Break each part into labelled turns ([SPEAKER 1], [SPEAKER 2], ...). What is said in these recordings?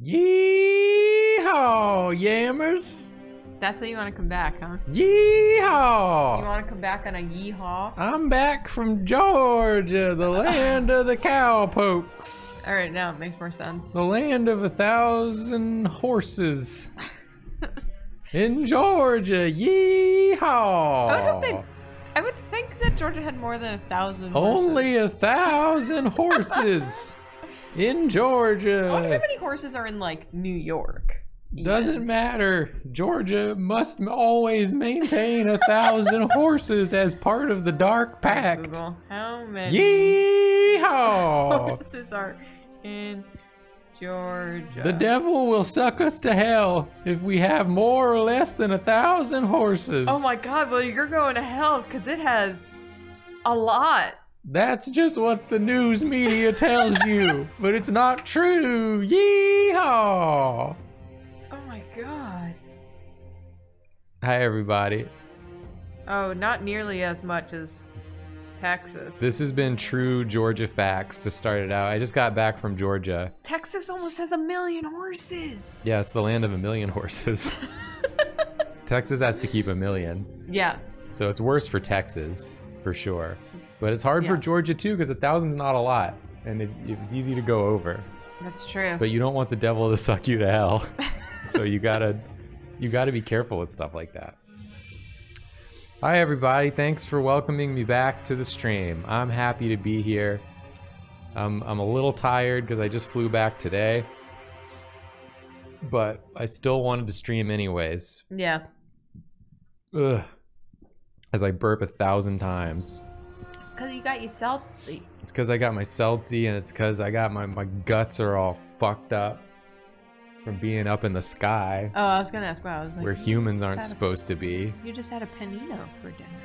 [SPEAKER 1] Yeehaw, yammers!
[SPEAKER 2] That's how you want to come back, huh?
[SPEAKER 1] Yeehaw!
[SPEAKER 2] You want to come back on a yeehaw?
[SPEAKER 1] I'm back from Georgia, the land of the cowpokes.
[SPEAKER 2] All right, now it makes more sense.
[SPEAKER 1] The land of a thousand horses. In Georgia, yeehaw!
[SPEAKER 2] I would they. I would think that Georgia had more than a thousand.
[SPEAKER 1] Only
[SPEAKER 2] horses.
[SPEAKER 1] a thousand horses in
[SPEAKER 2] I wonder how many horses are in like New York.
[SPEAKER 1] Doesn't
[SPEAKER 2] even.
[SPEAKER 1] matter. Georgia must always maintain a thousand horses as part of the Dark Pact.
[SPEAKER 2] Google, how many
[SPEAKER 1] Yeehaw!
[SPEAKER 2] horses are in Georgia?
[SPEAKER 1] The devil will suck us to hell if we have more or less than a thousand horses.
[SPEAKER 2] Oh my God! Well, you're going to hell because it has a lot.
[SPEAKER 1] That's just what the news media tells you, but it's not true. Yeehaw!
[SPEAKER 2] Oh my God!
[SPEAKER 1] Hi, everybody.
[SPEAKER 2] Oh, not nearly as much as Texas.
[SPEAKER 1] This has been true Georgia facts to start it out. I just got back from Georgia.
[SPEAKER 2] Texas almost has a million horses.
[SPEAKER 1] Yeah, it's the land of a million horses. Texas has to keep a million,
[SPEAKER 2] Yeah.
[SPEAKER 1] so it's worse for Texas, for sure. But it's hard for Georgia too, because a thousand's not a lot, and it, it's easy to go over.
[SPEAKER 2] That's true.
[SPEAKER 1] But you don't want the devil to suck you to hell, so you gotta, you gotta be careful with stuff like that. Hi everybody, thanks for welcoming me back to the stream. I'm happy to be here. I'm I'm a little tired because I just flew back today, but I still wanted to stream anyways.
[SPEAKER 2] yeah.
[SPEAKER 1] Ugh. As I burp a thousand times.
[SPEAKER 2] Because you got your salty.
[SPEAKER 1] It's because I got my seltzy, and it's because I got my, my guts are all fucked up from being up in the sky
[SPEAKER 2] Oh, I was gonna ask. Wow, I was like,
[SPEAKER 1] where humans aren't
[SPEAKER 2] had a-
[SPEAKER 1] supposed to be.
[SPEAKER 2] You just had a panino for dinner.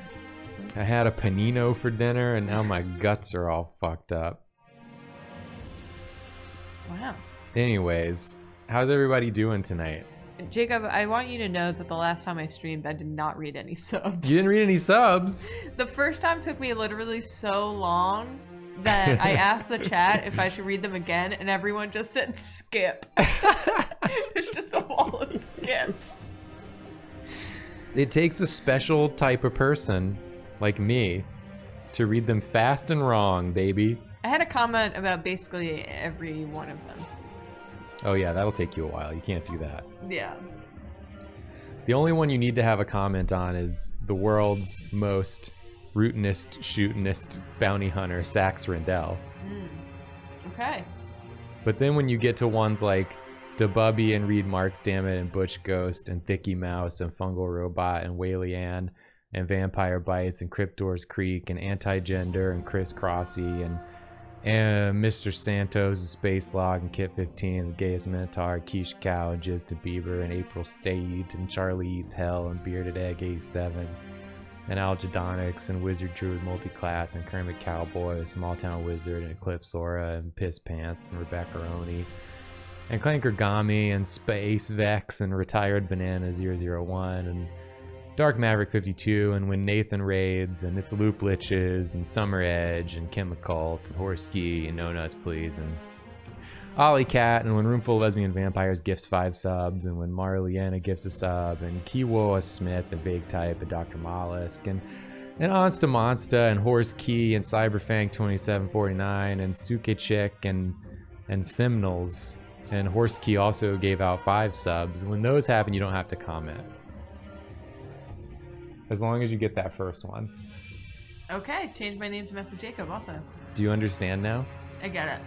[SPEAKER 1] I had a panino for dinner and now my guts are all fucked up.
[SPEAKER 2] Wow.
[SPEAKER 1] Anyways, how's everybody doing tonight?
[SPEAKER 2] Jacob, I want you to know that the last time I streamed, I did not read any subs.
[SPEAKER 1] You didn't read any subs.
[SPEAKER 2] The first time took me literally so long that I asked the chat if I should read them again, and everyone just said skip. it's just a wall of skip.
[SPEAKER 1] It takes a special type of person like me to read them fast and wrong, baby.
[SPEAKER 2] I had a comment about basically every one of them.
[SPEAKER 1] Oh yeah, that'll take you a while. You can't do that.
[SPEAKER 2] Yeah.
[SPEAKER 1] The only one you need to have a comment on is the world's most rootinest, shootinest bounty hunter, Sax Rendell.
[SPEAKER 2] Mm. Okay.
[SPEAKER 1] But then when you get to ones like Debubby and Reed Marks, Dammit, and Butch Ghost, and Thicky Mouse, and Fungal Robot, and Whaley Ann, and Vampire Bites, and Cryptors Creek, and Anti-Gender, and Chris Crossy, and, and Mr. Santos, Space Log, and Kit 15, the Gayest Minotaur, Quiche Cow, and Jizz to Bieber, and April State, and Charlie Eats Hell, and Bearded Egg 87, and Algedonics, and Wizard Druid Multiclass, and Kermit Cowboy, and Small Town Wizard, and Eclipse Aura, and Piss Pants, and Rebecca Roney, and Clankergami, and Space Vex, and Retired Banana 001, and Dark Maverick 52, and When Nathan Raids, and It's Loop Liches, and Summer Edge, and Chemical, and Horsky, and No Nuts Please, and Ollie Cat, and When Roomful of Lesbian Vampires gifts five subs, and When Marliana gives a sub, and Kiwoa Smith, and Big Type, and Dr. Mollusk, and and Onsta Monsta, and Horse Key, and Cyberfang 2749, and Suke Chick, and and Simnals. And Horse Key also gave out five subs. When those happen, you don't have to comment. As long as you get that first one.
[SPEAKER 2] Okay. Change my name to Matthew Jacob. Also,
[SPEAKER 1] Do you understand now?
[SPEAKER 2] I get it.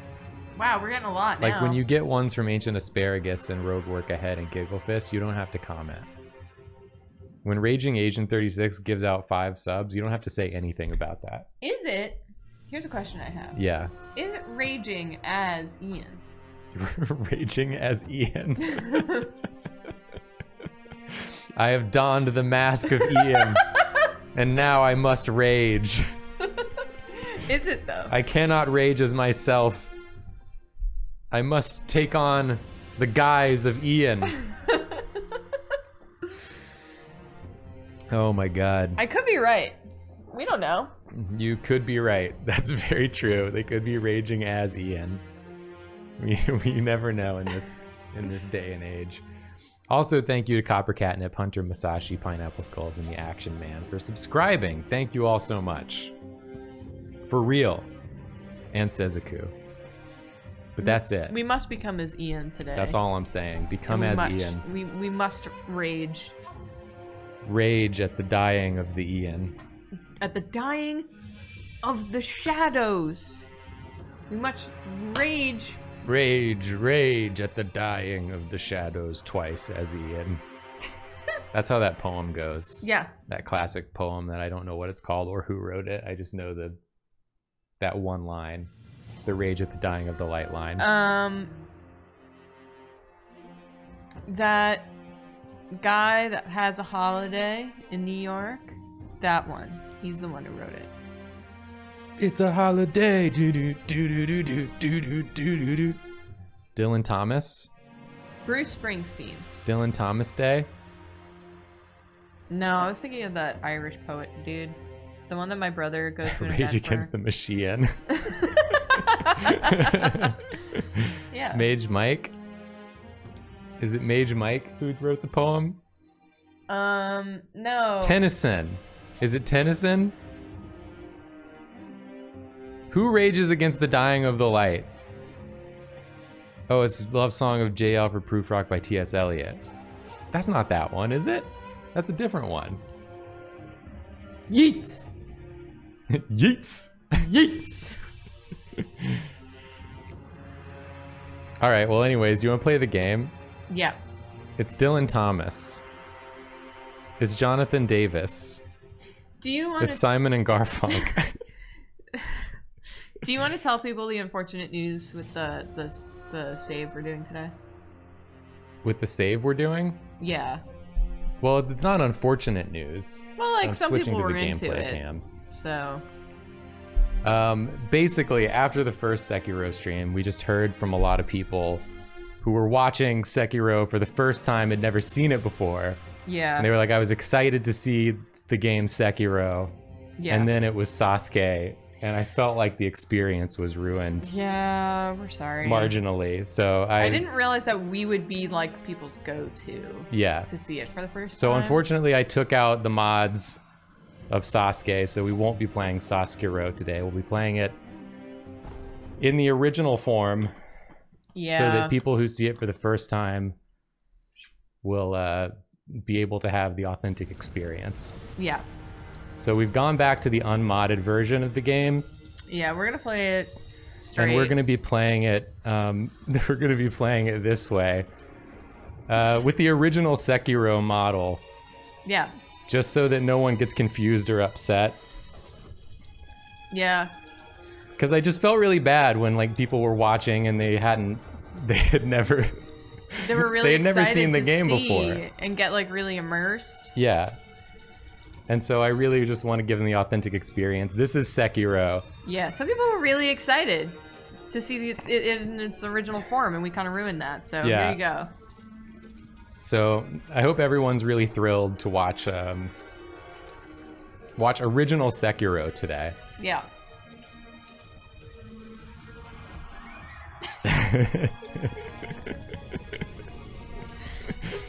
[SPEAKER 2] Wow, we're getting a lot
[SPEAKER 1] Like
[SPEAKER 2] now.
[SPEAKER 1] when you get ones from Ancient Asparagus and Rogue Work Ahead and Giggle Fist, you don't have to comment. When Raging Asian 36 gives out five subs, you don't have to say anything about that.
[SPEAKER 2] Is it? Here's a question I have.
[SPEAKER 1] Yeah.
[SPEAKER 2] Is it raging as Ian?
[SPEAKER 1] Raging as Ian. I have donned the mask of Ian, and now I must rage.
[SPEAKER 2] Is it though?
[SPEAKER 1] I cannot rage as myself. I must take on the guise of Ian. Oh my god.
[SPEAKER 2] I could be right. We don't know.
[SPEAKER 1] You could be right. That's very true. They could be raging as Ian. We, we never know in this in this day and age. Also, thank you to Copper Catnip, Hunter Masashi, Pineapple Skulls, and the Action Man for subscribing. Thank you all so much. For real. And Sezuku. But mm. that's it.
[SPEAKER 2] We must become as Ian today.
[SPEAKER 1] That's all I'm saying. Become as
[SPEAKER 2] must-
[SPEAKER 1] Ian.
[SPEAKER 2] We we must rage
[SPEAKER 1] Rage at the dying of the Ian.
[SPEAKER 2] at the dying of the shadows. We must rage.
[SPEAKER 1] Rage, rage at the dying of the shadows twice as Ian. That's how that poem goes.
[SPEAKER 2] Yeah.
[SPEAKER 1] That classic poem that I don't know what it's called or who wrote it. I just know the that one line. The rage at the dying of the light line.
[SPEAKER 2] Um. That guy that has a holiday in New York. That one. He's the one who wrote it.
[SPEAKER 1] It's a holiday. Do do do do do do do do do do do. Dylan Thomas.
[SPEAKER 2] Bruce Springsteen.
[SPEAKER 1] Dylan Thomas Day.
[SPEAKER 2] No, I was thinking of that Irish poet dude. The one that my brother goes to
[SPEAKER 1] Rage Against
[SPEAKER 2] for.
[SPEAKER 1] the Machine.
[SPEAKER 2] yeah.
[SPEAKER 1] Mage Mike. Is it Mage Mike who wrote the poem?
[SPEAKER 2] Um, no.
[SPEAKER 1] Tennyson. Is it Tennyson? Who rages against the dying of the light? Oh, it's Love Song of J. Alfred Prufrock by T.S. Eliot. That's not that one, is it? That's a different one.
[SPEAKER 2] Yeats.
[SPEAKER 1] Yeats.
[SPEAKER 2] Yeats.
[SPEAKER 1] All right. Well, anyways, do you want to play the game?
[SPEAKER 2] Yeah.
[SPEAKER 1] It's Dylan Thomas. It's Jonathan Davis.
[SPEAKER 2] Do you want
[SPEAKER 1] It's? Simon and Garfunkel.
[SPEAKER 2] Do you want to tell people the unfortunate news with the the the save we're doing today?
[SPEAKER 1] With the save we're doing?
[SPEAKER 2] Yeah.
[SPEAKER 1] Well, it's not unfortunate news.
[SPEAKER 2] Well, like
[SPEAKER 1] I'm
[SPEAKER 2] some
[SPEAKER 1] switching
[SPEAKER 2] people
[SPEAKER 1] to
[SPEAKER 2] were
[SPEAKER 1] the
[SPEAKER 2] into
[SPEAKER 1] gameplay
[SPEAKER 2] it,
[SPEAKER 1] cam.
[SPEAKER 2] so
[SPEAKER 1] Um, basically, after the first Sekiro stream, we just heard from a lot of people who were watching Sekiro for the first time, had never seen it before,
[SPEAKER 2] yeah.
[SPEAKER 1] and they were like, "I was excited to see the game Sekiro,"
[SPEAKER 2] yeah.
[SPEAKER 1] and then it was Sasuke, and I felt like the experience was ruined
[SPEAKER 2] yeah, we're sorry.
[SPEAKER 1] marginally. So I,
[SPEAKER 2] I didn't realize that we would be like people to go-to
[SPEAKER 1] yeah.
[SPEAKER 2] to see it for the first
[SPEAKER 1] So
[SPEAKER 2] time.
[SPEAKER 1] unfortunately, I took out the mods of Sasuke, so we won't be playing Sasuke Road today. We'll be playing it in the original form,
[SPEAKER 2] yeah.
[SPEAKER 1] so that people who see it for the first time will uh, be able to have the authentic experience.
[SPEAKER 2] yeah.
[SPEAKER 1] So we've gone back to the unmodded version of the game,
[SPEAKER 2] Yeah, we're gonna play it straight.
[SPEAKER 1] and we're going to be playing it. Um, we're going to be playing it this way, uh, with the original Sekiro model,
[SPEAKER 2] Yeah.
[SPEAKER 1] just so that no one gets confused or upset.
[SPEAKER 2] Yeah.
[SPEAKER 1] because I just felt really bad when like people were watching and they hadn't, they had never,
[SPEAKER 2] They were really
[SPEAKER 1] They had never
[SPEAKER 2] excited
[SPEAKER 1] seen the
[SPEAKER 2] to
[SPEAKER 1] game
[SPEAKER 2] see
[SPEAKER 1] before.
[SPEAKER 2] and get like really immersed.
[SPEAKER 1] yeah. And so I really just want to give them the authentic experience. This is Sekiro.
[SPEAKER 2] Yeah, some people were really excited to see it in its original form, and we kind of ruined that. So
[SPEAKER 1] Yeah.
[SPEAKER 2] here you go.
[SPEAKER 1] So I hope everyone's really thrilled to watch um, watch original Sekiro today.
[SPEAKER 2] Yeah.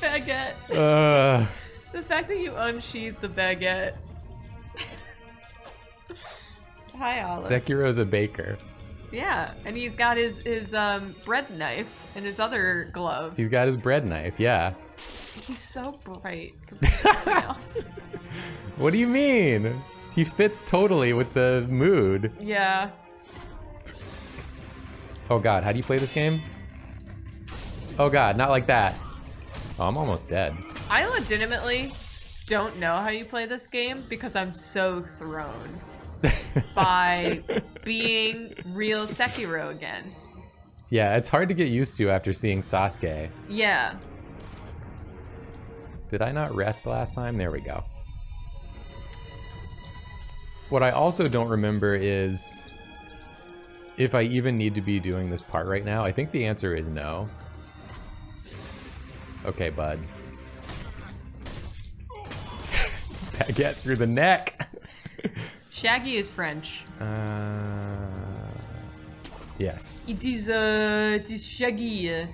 [SPEAKER 2] Baguette.
[SPEAKER 1] uh,
[SPEAKER 2] The fact that you unsheathed the baguette. Hi, Olive.
[SPEAKER 1] Sekiro's a baker.
[SPEAKER 2] yeah, and he's got his his um bread knife and his other glove.
[SPEAKER 1] He's got his bread knife. Yeah.
[SPEAKER 2] He's so bright compared to everything else.
[SPEAKER 1] What do you mean? He fits totally with the mood.
[SPEAKER 2] Yeah.
[SPEAKER 1] Oh god, how do you play this game? Oh god, not like that. Oh, I'm almost dead.
[SPEAKER 2] I legitimately don't know how you play this game because I'm so thrown by being real Sekiro again.
[SPEAKER 1] yeah, it's hard to get used to after seeing Sasuke.
[SPEAKER 2] Yeah.
[SPEAKER 1] Did I not rest last time? There we go. What I also don't remember is if I even need to be doing this part right now. I think the answer is no. Okay, bud. Baguette through the neck.
[SPEAKER 2] Shaggy is French.
[SPEAKER 1] Uh, yes.
[SPEAKER 2] It is, uh, it is Shaggy.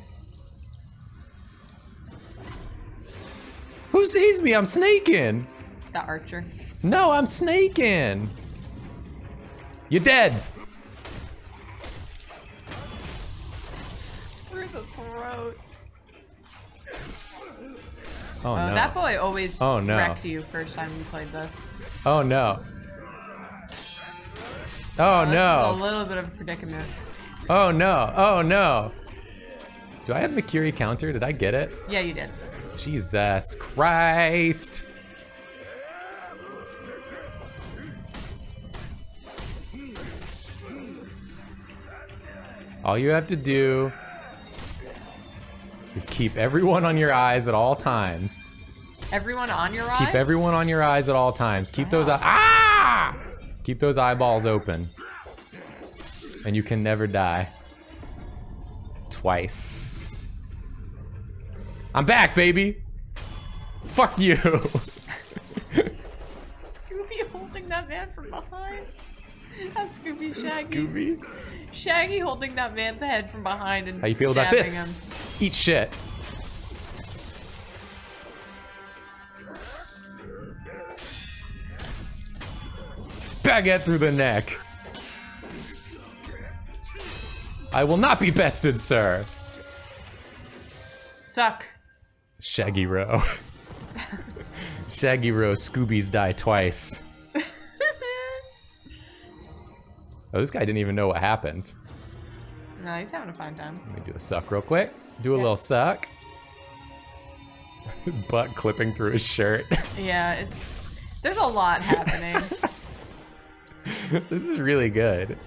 [SPEAKER 1] Who sees me? I'm sneaking.
[SPEAKER 2] The archer.
[SPEAKER 1] No, I'm sneaking. You're dead. Oh,
[SPEAKER 2] Oh,
[SPEAKER 1] no.
[SPEAKER 2] that boy always
[SPEAKER 1] Oh, no.
[SPEAKER 2] wrecked you first time you played this.
[SPEAKER 1] Oh no. Oh no.
[SPEAKER 2] this is a little bit of a predicament.
[SPEAKER 1] Oh no. Oh no. Do I have Mikiri counter? Did I get it?
[SPEAKER 2] Yeah, you did.
[SPEAKER 1] Jesus Christ. All you have to do is keep everyone on your eyes at all times.
[SPEAKER 2] Everyone on your eyes?
[SPEAKER 1] Keep everyone on your eyes at all times. Keep those eye- ah! Keep those eyeballs open. And you can never die. Twice. I'm back, baby. Fuck you.
[SPEAKER 2] Scooby holding that man from behind. That's Scooby Shaggy.
[SPEAKER 1] Scooby.
[SPEAKER 2] Shaggy holding that man's head from behind and
[SPEAKER 1] How you feel about
[SPEAKER 2] stabbing
[SPEAKER 1] this?
[SPEAKER 2] him.
[SPEAKER 1] Eat shit. Baguette through the neck. I will not be bested, sir.
[SPEAKER 2] Suck.
[SPEAKER 1] Shaggy Row. Shaggy Row, Scoobies die twice. Oh, this guy didn't even know what happened.
[SPEAKER 2] no, he's having a fine time.
[SPEAKER 1] Let me do a suck real quick. Do a little suck. His butt clipping through his shirt.
[SPEAKER 2] Yeah, it's there's a lot happening.
[SPEAKER 1] this is really good.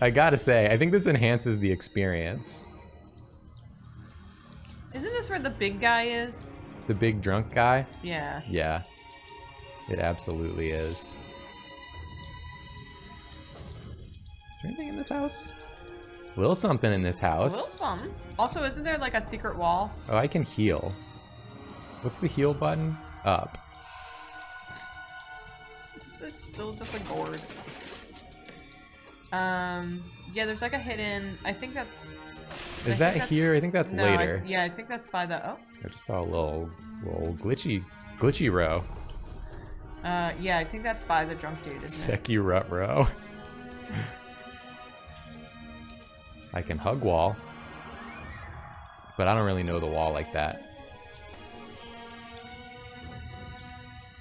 [SPEAKER 1] I gotta say, I think this enhances the experience.
[SPEAKER 2] Isn't this where the big guy is?
[SPEAKER 1] The big drunk guy?
[SPEAKER 2] Yeah.
[SPEAKER 1] Yeah. It absolutely is. There anything in this house? Little something in this house.
[SPEAKER 2] little some. Also, isn't there like a secret wall?
[SPEAKER 1] Oh, I can heal. What's the heal button? Up.
[SPEAKER 2] This is still just a gourd. Um, yeah, there's like a hidden. I think that's.
[SPEAKER 1] Is
[SPEAKER 2] I
[SPEAKER 1] that
[SPEAKER 2] that's-
[SPEAKER 1] here? I think that's
[SPEAKER 2] no, I-
[SPEAKER 1] later.
[SPEAKER 2] yeah, I think that's by the. Oh.
[SPEAKER 1] I just saw a little, little glitchy, glitchy row.
[SPEAKER 2] Uh, yeah, I think that's by the drunk dude, isn't it?
[SPEAKER 1] Seki rut row. I can hug wall, but I don't really know the wall like that.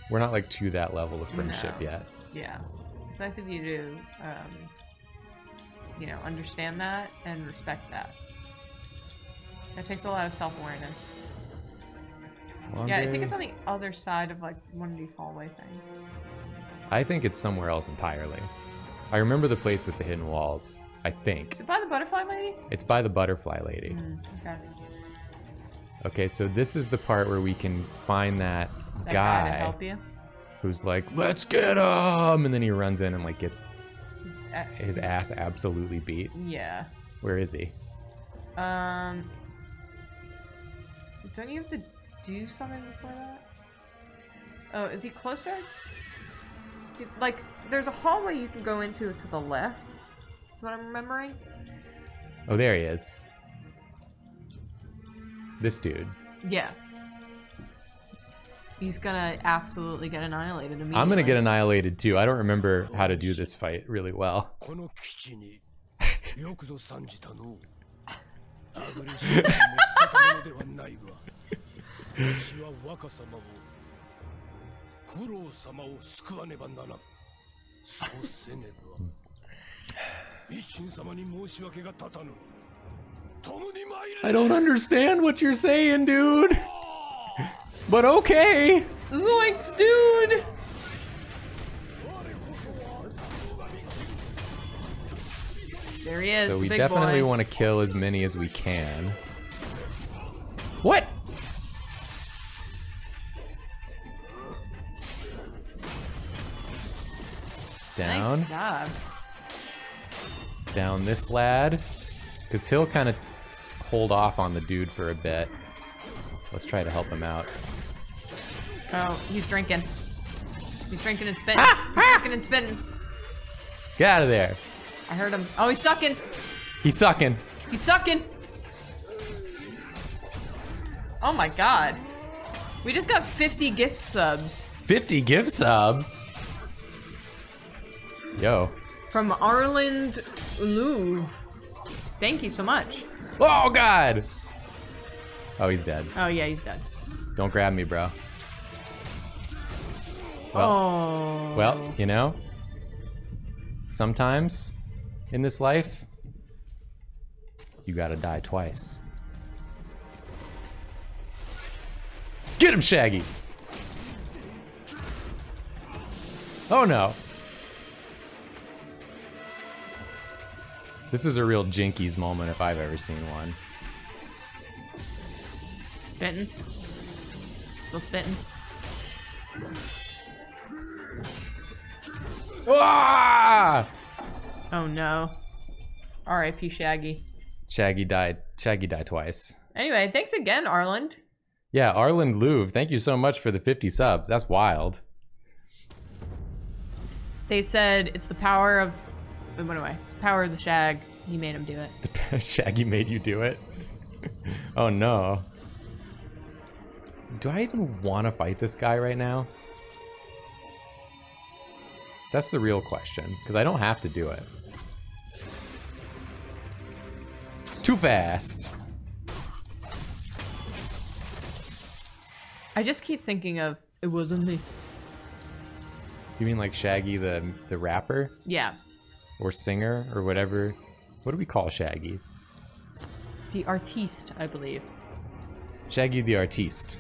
[SPEAKER 1] We're not like to that level of friendship
[SPEAKER 2] No.
[SPEAKER 1] yet.
[SPEAKER 2] Yeah. It's nice of you to, um, you know, understand that and respect that. That takes a lot of self-awareness. Yeah, I think it's on the other side of like one of these hallway things.
[SPEAKER 1] I think it's somewhere else entirely. I remember the place with the hidden walls. I think
[SPEAKER 2] Is it by the butterfly lady?
[SPEAKER 1] it's by the butterfly lady.
[SPEAKER 2] Mm, okay.
[SPEAKER 1] Okay, so this is the part where we can find that,
[SPEAKER 2] That
[SPEAKER 1] guy,
[SPEAKER 2] guy to help you.
[SPEAKER 1] who's like, "Let's get him," and then he runs in and like gets his ass absolutely beat.
[SPEAKER 2] yeah.
[SPEAKER 1] Where is he?
[SPEAKER 2] Um. Don't you have to do something before that? Oh, is he closer? Like, there's a hallway you can go into to the left. Is what I'm remembering.
[SPEAKER 1] Oh, there he is. This dude.
[SPEAKER 2] Yeah. He's gonna absolutely get annihilated immediately.
[SPEAKER 1] I'm gonna get annihilated too. I don't remember how to do this fight really well. I don't understand what you're saying, dude. But okay.
[SPEAKER 2] Zoinks, dude. There he is.
[SPEAKER 1] So we definitely
[SPEAKER 2] boy.
[SPEAKER 1] want to kill as many as we can. What? Down.
[SPEAKER 2] Nice job
[SPEAKER 1] down this lad. Because he'll kind of hold off on the dude for a bit. Let's try to help him out.
[SPEAKER 2] Oh, he's drinking. He's drinking and spitting.
[SPEAKER 1] Ah,
[SPEAKER 2] he's drinking and spitting.
[SPEAKER 1] Get out of there.
[SPEAKER 2] I heard him. Oh, he's sucking.
[SPEAKER 1] He's sucking.
[SPEAKER 2] He's sucking. Oh my god. We just got 50 gift subs
[SPEAKER 1] 50 gift subs. Yo.
[SPEAKER 2] From Arland Louvre. Thank you so much.
[SPEAKER 1] Oh god. Oh, he's dead.
[SPEAKER 2] Oh yeah, he's dead.
[SPEAKER 1] Don't grab me, bro. Well,
[SPEAKER 2] oh.
[SPEAKER 1] well, you know, sometimes in this life, you gotta die twice. Get him, Shaggy! Oh no. This is a real Jinkies moment if I've ever seen one.
[SPEAKER 2] Spitting. Still spitting.
[SPEAKER 1] Ah!
[SPEAKER 2] Oh no. R.I.P. Shaggy.
[SPEAKER 1] Shaggy died. Shaggy died twice.
[SPEAKER 2] Anyway, thanks again, Arland.
[SPEAKER 1] Yeah, Arland Louvre, thank you so much for the 50 subs. That's wild.
[SPEAKER 2] They said it's the power of. Wait, what away. It's power of the shag. He made him do it.
[SPEAKER 1] Shaggy made you do it. oh no. Do I even want to fight this guy right now? That's the real question, because I don't have to do it. Too fast.
[SPEAKER 2] I just keep thinking of it wasn't me.
[SPEAKER 1] You mean like Shaggy the the rapper
[SPEAKER 2] Yeah,
[SPEAKER 1] or singer or whatever? What do we call Shaggy?
[SPEAKER 2] the artiste, I believe.
[SPEAKER 1] Shaggy the artiste.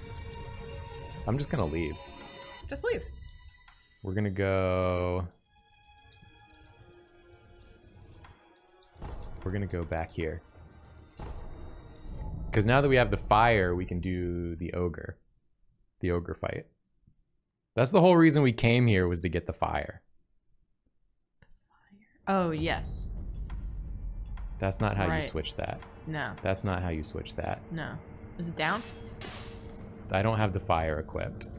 [SPEAKER 1] I'm just gonna leave.
[SPEAKER 2] Just leave.
[SPEAKER 1] We're gonna go. We're gonna go back here. Because now that we have the fire, we can do the ogre. The ogre fight. That's the whole reason we came here was to get the fire.
[SPEAKER 2] Oh yes.
[SPEAKER 1] That's not how you switch that.
[SPEAKER 2] No.
[SPEAKER 1] That's not how you switch that.
[SPEAKER 2] No. Is it down?
[SPEAKER 1] I don't have the fire equipped.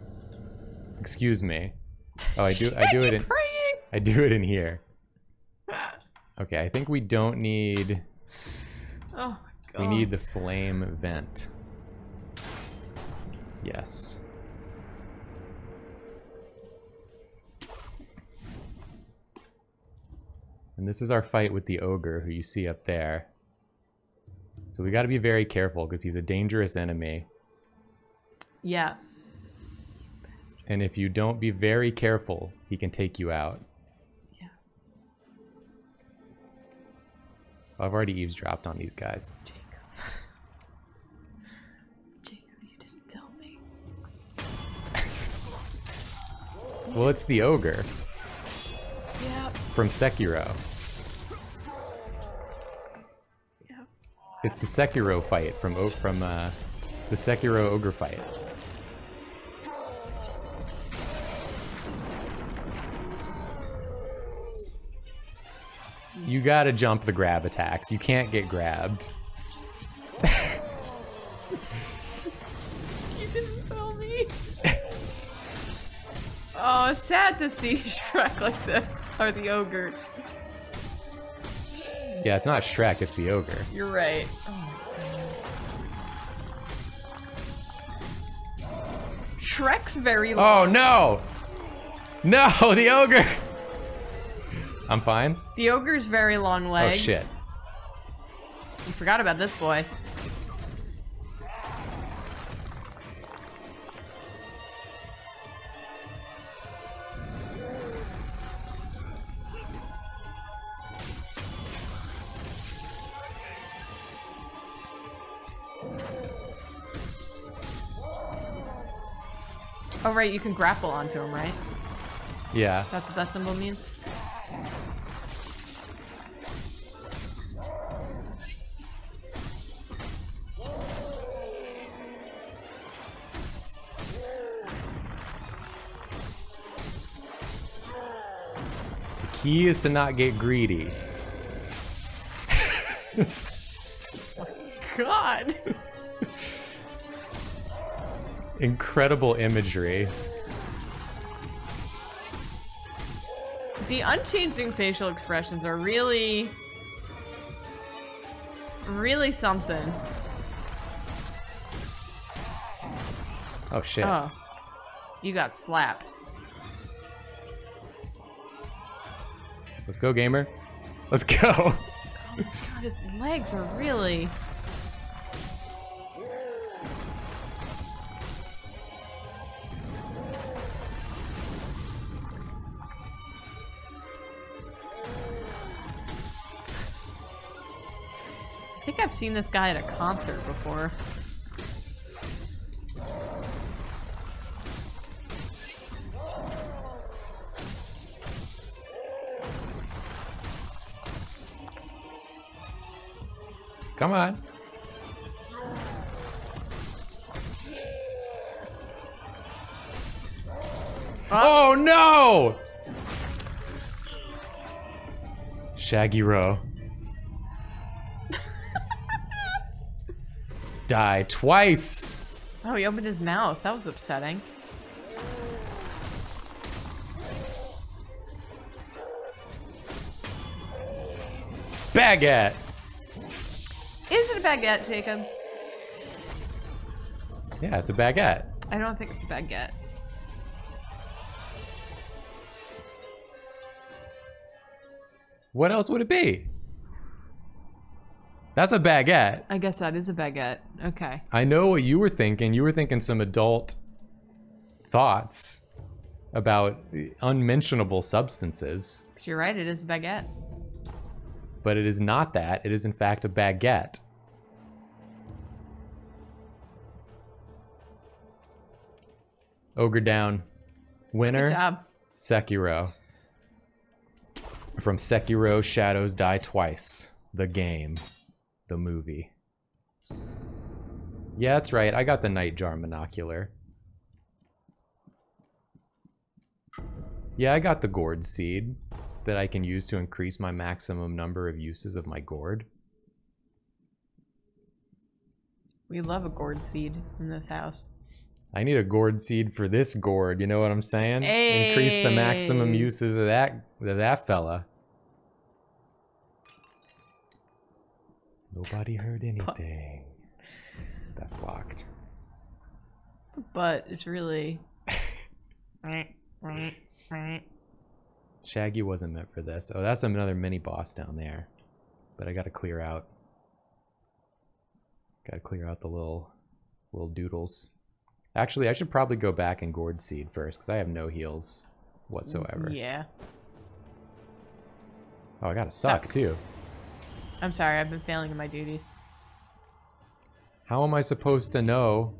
[SPEAKER 1] Excuse me. Oh, I do. I do it in.
[SPEAKER 2] Praying.
[SPEAKER 1] I do it in here. Okay, I think we don't need.
[SPEAKER 2] Oh my god.
[SPEAKER 1] We need the flame vent. Yes. And this is our fight with the ogre who you see up there. So we got to be very careful because he's a dangerous enemy.
[SPEAKER 2] Yeah.
[SPEAKER 1] And if you don't be very careful, he can take you out.
[SPEAKER 2] Yeah.
[SPEAKER 1] I've already eavesdropped on these guys.
[SPEAKER 2] Jacob. Jacob, you didn't tell me.
[SPEAKER 1] Well, it's the ogre
[SPEAKER 2] Yeah.
[SPEAKER 1] from Sekiro. It's the Sekiro fight from from uh, the Sekiro ogre fight. You gotta jump the grab attacks. You can't get grabbed.
[SPEAKER 2] You didn't tell me. oh, sad to see Shrek like this. Or the ogre.
[SPEAKER 1] Yeah, it's not Shrek, it's the ogre.
[SPEAKER 2] You're right. Oh. Shrek's very
[SPEAKER 1] oh,
[SPEAKER 2] long.
[SPEAKER 1] Oh no! No, the ogre! I'm fine.
[SPEAKER 2] The ogre's very long oh, legs.
[SPEAKER 1] Oh shit.
[SPEAKER 2] You forgot about this boy. Oh right, you can grapple onto him, right?
[SPEAKER 1] Yeah.
[SPEAKER 2] That's what that symbol means?
[SPEAKER 1] The key is to not get greedy.
[SPEAKER 2] God!
[SPEAKER 1] Incredible imagery.
[SPEAKER 2] The unchanging facial expressions are really, really something.
[SPEAKER 1] Oh shit.
[SPEAKER 2] Oh. You got slapped.
[SPEAKER 1] Let's go, gamer. Let's go.
[SPEAKER 2] God, his legs are really. Seen this guy at a concert before.
[SPEAKER 1] Come on. Oh no! Shaggy Row. Die twice.
[SPEAKER 2] Oh, he opened his mouth. That was upsetting.
[SPEAKER 1] Baguette.
[SPEAKER 2] Is it a baguette, Jacob?
[SPEAKER 1] Yeah, it's a baguette.
[SPEAKER 2] I don't think it's a baguette.
[SPEAKER 1] What else would it be? That's a baguette.
[SPEAKER 2] I guess that is a baguette. Okay.
[SPEAKER 1] I know what you were thinking. You were thinking some adult thoughts about unmentionable substances,
[SPEAKER 2] But you're right, it is a baguette.
[SPEAKER 1] but it is not that. It is, in fact, a baguette. Ogre down. Winner,
[SPEAKER 2] Good job.
[SPEAKER 1] Sekiro. From Sekiro Shadows Die Twice. The game. The movie. Yeah, that's right. I got the Nightjar Monocular. Yeah, I got the Gourd Seed that I can use to increase my maximum number of uses of my gourd.
[SPEAKER 2] We love a gourd seed in this house.
[SPEAKER 1] I need a gourd seed for this gourd, you know what I'm saying? Increase the maximum uses of that of that fella. Nobody heard anything. That's locked.
[SPEAKER 2] But it's really. right, right, right.
[SPEAKER 1] Shaggy wasn't meant for this. Oh, that's another mini boss down there. But I gotta clear out. Gotta clear out the little little doodles. Actually, I should probably go back and gourd seed first, because I have no heals whatsoever.
[SPEAKER 2] Yeah.
[SPEAKER 1] Oh, I gotta suck too.
[SPEAKER 2] I'm sorry, I've been failing in my duties.
[SPEAKER 1] How am I supposed to know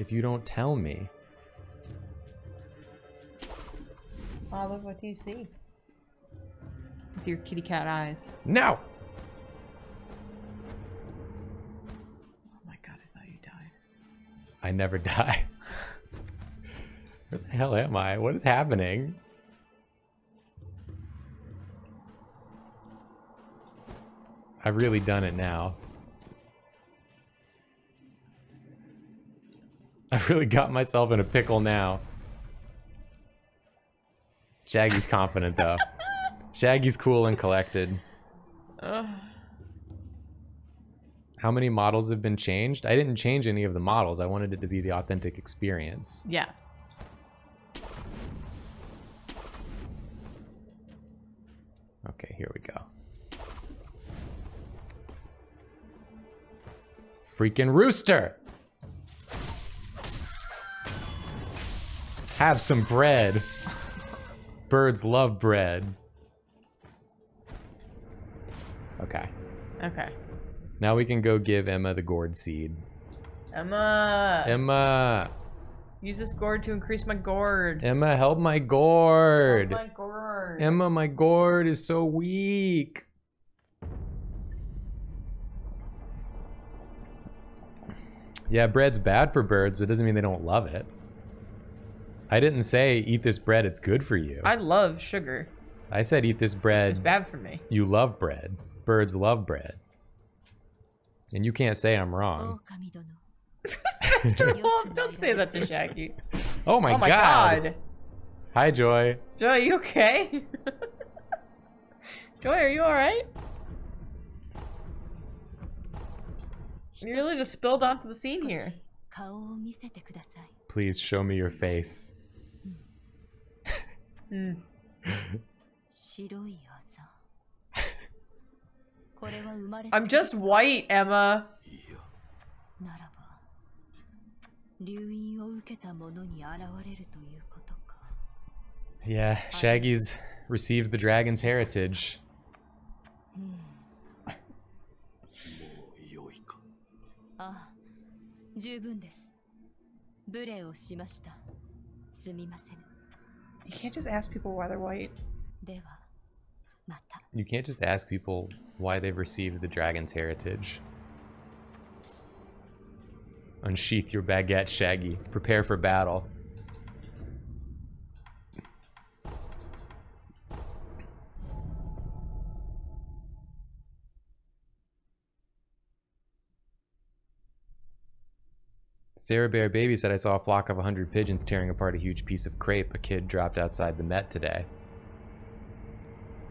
[SPEAKER 1] if you don't tell me?
[SPEAKER 2] Father, what do you see? With your kitty cat eyes.
[SPEAKER 1] No!
[SPEAKER 2] Oh my god, I thought you died.
[SPEAKER 1] I never die. Where the hell am I? What is happening? I've really done it now. I've really got myself in a pickle now. Shaggy's confident though. Shaggy's cool and collected.
[SPEAKER 2] Ugh.
[SPEAKER 1] How many models have been changed? I didn't change any of the models. I wanted it to be the authentic experience.
[SPEAKER 2] Yeah.
[SPEAKER 1] Okay, here we go. Freaking rooster! Have some bread. Birds love bread. Okay.
[SPEAKER 2] Okay.
[SPEAKER 1] Now we can go give Emma the gourd seed.
[SPEAKER 2] Emma!
[SPEAKER 1] Emma!
[SPEAKER 2] Use this gourd to increase my gourd.
[SPEAKER 1] Emma, help my gourd!
[SPEAKER 2] my gourd.
[SPEAKER 1] Emma, my gourd is so weak. Yeah, bread's bad for birds, but it doesn't mean they don't love it. I didn't say eat this bread, it's good for you.
[SPEAKER 2] I love sugar.
[SPEAKER 1] I said eat this bread.
[SPEAKER 2] It's bad for me.
[SPEAKER 1] you love bread. Birds love bread. And you can't say I'm wrong.
[SPEAKER 3] 狼殿
[SPEAKER 2] Mr. Wolf, don't say that to Shaggy.
[SPEAKER 1] Oh my,
[SPEAKER 2] oh my
[SPEAKER 1] god.
[SPEAKER 2] god.
[SPEAKER 1] Hi, Joy.
[SPEAKER 2] Joy, are you okay? Joy, are you alright? You really just spilled onto the scene here.
[SPEAKER 1] Please show me your face.
[SPEAKER 3] mm.
[SPEAKER 2] I'm just white, Emma.
[SPEAKER 1] Yeah, Shaggy's received the dragon's heritage.
[SPEAKER 3] Hmm. 十分です無礼をしましたすみません
[SPEAKER 2] You can't just ask people why they're white.
[SPEAKER 3] ではまた
[SPEAKER 1] You can't just ask people why they've received the dragon's heritage. Unsheath your baguette, Shaggy. Prepare for battle. Sarah Bear Baby said I saw a flock of 100 pigeons tearing apart a huge piece of crepe a kid dropped outside the Met today.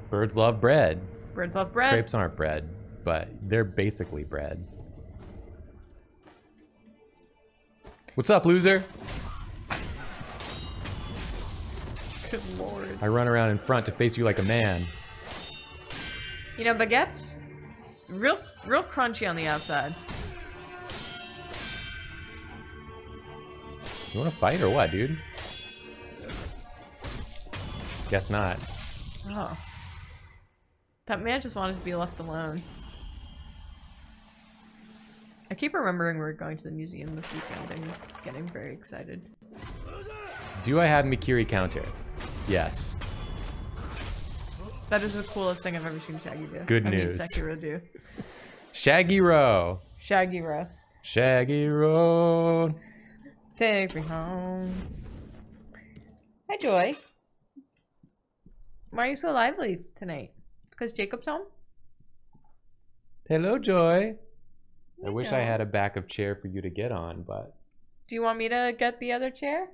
[SPEAKER 1] Birds love bread.
[SPEAKER 2] Birds love bread.
[SPEAKER 1] Crepes aren't bread, but they're basically bread. What's up, loser?
[SPEAKER 2] Good lord.
[SPEAKER 1] I run around in front to face you like a man.
[SPEAKER 2] You know, baguettes, real, real crunchy on the outside.
[SPEAKER 1] You want to fight or what, dude? Guess not.
[SPEAKER 2] Oh. That man just wanted to be left alone. I keep remembering we're going to the museum this weekend and getting very excited.
[SPEAKER 1] Do I have Mikiri counter? Yes.
[SPEAKER 2] That is the coolest thing I've ever seen Shaggy do.
[SPEAKER 1] Good
[SPEAKER 2] I
[SPEAKER 1] news.
[SPEAKER 2] Mean, Sekiro do.
[SPEAKER 1] Shaggy Row.
[SPEAKER 2] Shaggy Row.
[SPEAKER 1] Shaggy Row.
[SPEAKER 2] Take me home. Hi, Joy. Why are you so lively tonight? Because Jacob's home?
[SPEAKER 1] Hello, Joy. I wish I had a backup chair for you to get on, but
[SPEAKER 2] Do you want me to get the other chair?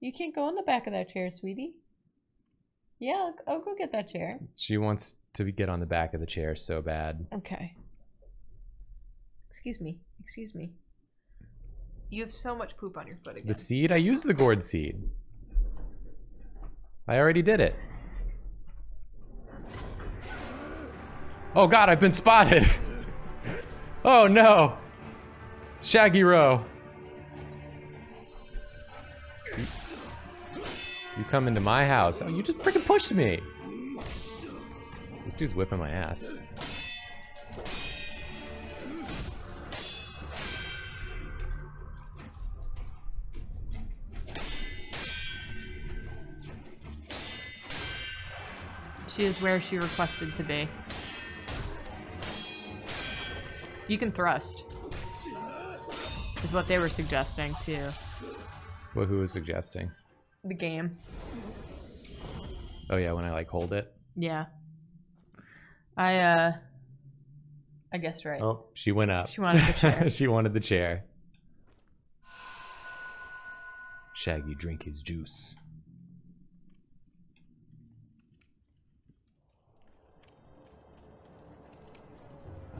[SPEAKER 2] You can't go in the back of that chair, sweetie. Yeah, I'll, I'll go get that chair.
[SPEAKER 1] she wants to get on the back of the chair so bad.
[SPEAKER 2] Okay. Excuse me. Excuse me. You have so much poop on your foot again.
[SPEAKER 1] The seed? I used the gourd seed. I already did it. Oh god, I've been spotted! Oh no! Shaggy Row. You come into my house. Oh, you just freaking pushed me! This dude's whipping my ass.
[SPEAKER 2] She is where she requested to be. You can thrust. Is what they were suggesting too.
[SPEAKER 1] What who was suggesting?
[SPEAKER 2] The game.
[SPEAKER 1] Oh yeah, when I like hold it.
[SPEAKER 2] Yeah. I uh I guessed right.
[SPEAKER 1] Oh, she went up.
[SPEAKER 2] She wanted the chair.
[SPEAKER 1] she wanted the chair. Shaggy drink his juice.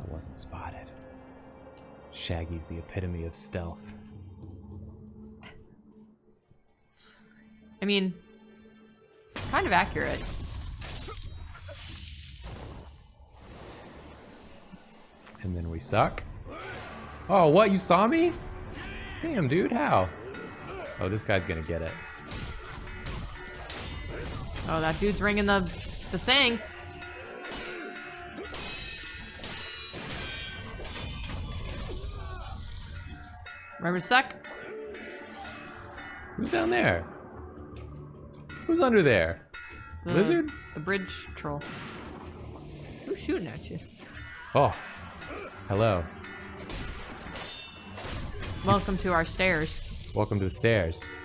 [SPEAKER 1] I wasn't spotted. Shaggy's the epitome of stealth.
[SPEAKER 2] I mean kind of accurate.
[SPEAKER 1] And then we suck. Oh, what? You saw me? Damn, dude, how? Oh, this guy's gonna get it.
[SPEAKER 2] Oh, that dude's ringing the the thing. Remember suck?
[SPEAKER 1] Who's down there? Who's under there?
[SPEAKER 2] The,
[SPEAKER 1] Lizard?
[SPEAKER 2] The bridge troll. Who's shooting at you?
[SPEAKER 1] Oh, hello.
[SPEAKER 2] Welcome to our stairs.
[SPEAKER 1] Welcome to the stairs.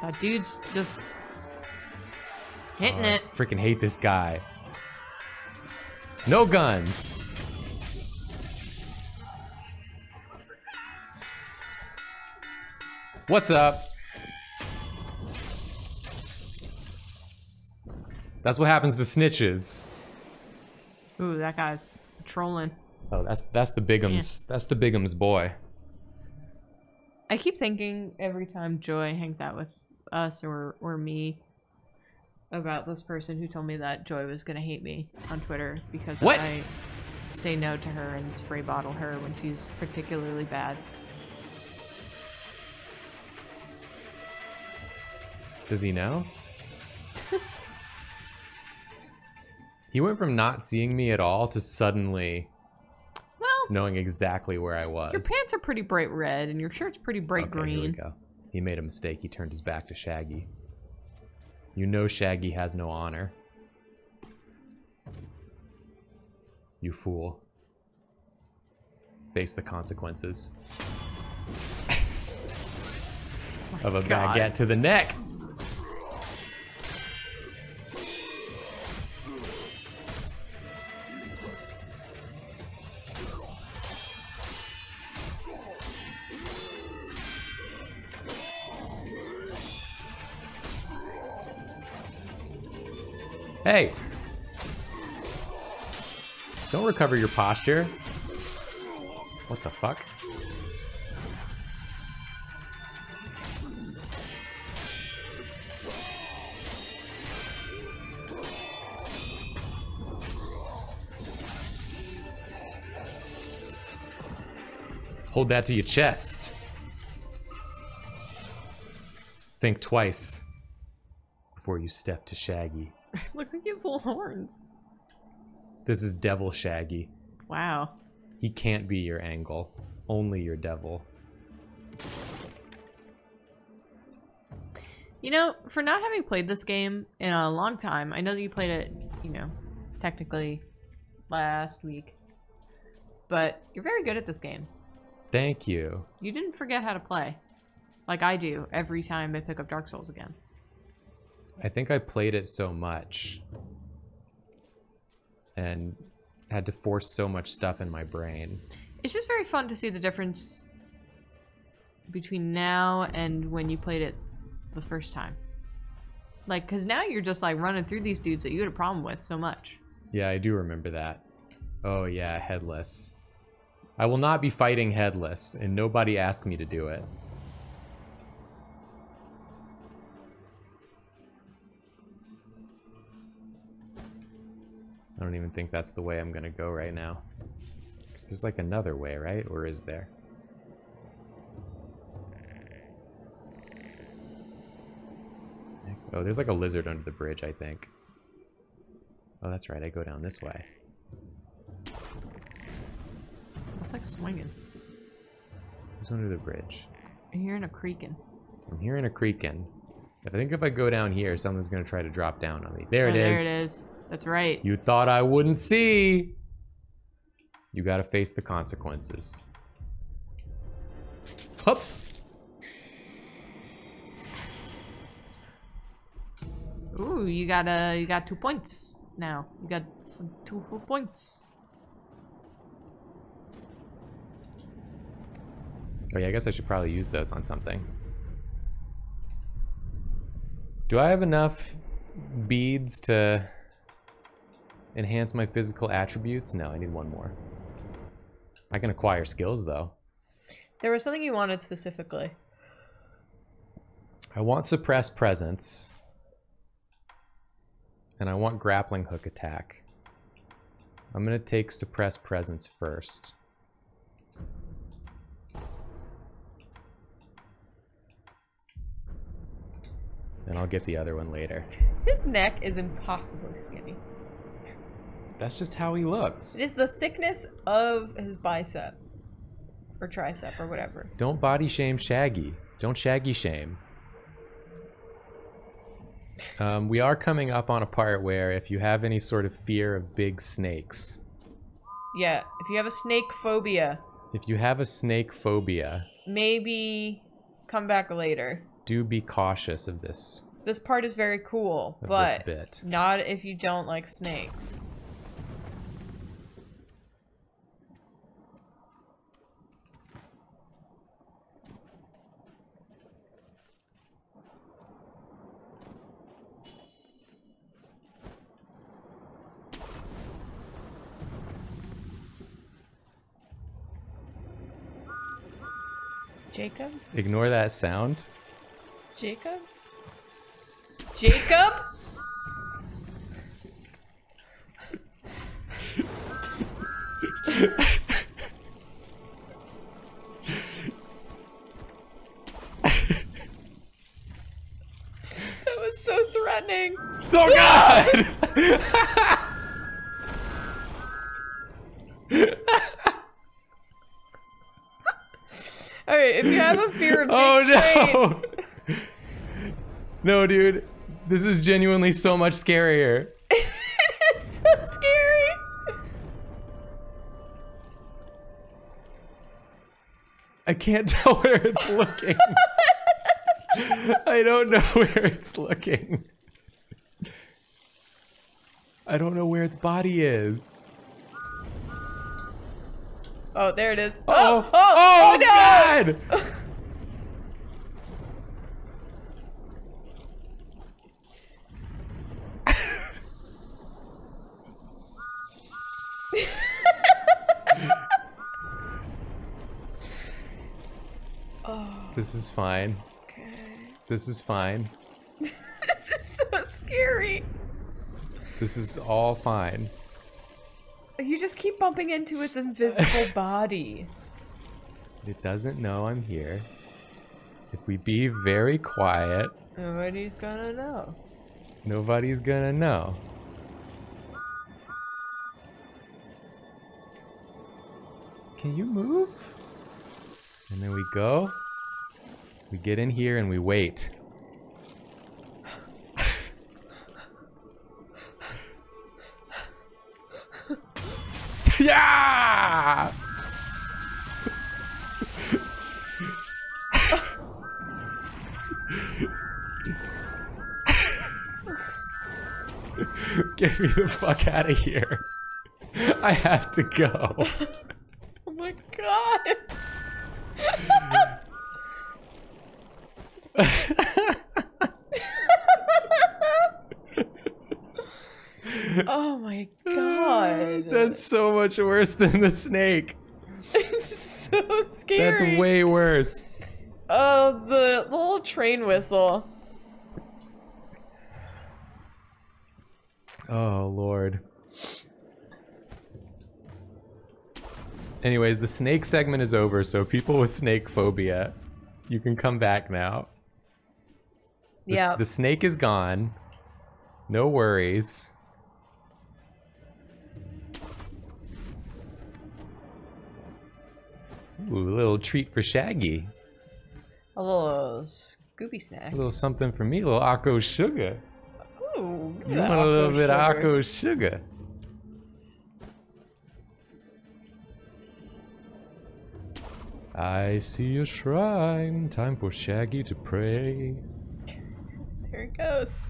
[SPEAKER 2] That dude's just hitting
[SPEAKER 1] Oh,
[SPEAKER 2] it.
[SPEAKER 1] I freaking hate this guy. No guns. What's up? That's what happens to snitches.
[SPEAKER 2] Ooh, that guy's trolling.
[SPEAKER 1] Oh, that's that's the Bigums. That's the Bigums boy.
[SPEAKER 2] I keep thinking every time Joy hangs out with us or or me about this person who told me that Joy was gonna hate me on Twitter because
[SPEAKER 1] What?
[SPEAKER 2] I say no to her and spray bottle her when she's particularly bad.
[SPEAKER 1] Does he know? he went from not seeing me at all to suddenly
[SPEAKER 2] Well,
[SPEAKER 1] knowing exactly where I was.
[SPEAKER 2] your pants are pretty bright red and your shirt's pretty bright
[SPEAKER 1] Okay, Here we
[SPEAKER 2] green.
[SPEAKER 1] go. He made a mistake. He turned his back to Shaggy. You know Shaggy has no honor. You fool. Face the consequences oh of a
[SPEAKER 2] God.
[SPEAKER 1] baguette to the neck. Hey! Don't recover your posture. What the fuck? Hold that to your chest. Think twice before you step to Shaggy.
[SPEAKER 2] Looks like he has little horns.
[SPEAKER 1] This is Devil Shaggy.
[SPEAKER 2] Wow.
[SPEAKER 1] He can't be your angle, only your devil.
[SPEAKER 2] You know, for not having played this game in a long time, I know that you played it, you know, technically last week. But you're very good at this game.
[SPEAKER 1] Thank you.
[SPEAKER 2] You didn't forget how to play. Like I do every time I pick up Dark Souls again.
[SPEAKER 1] I think I played it so much and had to force so much stuff in my brain.
[SPEAKER 2] It's just very fun to see the difference between now and when you played it the first time. Like, because now you're just like running through these dudes that you had a problem with so much.
[SPEAKER 1] Yeah, I do remember that. Oh yeah, headless. I will not be fighting headless, and nobody asked me to do it. I don't even think that's the way I'm gonna go right now. 'Cause there's like another way, right? Or is there? Oh, there's like a lizard under the bridge, I think. Oh, that's right. I go down this way.
[SPEAKER 2] It's like swinging.
[SPEAKER 1] Who's under the bridge?
[SPEAKER 2] I'm hearing a creaking.
[SPEAKER 1] I'm hearing a creaking. I think if I go down here, someone's gonna try to drop down on me. There
[SPEAKER 2] Oh,
[SPEAKER 1] it is.
[SPEAKER 2] There it is. That's right.
[SPEAKER 1] You thought I wouldn't see. You gotta face the consequences. Hup.
[SPEAKER 2] Ooh, you got uh, you got two points now. You got f- two full points.
[SPEAKER 1] Oh yeah, I guess I should probably use those on something. Do I have enough beads to enhance my physical attributes? No, I need one more. I can acquire skills though.
[SPEAKER 2] There was something you wanted specifically.
[SPEAKER 1] I want suppress presence. And I want grappling hook attack. I'm gonna take suppress presence first. And I'll get the other one later.
[SPEAKER 2] His neck is impossibly skinny.
[SPEAKER 1] That's just how he looks.
[SPEAKER 2] It is the thickness of his bicep. Or tricep or whatever.
[SPEAKER 1] Don't body shame Shaggy. Don't Shaggy shame. Um, we are coming up on a part where if you have any sort of fear of big snakes,
[SPEAKER 2] Yeah, if you have a snake phobia,
[SPEAKER 1] if you have a snake phobia,
[SPEAKER 2] maybe come back later.
[SPEAKER 1] do be cautious of this
[SPEAKER 2] This part is very cool, but not if you don't like snakes. Jacob?
[SPEAKER 1] Ignore that sound.
[SPEAKER 2] Jacob? Jacob? that was so threatening.
[SPEAKER 1] Oh God!
[SPEAKER 2] have a fear of
[SPEAKER 1] oh no! no, dude. This is genuinely so much scarier.
[SPEAKER 2] it's so scary.
[SPEAKER 1] I can't tell where it's looking. I don't know where it's looking. I don't know where its body is.
[SPEAKER 2] Oh, there it is.
[SPEAKER 1] Oh,
[SPEAKER 2] Oh, oh, oh, no!
[SPEAKER 1] God!
[SPEAKER 2] Oh,
[SPEAKER 1] This is fine.
[SPEAKER 2] okay.
[SPEAKER 1] This is fine.
[SPEAKER 2] This is so scary.
[SPEAKER 1] This is all fine.
[SPEAKER 2] You just keep bumping into its invisible body.
[SPEAKER 1] It doesn't know I'm here. If we be very quiet,
[SPEAKER 2] Nobody's gonna know.
[SPEAKER 1] nobody's gonna know. Can you move? And then we go. We get in here and we wait. Yeah! Get me the fuck out of here. I have to go.
[SPEAKER 2] Oh my god. oh my ah, god.
[SPEAKER 1] That's so much worse than the snake.
[SPEAKER 2] It's so scary.
[SPEAKER 1] That's way worse.
[SPEAKER 2] Oh, the little train whistle.
[SPEAKER 1] Oh, Lord. Anyways, the snake segment is over, so people with snake phobia, you can come back now.
[SPEAKER 2] Yeah.
[SPEAKER 1] The snake is gone. No worries. Ooh, a little treat for Shaggy.
[SPEAKER 2] A little Scooby snack.
[SPEAKER 1] A little something for me, a little Ako sugar.
[SPEAKER 2] Ooh,
[SPEAKER 1] You want a little bit of
[SPEAKER 2] sugar.
[SPEAKER 1] Ako sugar. I see a shrine, time for Shaggy to pray.
[SPEAKER 2] There it goes.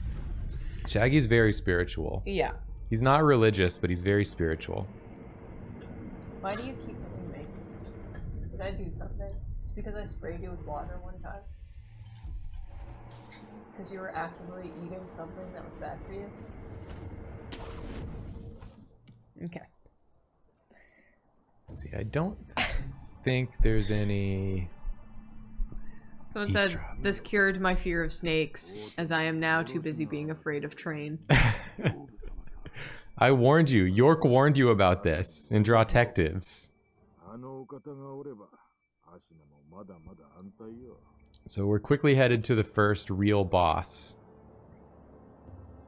[SPEAKER 1] Shaggy's very spiritual.
[SPEAKER 2] Yeah.
[SPEAKER 1] He's not religious, but he's very spiritual.
[SPEAKER 2] Why do you keep? Did I do something? It's because I sprayed you with water one time. Because you were actively eating something that was bad for you. Okay.
[SPEAKER 1] See, I don't think there's any.
[SPEAKER 2] Someone said,
[SPEAKER 1] Eavesdrop.
[SPEAKER 2] This cured my fear of snakes, as I am now too busy being afraid of train.
[SPEAKER 1] I warned you. York warned you about this in Drawtectives. So we're quickly headed to the first real boss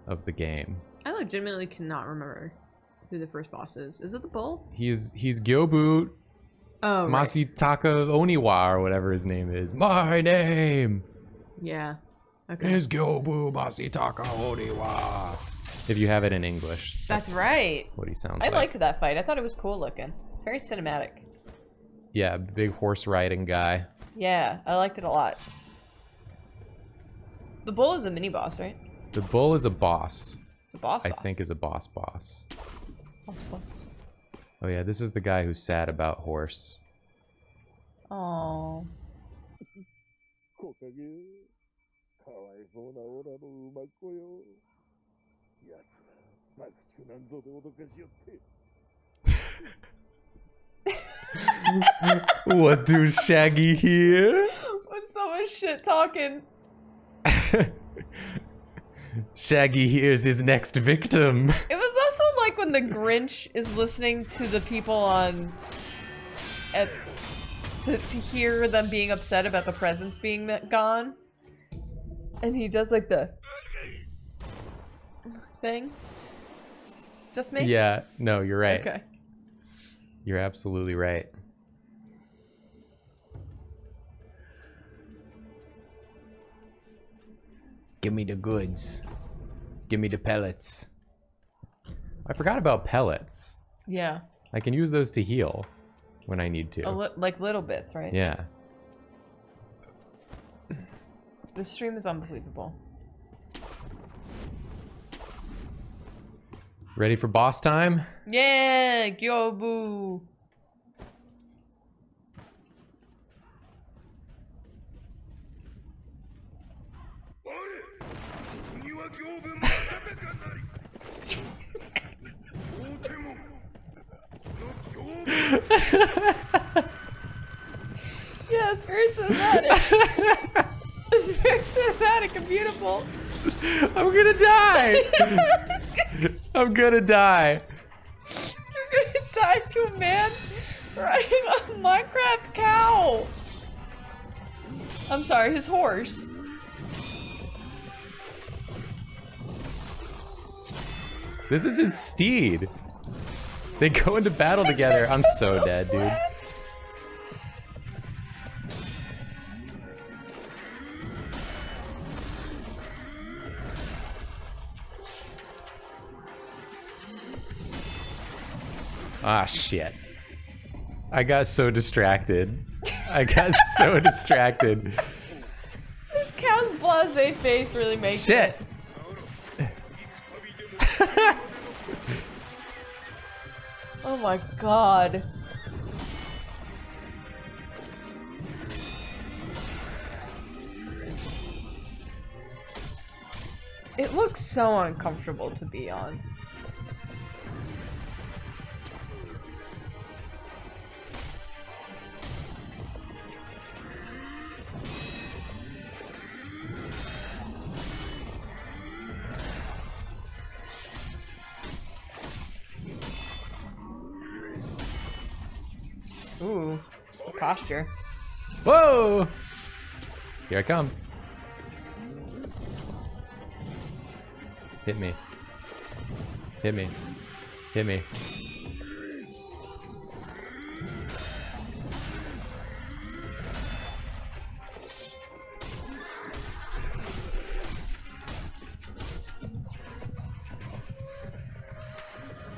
[SPEAKER 1] of the game.
[SPEAKER 2] I legitimately cannot remember who the first boss is. Is it the bull?
[SPEAKER 1] He's he's Gyobu
[SPEAKER 2] oh, right.
[SPEAKER 1] Masataka Oniwa or whatever his name is. My name.
[SPEAKER 2] Yeah. Okay.
[SPEAKER 1] Is Gyobu Masataka Oniwa. If you have it in English.
[SPEAKER 2] That's, that's right.
[SPEAKER 1] What he sounds
[SPEAKER 2] I
[SPEAKER 1] like.
[SPEAKER 2] I liked that fight. I thought it was cool looking. Very cinematic.
[SPEAKER 1] Yeah, big horse riding guy.
[SPEAKER 2] Yeah, I liked it a lot. The bull is a mini boss, right?
[SPEAKER 1] The bull is a boss.
[SPEAKER 2] It's a boss.
[SPEAKER 1] I
[SPEAKER 2] boss.
[SPEAKER 1] think is a boss boss.
[SPEAKER 2] boss boss.
[SPEAKER 1] Oh yeah, this is the guy who's sad about horse.
[SPEAKER 2] Oh.
[SPEAKER 1] what do Shaggy hear?
[SPEAKER 2] With so much shit talking.
[SPEAKER 1] Shaggy hears his next victim.
[SPEAKER 2] It was also like when the Grinch is listening to the people on at to, to hear them being upset about the presents being gone. And he does like the thing. Just me?
[SPEAKER 1] Yeah, no, you're right.
[SPEAKER 2] Okay.
[SPEAKER 1] You're absolutely right. Give me the goods. Give me the pellets. I forgot about pellets.
[SPEAKER 2] Yeah.
[SPEAKER 1] I can use those to heal when I need to.
[SPEAKER 2] A li- like little bits, right?
[SPEAKER 1] yeah.
[SPEAKER 2] This stream is unbelievable.
[SPEAKER 1] Ready for boss time?
[SPEAKER 2] Yeah, Gyobu. Yeah, it's very cinematic. it's very cinematic and beautiful.
[SPEAKER 1] I'm gonna die! I'm gonna die.
[SPEAKER 2] You're gonna die to a man riding a Minecraft cow. I'm sorry, his horse.
[SPEAKER 1] This is his steed. They go into battle together. I'm so dead, dude. Ah, shit. I got so distracted. I got so distracted.
[SPEAKER 2] This cow's blase face really makes
[SPEAKER 1] Shit.
[SPEAKER 2] it. Oh my god. It looks so uncomfortable to be on. Posture.
[SPEAKER 1] Whoa! Here I come. Hit me. Hit me. Hit me.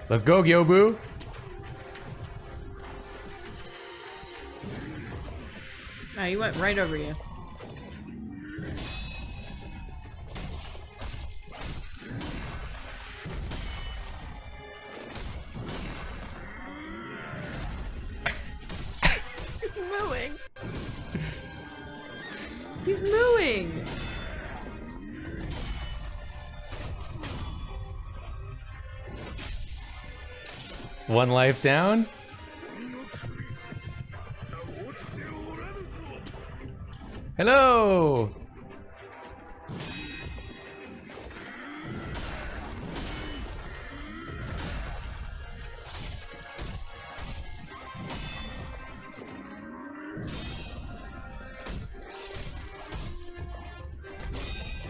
[SPEAKER 1] Let's go, Gyobu.
[SPEAKER 2] He went right over you. He's mooing. He's mooing.
[SPEAKER 1] One life down. Hello.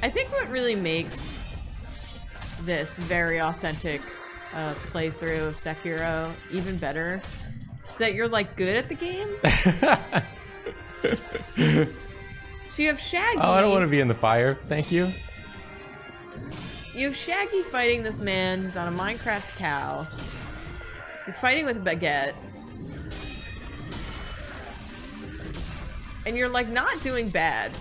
[SPEAKER 2] I think what really makes this very authentic uh, playthrough of Sekiro even better is that you're like good at the game. So you have Shaggy.
[SPEAKER 1] Oh, I don't want to be in the fire. Thank you.
[SPEAKER 2] You have Shaggy fighting this man who's on a Minecraft cow. You're fighting with a baguette. And you're like not doing bad.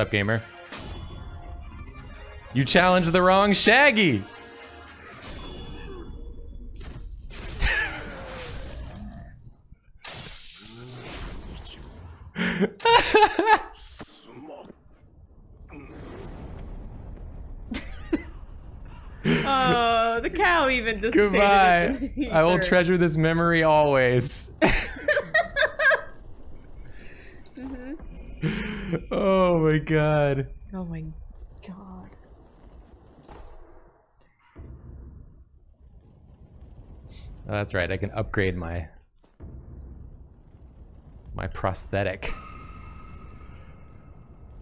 [SPEAKER 1] Up, gamer? You challenged the wrong Shaggy.
[SPEAKER 2] Oh, the cow even.
[SPEAKER 1] Goodbye. I will treasure this memory always. oh my god.
[SPEAKER 2] Oh my god.
[SPEAKER 1] Oh, that's right. I can upgrade my my prosthetic.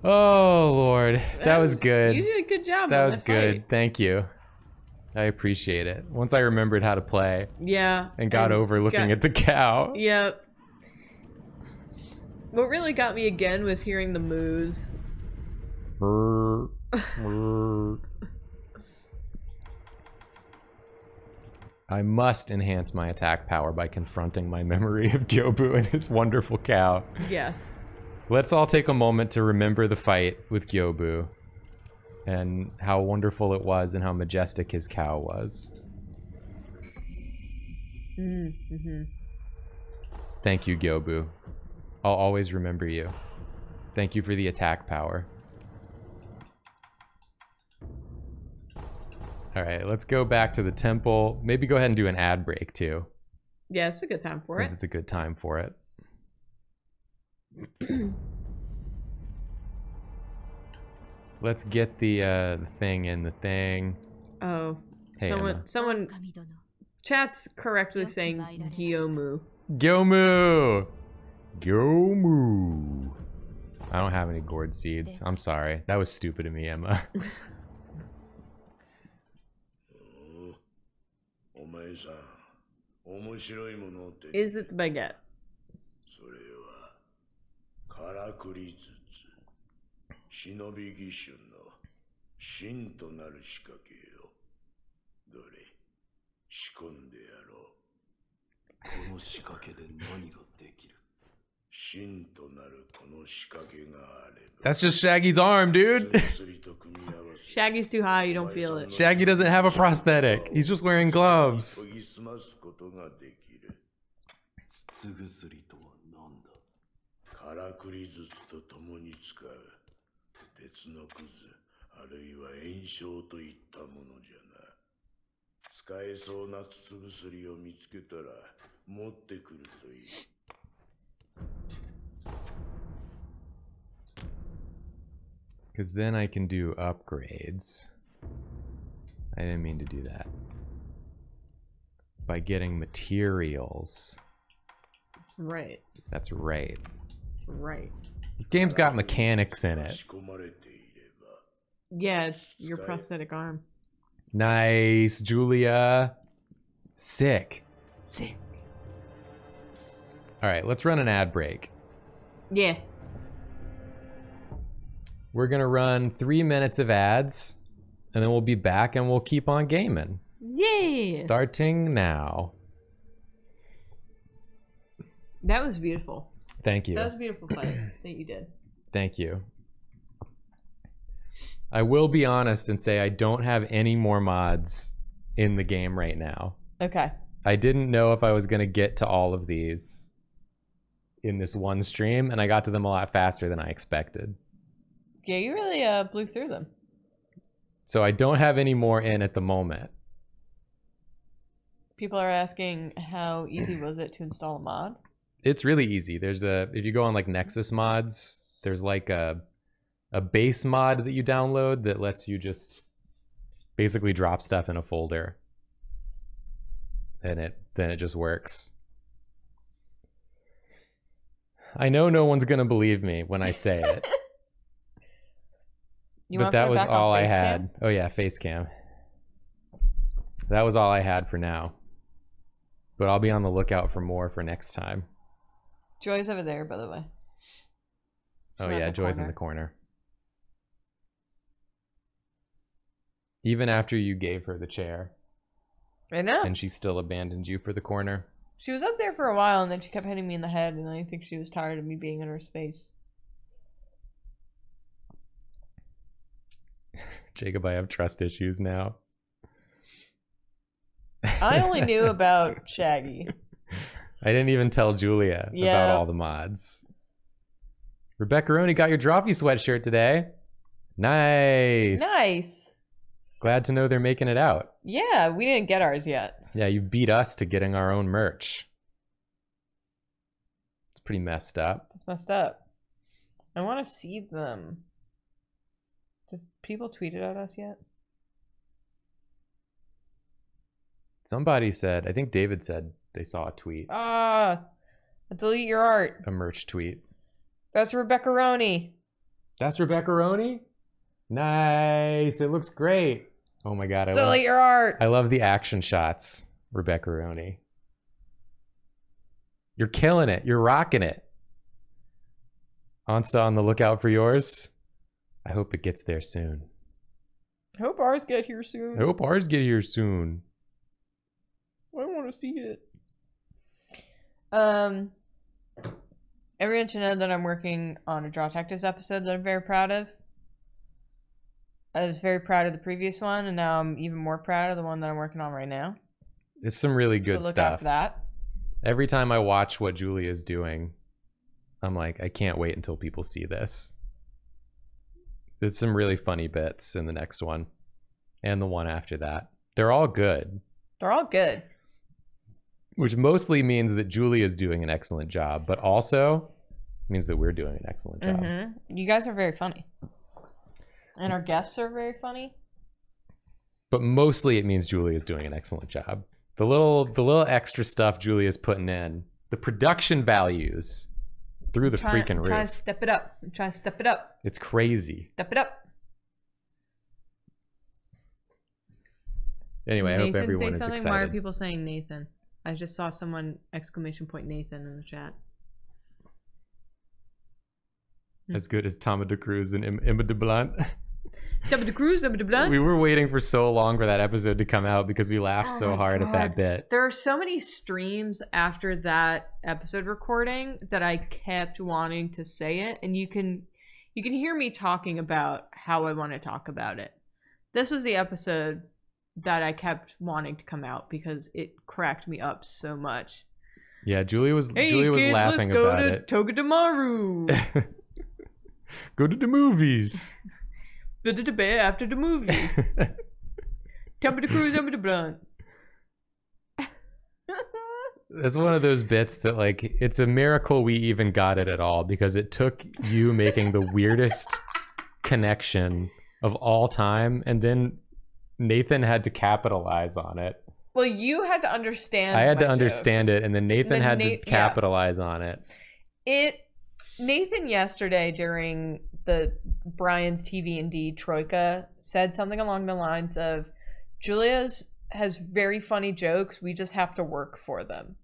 [SPEAKER 1] Oh lord, that, was, good.
[SPEAKER 2] You did a good job.
[SPEAKER 1] that
[SPEAKER 2] on
[SPEAKER 1] was
[SPEAKER 2] that
[SPEAKER 1] good.
[SPEAKER 2] fight.
[SPEAKER 1] Thank you. I appreciate it. Once I remembered how to play
[SPEAKER 2] Yeah.
[SPEAKER 1] and got over looking
[SPEAKER 2] got-
[SPEAKER 1] at the cow.
[SPEAKER 2] Yep. What really got me again was hearing the moos.
[SPEAKER 1] I must enhance my attack power by confronting my memory of Gyobu and his wonderful cow.
[SPEAKER 2] Yes.
[SPEAKER 1] Let's all take a moment to remember the fight with Gyobu and how wonderful it was and how majestic his cow was.
[SPEAKER 2] Mm-hmm.
[SPEAKER 1] Thank you, Gyobu. I'll always remember you. Thank you for the attack power. All right, let's go back to the temple. Maybe go ahead and do an ad break too,
[SPEAKER 2] Yeah, it's a good time for
[SPEAKER 1] since
[SPEAKER 2] it.
[SPEAKER 1] it's a good time for it. let's get the uh, the thing in the thing.
[SPEAKER 2] Oh,
[SPEAKER 1] Hey,
[SPEAKER 2] someone,
[SPEAKER 1] Emma.
[SPEAKER 2] someone, chat's correctly saying Gyomu.
[SPEAKER 1] Gyomu! Gyomu! I don't have any gourd seeds. I'm sorry. That was stupid of me, Emma.
[SPEAKER 4] 前さん。面白いものって。
[SPEAKER 2] Is it the baguette?
[SPEAKER 4] それはからくりつつ忍び義手の。真となる仕掛けよ。どれ？仕込んでやろう。この仕掛けで何ができる？
[SPEAKER 1] That's just Shaggy's arm, dude.
[SPEAKER 2] Shaggy's too high, you don't feel it.
[SPEAKER 1] Shaggy doesn't have a prosthetic. He's just wearing gloves. Because then I can do upgrades. I didn't mean to do that. By getting materials.
[SPEAKER 2] Right.
[SPEAKER 1] That's right.
[SPEAKER 2] Right.
[SPEAKER 1] This game's got mechanics in it.
[SPEAKER 2] Yes, your prosthetic arm.
[SPEAKER 1] Nice, Julia. Sick.
[SPEAKER 2] Sick.
[SPEAKER 1] All right, let's run an ad break.
[SPEAKER 2] Yeah.
[SPEAKER 1] We're going to run three minutes of ads, and then we'll be back and we'll keep on gaming.
[SPEAKER 2] Yay!
[SPEAKER 1] Starting now.
[SPEAKER 2] That was beautiful.
[SPEAKER 1] Thank you.
[SPEAKER 2] That was a beautiful fight that you did.
[SPEAKER 1] Thank you. I will be honest and say I don't have any more mods in the game right now.
[SPEAKER 2] Okay.
[SPEAKER 1] I didn't know if I was going to get to all of these in this one stream, and I got to them a lot faster than I expected.
[SPEAKER 2] Yeah, you really uh blew through them.
[SPEAKER 1] So I don't have any more in at the moment.
[SPEAKER 2] People are asking how easy was it to install a mod?
[SPEAKER 1] It's really easy. There's a if you go on like Nexus mods, there's like a a base mod that you download that lets you just basically drop stuff in a folder. And it then it just works. I know no one's going to believe me when I say it.
[SPEAKER 2] You
[SPEAKER 1] but that was all I had.
[SPEAKER 2] cam?
[SPEAKER 1] Oh yeah, face cam. That was all I had for now. But I'll be on the lookout for more for next time.
[SPEAKER 2] Joy's over there, by the way.
[SPEAKER 1] Oh yeah, Joy's in the corner. Even after you gave her the chair
[SPEAKER 2] I know.
[SPEAKER 1] and she still abandoned you for the corner.
[SPEAKER 2] She was up there for a while and then she kept hitting me in the head and I think she was tired of me being in her space.
[SPEAKER 1] Jacob, I have trust issues now.
[SPEAKER 2] I only knew about Shaggy.
[SPEAKER 1] I didn't even tell Julia
[SPEAKER 2] Yeah.
[SPEAKER 1] about all the mods. Rebecca Roney got your Droppy sweatshirt today. Nice.
[SPEAKER 2] Nice.
[SPEAKER 1] Glad to know they're making it out.
[SPEAKER 2] Yeah, we didn't get ours yet.
[SPEAKER 1] Yeah, you beat us to getting our own merch. It's pretty messed up.
[SPEAKER 2] It's messed up. I want to see them. Did people tweet it at us yet?
[SPEAKER 1] Somebody said, I think David said they saw a tweet,
[SPEAKER 2] Ah, delete your art.
[SPEAKER 1] a merch tweet.
[SPEAKER 2] That's Rebecca Roney.
[SPEAKER 1] That's Rebecca Roney? Nice. It looks great. Oh my god, I love,
[SPEAKER 2] Delete your art.
[SPEAKER 1] I love the action shots, Rebecca Roney. You're killing it. You're rocking it. Onsta on the lookout for yours. I hope it gets there soon.
[SPEAKER 2] I hope ours get here soon.
[SPEAKER 1] I hope ours get here soon.
[SPEAKER 2] I want to see it. Um, everyone should know that I'm working on a Drawtectives episode that I'm very proud of. I was very proud of the previous one, and now I'm even more proud of the one that I'm working on right now.
[SPEAKER 1] It's some really good
[SPEAKER 2] so look
[SPEAKER 1] stuff.
[SPEAKER 2] that.
[SPEAKER 1] Every time I watch what Julia's doing, I'm like, I can't wait until people see this. There's some really funny bits in the next one and the one after that. They're all good,
[SPEAKER 2] They're all good.
[SPEAKER 1] which mostly means that Julia's doing an excellent job, but also means that we're doing an excellent job.
[SPEAKER 2] hmm You guys are very funny, and our guests are very funny.
[SPEAKER 1] But mostly it means Julie is doing an excellent job. The little the little extra stuff Julia's putting in, the production values through the
[SPEAKER 2] Try,
[SPEAKER 1] freaking roof.
[SPEAKER 2] try to step it up. I'm trying to step it up.
[SPEAKER 1] It's crazy.
[SPEAKER 2] Step it up.
[SPEAKER 1] Anyway, I hope
[SPEAKER 2] Nathan,
[SPEAKER 1] everyone
[SPEAKER 2] say
[SPEAKER 1] is
[SPEAKER 2] something.
[SPEAKER 1] excited.
[SPEAKER 2] Why are people saying Nathan? I just saw someone exclamation point Nathan in the chat.
[SPEAKER 1] as good as Tama de Cruz and Emma de Blunt.
[SPEAKER 2] Double the cruise, double the blood.
[SPEAKER 1] we were waiting for so long for that episode to come out because we laughed
[SPEAKER 2] Oh
[SPEAKER 1] so hard at that bit.
[SPEAKER 2] There are so many streams after that episode recording that I kept wanting to say it, and you can you can hear me talking about how I want to talk about it. This was the episode that I kept wanting to come out because it cracked me up so much.
[SPEAKER 1] Yeah, Julia was
[SPEAKER 2] Hey
[SPEAKER 1] Julia was
[SPEAKER 2] kids, let's go
[SPEAKER 1] about
[SPEAKER 2] to
[SPEAKER 1] it.
[SPEAKER 2] Togedemaru.
[SPEAKER 1] Go to the movies.
[SPEAKER 2] Go to the bear after the movie. Double the cruise, double the blunt.
[SPEAKER 1] That's one of those bits that like it's a miracle we even got it at all because it took you making the weirdest connection of all time and then Nathan had to capitalize on it.
[SPEAKER 2] Well, you had to understand.
[SPEAKER 1] I had to
[SPEAKER 2] joke.
[SPEAKER 1] understand it and then Nathan
[SPEAKER 2] then
[SPEAKER 1] had
[SPEAKER 2] Nate-
[SPEAKER 1] to
[SPEAKER 2] yeah.
[SPEAKER 1] capitalize on it.
[SPEAKER 2] it Nathan yesterday during the Brian's TV and D Troika said something along the lines of Julia's has very funny jokes. We just have to work for them.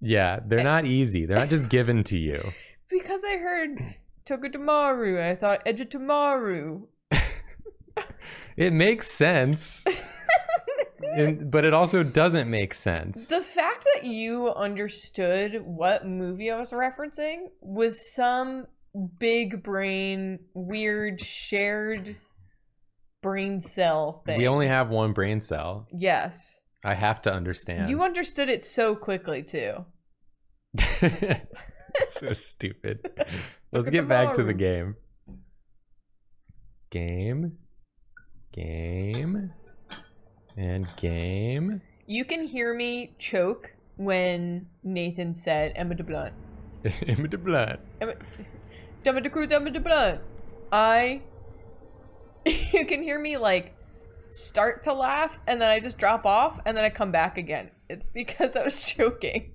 [SPEAKER 1] Yeah, they're not easy. They're not just given to you.
[SPEAKER 2] Because I heard Togedemaru, I thought Edutamaru.
[SPEAKER 1] It makes sense, and, but it also doesn't make sense.
[SPEAKER 2] The fact that you understood what movie I was referencing was some big brain, weird, shared brain cell thing.
[SPEAKER 1] We only have one brain cell.
[SPEAKER 2] Yes.
[SPEAKER 1] I have to understand.
[SPEAKER 2] You understood it so quickly too.
[SPEAKER 1] so stupid. Let's get back to the game. Game. Game. And game.
[SPEAKER 2] You can hear me choke when Nathan said Emma de Blunt.
[SPEAKER 1] Emma de Blunt.
[SPEAKER 2] Emma, Cruz, Emma de Blunt. I. You can hear me like start to laugh and then I just drop off and then I come back again. It's because I was choking.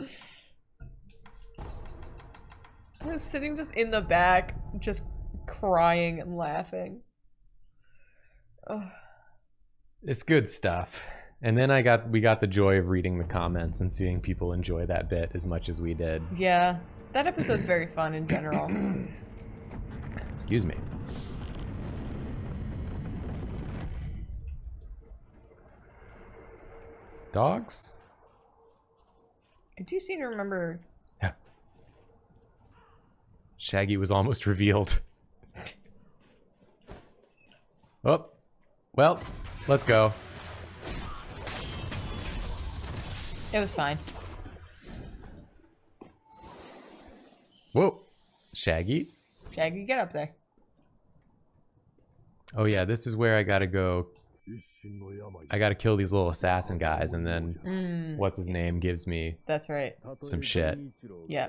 [SPEAKER 2] I was sitting just in the back, just crying and laughing. Ugh.
[SPEAKER 1] It's good stuff. And then I got we got the joy of reading the comments and seeing people enjoy that bit as much as we did.
[SPEAKER 2] Yeah, that episode's very fun in general.
[SPEAKER 1] Excuse me. Dogs?
[SPEAKER 2] I do seem to remember. Yeah.
[SPEAKER 1] Shaggy was almost revealed. Oh, well, let's go.
[SPEAKER 2] It was fine.
[SPEAKER 1] Whoa. Shaggy?
[SPEAKER 2] Shaggy, get up there.
[SPEAKER 1] Oh yeah, this is where I gotta go. I gotta kill these little assassin guys, and then
[SPEAKER 2] mm.
[SPEAKER 1] what's his name gives me.
[SPEAKER 2] That's right.
[SPEAKER 1] Some shit.
[SPEAKER 2] Yeah.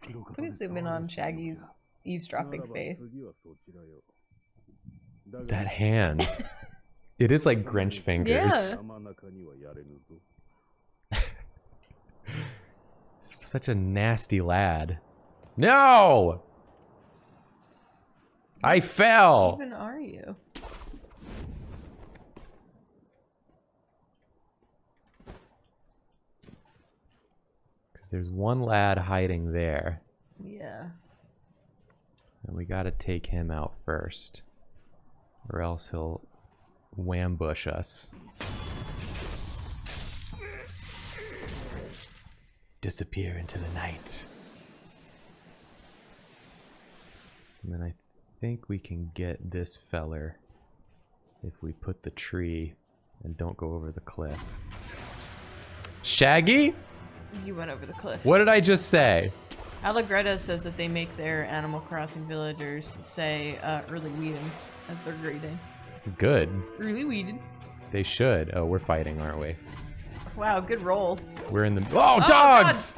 [SPEAKER 2] Please zoom in on Shaggy's eavesdropping face.
[SPEAKER 1] That hand. it is like Grinch fingers.
[SPEAKER 2] Yeah.
[SPEAKER 1] Such a nasty lad. No! I fell!
[SPEAKER 2] Even are you?
[SPEAKER 1] Because there's one lad hiding there.
[SPEAKER 2] Yeah.
[SPEAKER 1] And we gotta take him out first. Or else he'll wambush us. Disappear into the night. And then I think we can get this feller if we put the tree and don't go over the cliff. Shaggy?
[SPEAKER 2] You went over the cliff.
[SPEAKER 1] What did I just say?
[SPEAKER 2] Allegretta says that they make their Animal Crossing villagers say uh, early weeding as they're greeting.
[SPEAKER 1] Good.
[SPEAKER 2] Really weeded.
[SPEAKER 1] They should. Oh, we're fighting, aren't we?
[SPEAKER 2] Wow, good roll.
[SPEAKER 1] We're in the. Oh,
[SPEAKER 2] Oh,
[SPEAKER 1] dogs!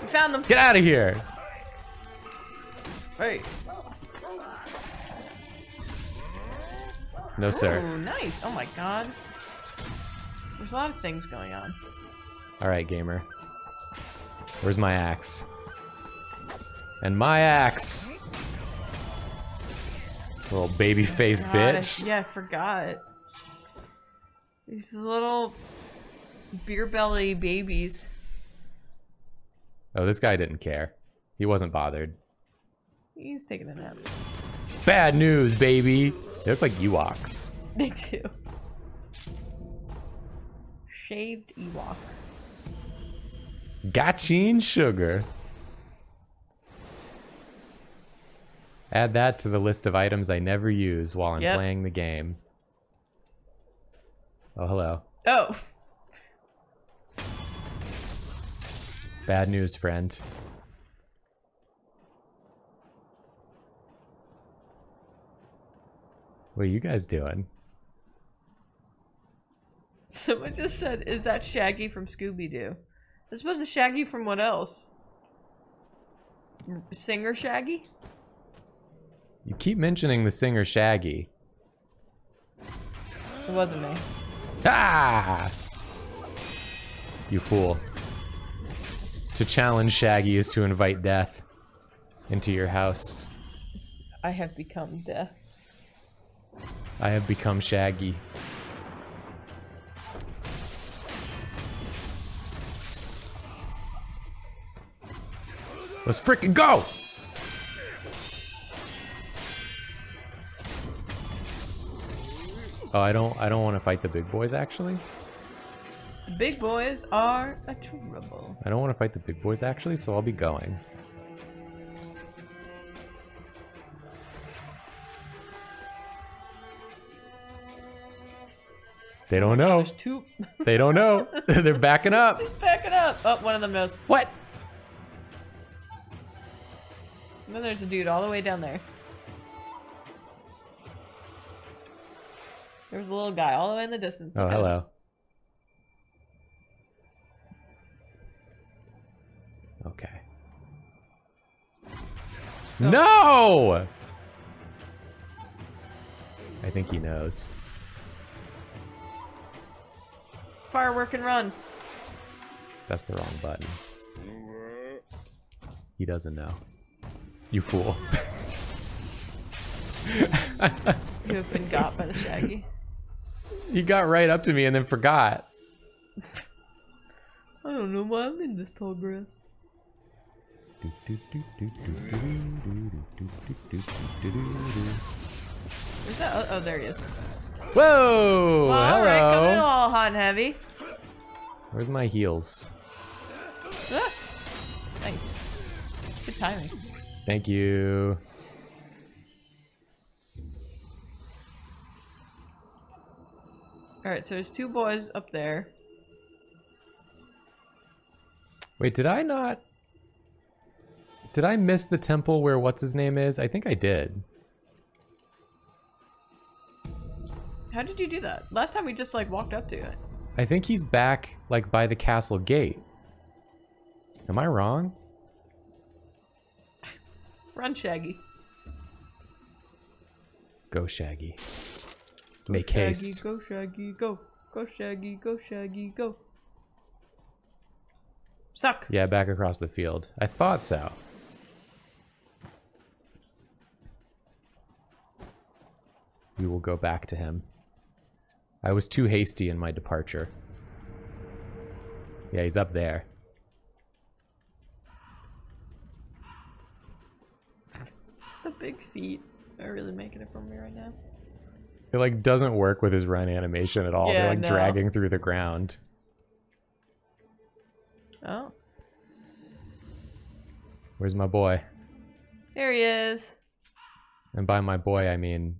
[SPEAKER 2] We found them.
[SPEAKER 1] Get out of here!
[SPEAKER 2] Right.
[SPEAKER 1] No, sir.
[SPEAKER 2] Ooh, nice. Oh my god. There's a lot of things going on.
[SPEAKER 1] All right, gamer. Where's my axe? And my axe. Little baby face
[SPEAKER 2] God, I-
[SPEAKER 1] bitch.
[SPEAKER 2] yeah, I forgot. These little beer belly babies.
[SPEAKER 1] Oh, this guy didn't care. He wasn't bothered.
[SPEAKER 2] He's taking a nap.
[SPEAKER 1] Bad news, baby. They look like Ewoks.
[SPEAKER 2] They do. Shaved Ewoks.
[SPEAKER 1] Gachiin sugar. Add that to the list of items I never use while I'm
[SPEAKER 2] Yep.
[SPEAKER 1] playing the game. Oh, hello.
[SPEAKER 2] Oh,
[SPEAKER 1] Bad news, friend. What are you guys doing?
[SPEAKER 2] someone just said, "Is that Shaggy from Scooby Doo?" This suppose a Shaggy from what else? Singer Shaggy?
[SPEAKER 1] You keep mentioning the singer Shaggy.
[SPEAKER 2] It wasn't me.
[SPEAKER 1] Ah! You fool. To challenge Shaggy is to invite death into your house.
[SPEAKER 2] I have become death.
[SPEAKER 1] I have become Shaggy. Let's freaking go! Oh, I don't I don't want to fight the big boys actually.
[SPEAKER 2] The big boys are a trouble.
[SPEAKER 1] I don't want to fight the big boys actually, so I'll be going. They don't oh know.
[SPEAKER 2] There's two.
[SPEAKER 1] They don't know. They're backing up.
[SPEAKER 2] Back it up. Oh, one of them knows.
[SPEAKER 1] What?
[SPEAKER 2] And then there's a dude all the way down there. There's a little guy all the way in the distance.
[SPEAKER 1] Oh, hello. Okay. Oh. No! I think he knows.
[SPEAKER 2] Firework and run.
[SPEAKER 1] That's the wrong button. He doesn't know. You fool.
[SPEAKER 2] You have been got by the Shaggy.
[SPEAKER 1] he got right up to me and then forgot.
[SPEAKER 2] I don't know why I'm in this tall grass. Where's that? Oh, oh, there he is.
[SPEAKER 1] Whoa! Hello.
[SPEAKER 2] All right, coming in all hot and heavy.
[SPEAKER 1] Where's my heels?
[SPEAKER 2] Ah! Nice. Good timing.
[SPEAKER 1] Thank you.
[SPEAKER 2] Alright, so there's two boys up there.
[SPEAKER 1] Wait, did I not? Did I miss the temple where what's his name is? I think I did.
[SPEAKER 2] How did you do that? Last time we just like walked up to it.
[SPEAKER 1] I think he's back like by the castle gate. Am I wrong?
[SPEAKER 2] Run, Shaggy.
[SPEAKER 1] Go Shaggy.
[SPEAKER 2] Go
[SPEAKER 1] Make
[SPEAKER 2] Shaggy,
[SPEAKER 1] haste.
[SPEAKER 2] Go Shaggy, go. Go Shaggy, go Shaggy, go. Suck.
[SPEAKER 1] Yeah, back across the field. I thought so. We will go back to him. I was too hasty in my departure. Yeah, he's up there.
[SPEAKER 2] The big feet are really making it for me right now.
[SPEAKER 1] It like doesn't work with his run animation at all.
[SPEAKER 2] Yeah,
[SPEAKER 1] They're like
[SPEAKER 2] no.
[SPEAKER 1] dragging through the ground.
[SPEAKER 2] Oh.
[SPEAKER 1] Where's my boy?
[SPEAKER 2] There he is.
[SPEAKER 1] And by my boy, I mean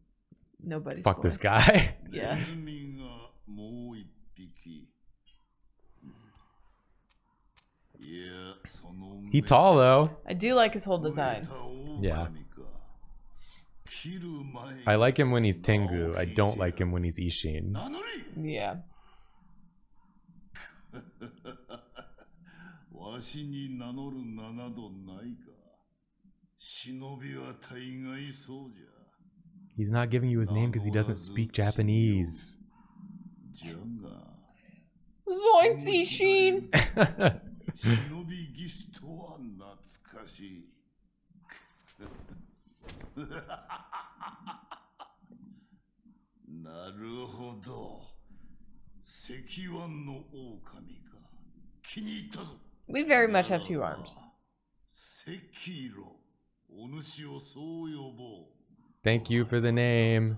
[SPEAKER 2] nobody.
[SPEAKER 1] Fuck
[SPEAKER 2] boy.
[SPEAKER 1] this guy.
[SPEAKER 2] Yeah.
[SPEAKER 1] he tall though.
[SPEAKER 2] I do like his whole design.
[SPEAKER 1] Yeah. I like him when he's Tengu. I don't like him when he's Ishin.
[SPEAKER 2] Yeah.
[SPEAKER 1] He's not giving you his name because he doesn't speak Japanese.
[SPEAKER 4] Zoinks Ishin! なるほど石腕の狼か気に入ったぞ
[SPEAKER 2] We very much have two arms.
[SPEAKER 4] 赤色お主をそう呼ぼ
[SPEAKER 1] Thank you for the name.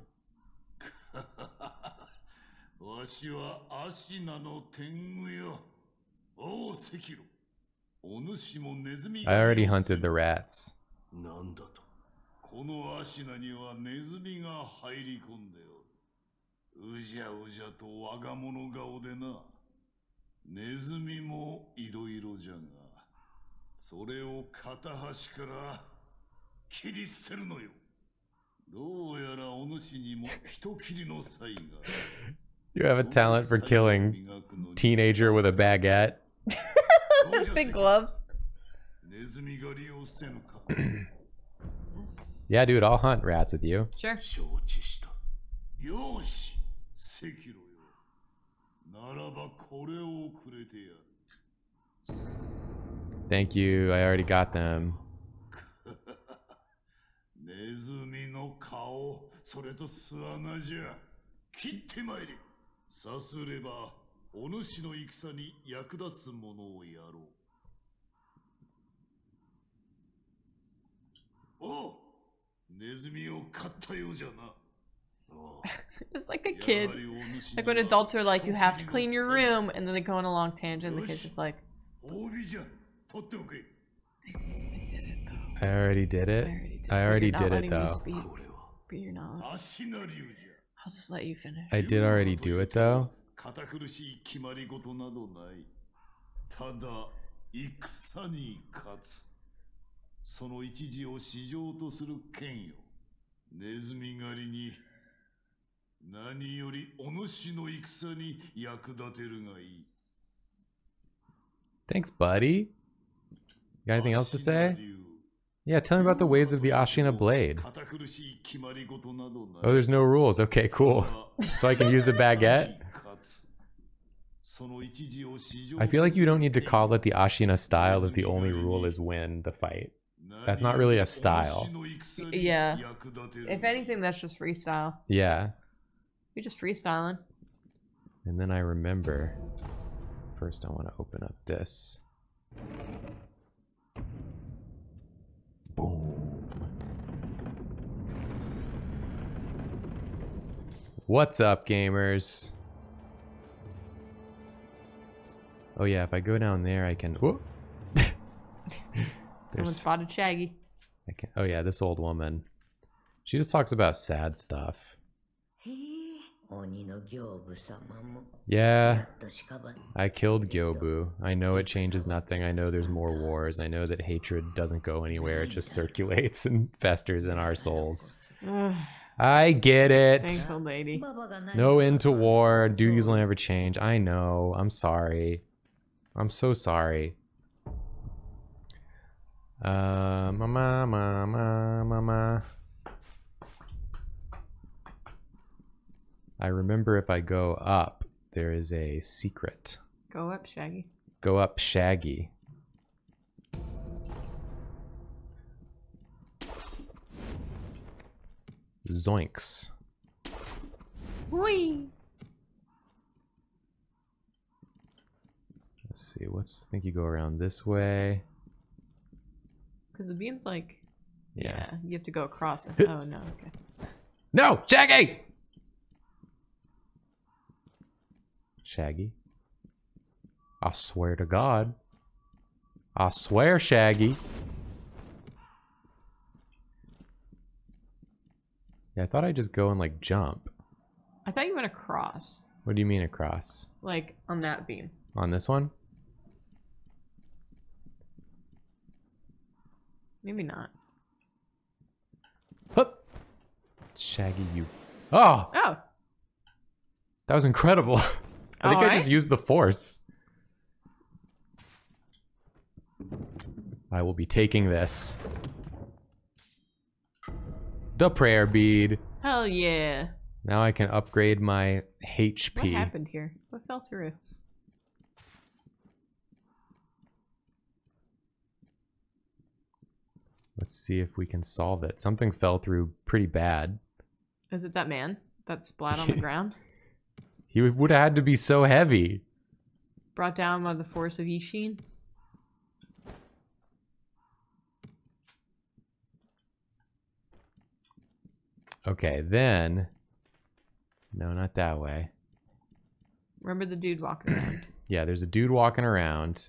[SPEAKER 4] うわしはアシナの天狗よおう赤色お主もネズミ
[SPEAKER 1] I already hunted the rats.
[SPEAKER 4] なんだと このアシナにはネズミが入り込んでおる。うじゃうじゃと我が物顔でな。ネズミもいろいろじゃがそれを片端から切り捨てるのよ。どうやらお主にも人斬りの才が。
[SPEAKER 1] You have a talent for killing teenager with a baguette.
[SPEAKER 2] Big gloves.
[SPEAKER 4] ネズミ狩りをせぬか
[SPEAKER 1] Yeah, dude, I'll hunt rats with you.
[SPEAKER 2] Sure.
[SPEAKER 4] 承知した。よし、赤炉よ。ならばこれをくれてやる。
[SPEAKER 1] Thank you. I already got them.
[SPEAKER 4] ネズミの顔、それと巣穴じゃ。切ってまいれ。さすれば、お主の戦に役立つものをやろう。おう ネズミを飼ったようじゃな。
[SPEAKER 2] Just like a kid. Like when adults are like, you have to clean your room, and then they go on a long tangent, and the kid's just like,
[SPEAKER 4] 褒美じゃ。取っておけ。
[SPEAKER 1] I already did it. I already
[SPEAKER 2] You're not
[SPEAKER 1] did it
[SPEAKER 2] letting me
[SPEAKER 1] though.
[SPEAKER 2] speak, but you're not.
[SPEAKER 4] 足なりゅうじゃ。
[SPEAKER 2] I'll just let you finish.
[SPEAKER 1] I did already do it though.
[SPEAKER 4] 堅苦しい決まり事などない。ただ、戦に勝つ。 その一時を市場とする剣よ。ネズミ狩りに、何よりお主の戦に役立てるがいい。
[SPEAKER 1] Thanks, buddy. You got anything else to say?
[SPEAKER 4] 足なりゅう
[SPEAKER 1] Yeah, tell me about the ways of the Ashina blade.
[SPEAKER 4] 堅苦しい決まり事などない。
[SPEAKER 1] Oh, there's no rules. Okay, cool. So I can use a baguette? I feel like you don't need to call it the Ashina style if the only rule is win the fight. That's not really a style.
[SPEAKER 2] Yeah. If anything, that's just freestyle.
[SPEAKER 1] Yeah.
[SPEAKER 2] You're just freestyling.
[SPEAKER 1] And then I remember. First, I want to open up this. Boom. What's up, gamers? Oh yeah, if I go down there, I can. Whoop.
[SPEAKER 2] Someone
[SPEAKER 1] There's...
[SPEAKER 2] spotted Shaggy.
[SPEAKER 1] I can't... Oh yeah, this old woman. She just talks about sad stuff. Yeah. I killed Gyobu. I know it changes nothing. I know there's more wars. I know that hatred doesn't go anywhere. It just circulates and festers in our souls. I get it.
[SPEAKER 2] Thanks, old lady.
[SPEAKER 1] No end to war. Duties will never change. I know. I'm sorry. I'm so sorry. Uh, mama, mama, mama. I remember if I go up, there is a secret.
[SPEAKER 2] Go up, Shaggy.
[SPEAKER 1] Go up Shaggy. Zoinks.
[SPEAKER 2] Whee!
[SPEAKER 1] Let's see. What's I think you go around this way.
[SPEAKER 2] Because the beam's like,
[SPEAKER 1] Yeah.
[SPEAKER 2] yeah. you have to go across it. Oh, no, okay.
[SPEAKER 1] No, Shaggy. Shaggy. I swear to God. I swear, Shaggy. Yeah, I thought I'd just go and like jump.
[SPEAKER 2] I thought you went across,
[SPEAKER 1] What do you mean across?
[SPEAKER 2] like on that beam.
[SPEAKER 1] On this one?
[SPEAKER 2] Maybe not.
[SPEAKER 1] Hup. Shaggy, you. Oh,
[SPEAKER 2] Oh,
[SPEAKER 1] that was incredible. I think I just used the force. I will be taking this. The prayer bead.
[SPEAKER 2] hell yeah.
[SPEAKER 1] Now I can upgrade my HP.
[SPEAKER 2] What happened here? What fell through?
[SPEAKER 1] Let's see if we can solve it. Something fell through pretty bad.
[SPEAKER 2] Is it that man that splat on the ground?
[SPEAKER 1] He would have had to be so heavy.
[SPEAKER 2] Brought down by the force of Ishin?
[SPEAKER 1] Okay, then. No, not that way.
[SPEAKER 2] Remember the dude walking around?
[SPEAKER 1] Yeah, there's a dude walking around.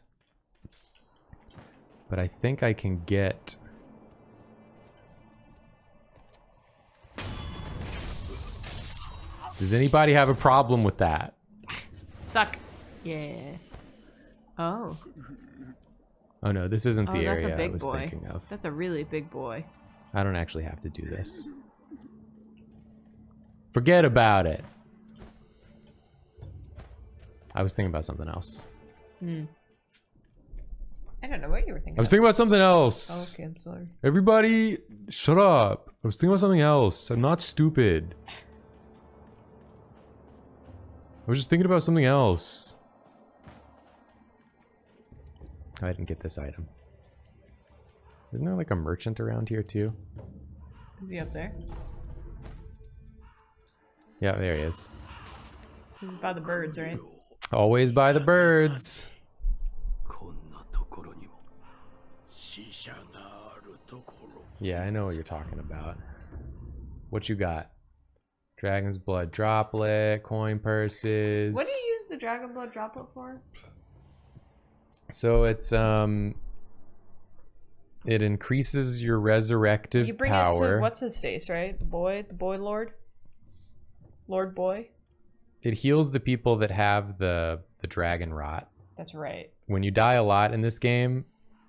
[SPEAKER 1] But I think I can get. Does anybody have a problem with that?
[SPEAKER 2] Suck. Yeah. Oh.
[SPEAKER 1] Oh no, this isn't
[SPEAKER 2] Oh,
[SPEAKER 1] the
[SPEAKER 2] that's a
[SPEAKER 1] area I
[SPEAKER 2] big
[SPEAKER 1] was
[SPEAKER 2] boy.
[SPEAKER 1] thinking of.
[SPEAKER 2] That's a really big boy.
[SPEAKER 1] I don't actually have to do this. Forget about it. I was thinking about something else.
[SPEAKER 2] Hmm. I don't know what you were thinking.
[SPEAKER 1] I was thinking about something else.
[SPEAKER 2] Oh, okay, I'm sorry.
[SPEAKER 1] Everybody, shut up. I was thinking about something else. I'm not stupid. I was just thinking about something else. I didn't get this item. Isn't there like a merchant around here too?
[SPEAKER 2] Is he up there?
[SPEAKER 1] Yeah, there he is.
[SPEAKER 2] He's by the birds, right?
[SPEAKER 1] Always by the birds. Yeah, I know what you're talking about. What you got? Dragon's blood droplet, coin purses.
[SPEAKER 2] What do you use the dragon blood droplet for?
[SPEAKER 1] So it's um it increases your resurrective
[SPEAKER 2] You bring
[SPEAKER 1] power.
[SPEAKER 2] it to what's his face, right? The boy, the boy lord, lord boy.
[SPEAKER 1] It heals the people that have the the dragon rot.
[SPEAKER 2] That's right.
[SPEAKER 1] When you die a lot in this game,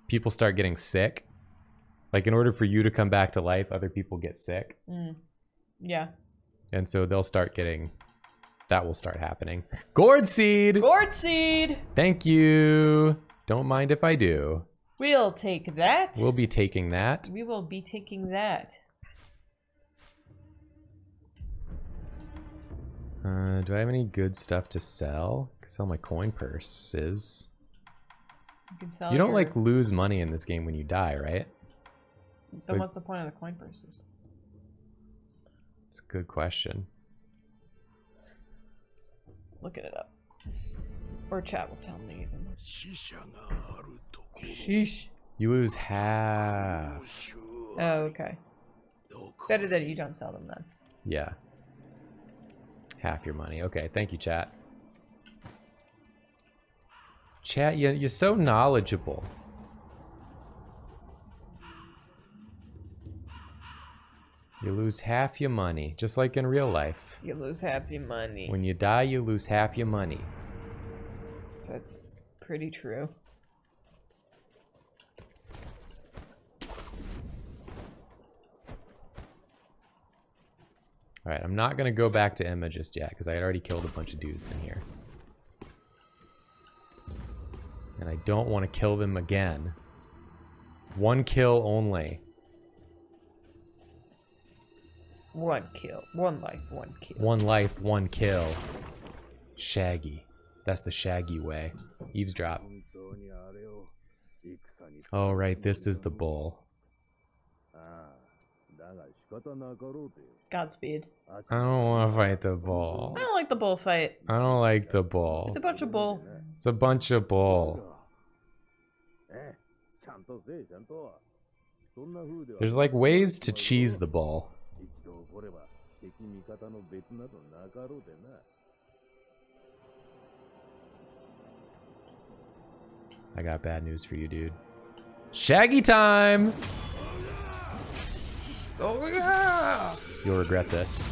[SPEAKER 1] people start getting sick. Like in order for you to come back to life, other people get sick.
[SPEAKER 2] Mm. Yeah.
[SPEAKER 1] And so they'll start getting that will start happening. Gourd seed.
[SPEAKER 2] Gourd seed.
[SPEAKER 1] Thank you. Don't mind if I do.
[SPEAKER 2] We'll take that.
[SPEAKER 1] We'll be taking that.
[SPEAKER 2] we will be taking that.
[SPEAKER 1] Uh, do I have any good stuff to sell? I can sell my coin purses.
[SPEAKER 2] You can sell.
[SPEAKER 1] You don't
[SPEAKER 2] your-
[SPEAKER 1] like lose money in this game when you die, right?
[SPEAKER 2] So
[SPEAKER 1] like-
[SPEAKER 2] what's the point of the coin purses?
[SPEAKER 1] It's a good question.
[SPEAKER 2] Looking it up. Or chat will tell me. Sheesh.
[SPEAKER 1] You lose half.
[SPEAKER 2] Oh, okay. Better that you don't sell them then.
[SPEAKER 1] Yeah. Half your money. Okay, thank you, chat. Chat, you're so knowledgeable. You lose half your money, just like in real life.
[SPEAKER 2] You lose half your money.
[SPEAKER 1] When you die, you lose half your money.
[SPEAKER 2] That's pretty true.
[SPEAKER 1] Alright, I'm not gonna go back to Emma just yet, because I had already killed a bunch of dudes in here. And I don't want to kill them again. One kill only.
[SPEAKER 2] One kill. One life, one kill.
[SPEAKER 1] One life, one kill. Shaggy. That's the shaggy way. Eavesdrop. Oh, right, this is the bull.
[SPEAKER 2] Godspeed.
[SPEAKER 5] I
[SPEAKER 1] don't want to fight the bull.
[SPEAKER 2] I don't like the bull fight.
[SPEAKER 1] I don't like the bull.
[SPEAKER 2] It's a bunch of bull.
[SPEAKER 1] It's a bunch of bull. There's like ways to cheese the bull.
[SPEAKER 5] 一度怒れば敵味方の別などなかろうてな
[SPEAKER 1] I got bad news for you, dude. Shaggy time!
[SPEAKER 2] Oh yeah!
[SPEAKER 1] You'll regret this.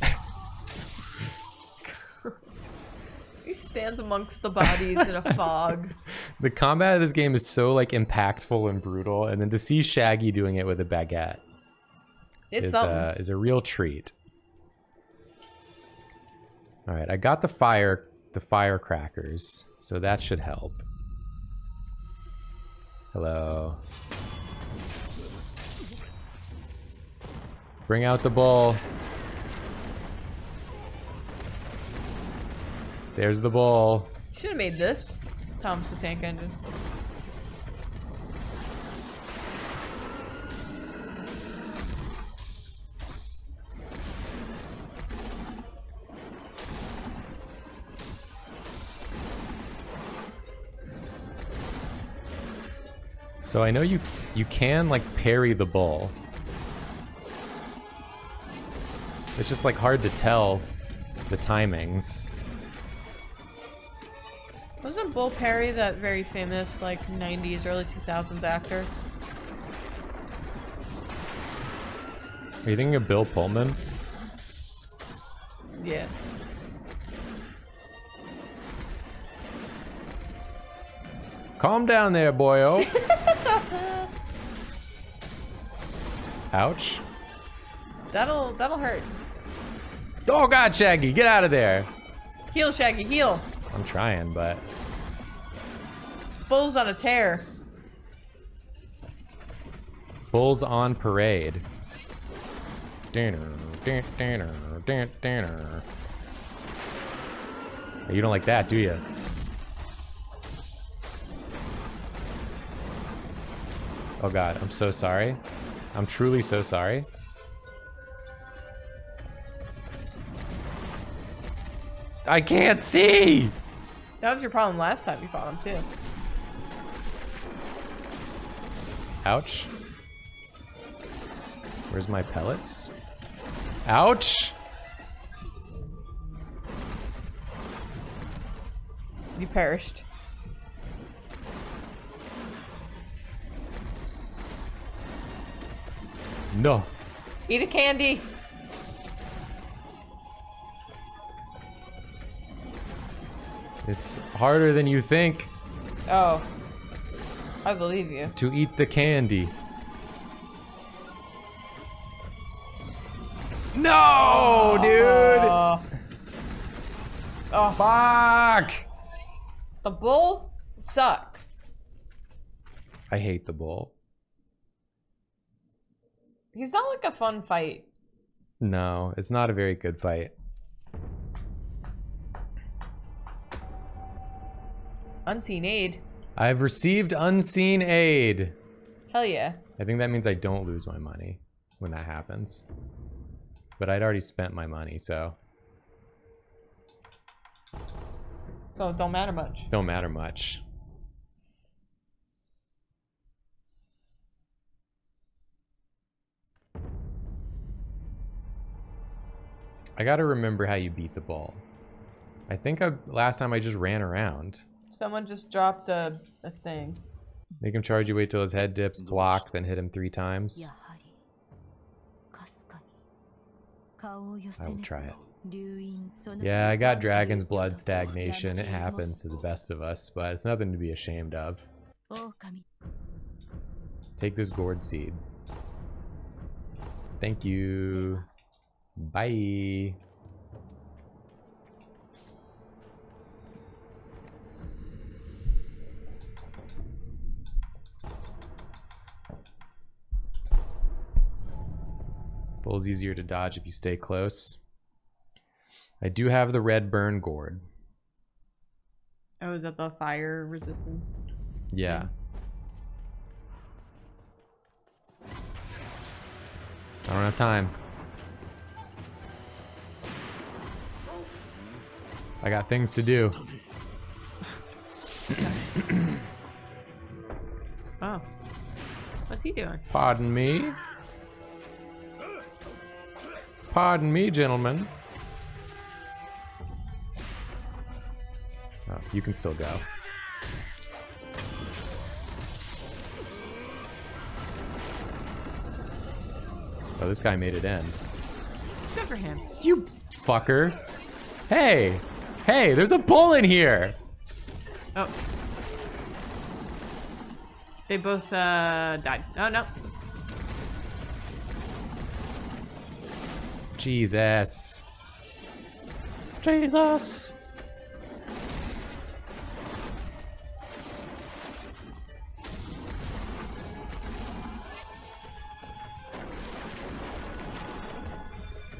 [SPEAKER 2] He stands amongst the bodies in a fog.
[SPEAKER 1] The combat of this game is so like impactful and brutal, and then to see Shaggy doing it with a baguette
[SPEAKER 2] it's
[SPEAKER 1] is uh, is a real treat. All right, I got the fire the firecrackers, so that should help. Hello. Bring out the bull. There's the bull.
[SPEAKER 2] Should have made this. Thomas the Tank Engine.
[SPEAKER 1] So I know you you can like parry the bull. It's just like hard to tell the timings.
[SPEAKER 2] Wasn't Bull Perry that very famous, like, 90s, early 2000s actor?
[SPEAKER 1] Are you thinking of Bill Pullman?
[SPEAKER 2] Yeah.
[SPEAKER 1] Calm down there, boyo. Ouch.
[SPEAKER 2] That'll, that'll hurt.
[SPEAKER 1] Oh god, Shaggy, get out of there.
[SPEAKER 2] Heal, Shaggy, heal.
[SPEAKER 1] I'm trying, but
[SPEAKER 2] Bull's on a tear.
[SPEAKER 1] Bulls on parade. Dinner, din- dinner, din- dinner. You don't like that, do you? Oh god, I'm so sorry. I'm truly so sorry. I can't see!
[SPEAKER 2] That was your problem last time you fought him, too.
[SPEAKER 1] Ouch. Where's my pellets? Ouch!
[SPEAKER 2] You perished.
[SPEAKER 1] No.
[SPEAKER 2] Eat a candy.
[SPEAKER 1] It's harder than you think
[SPEAKER 2] Oh. I believe you.
[SPEAKER 1] to eat the candy. No, dude!
[SPEAKER 2] Uh, oh,
[SPEAKER 1] Fuck!
[SPEAKER 2] the bull sucks.
[SPEAKER 1] I hate the bull.
[SPEAKER 2] He's not like a fun fight.
[SPEAKER 1] No, it's not a very good fight.
[SPEAKER 2] Unseen aid.
[SPEAKER 1] I've received unseen aid.
[SPEAKER 2] Hell yeah.
[SPEAKER 1] I think that means I don't lose my money when that happens. But I'd already spent my money, so
[SPEAKER 2] So it don't matter much.
[SPEAKER 1] don't matter much. I gotta remember how you beat the ball. I think I, last time I just ran around.
[SPEAKER 2] Someone just dropped a, a thing.
[SPEAKER 1] Make him charge you, wait till his head dips, block, then hit him three times. I will try it. Yeah, I got Dragon's Blood Stagnation. It happens to the best of us, but it's nothing to be ashamed of. Take this gourd seed. Thank you. Bye. Bull's easier to dodge if you stay close. I do have the red burn gourd.
[SPEAKER 2] Oh, is that the fire resistance?
[SPEAKER 1] Yeah. I don't have time. I got things to do.
[SPEAKER 2] Oh. What's he doing?
[SPEAKER 1] Pardon me. Pardon me, gentlemen. Oh, you can still go. Oh, this guy made it in.
[SPEAKER 2] Good for him.
[SPEAKER 1] You fucker. Hey! Hey, there's a bull in here!
[SPEAKER 2] Oh. They both uh died. Oh no.
[SPEAKER 1] Jesus. Jesus.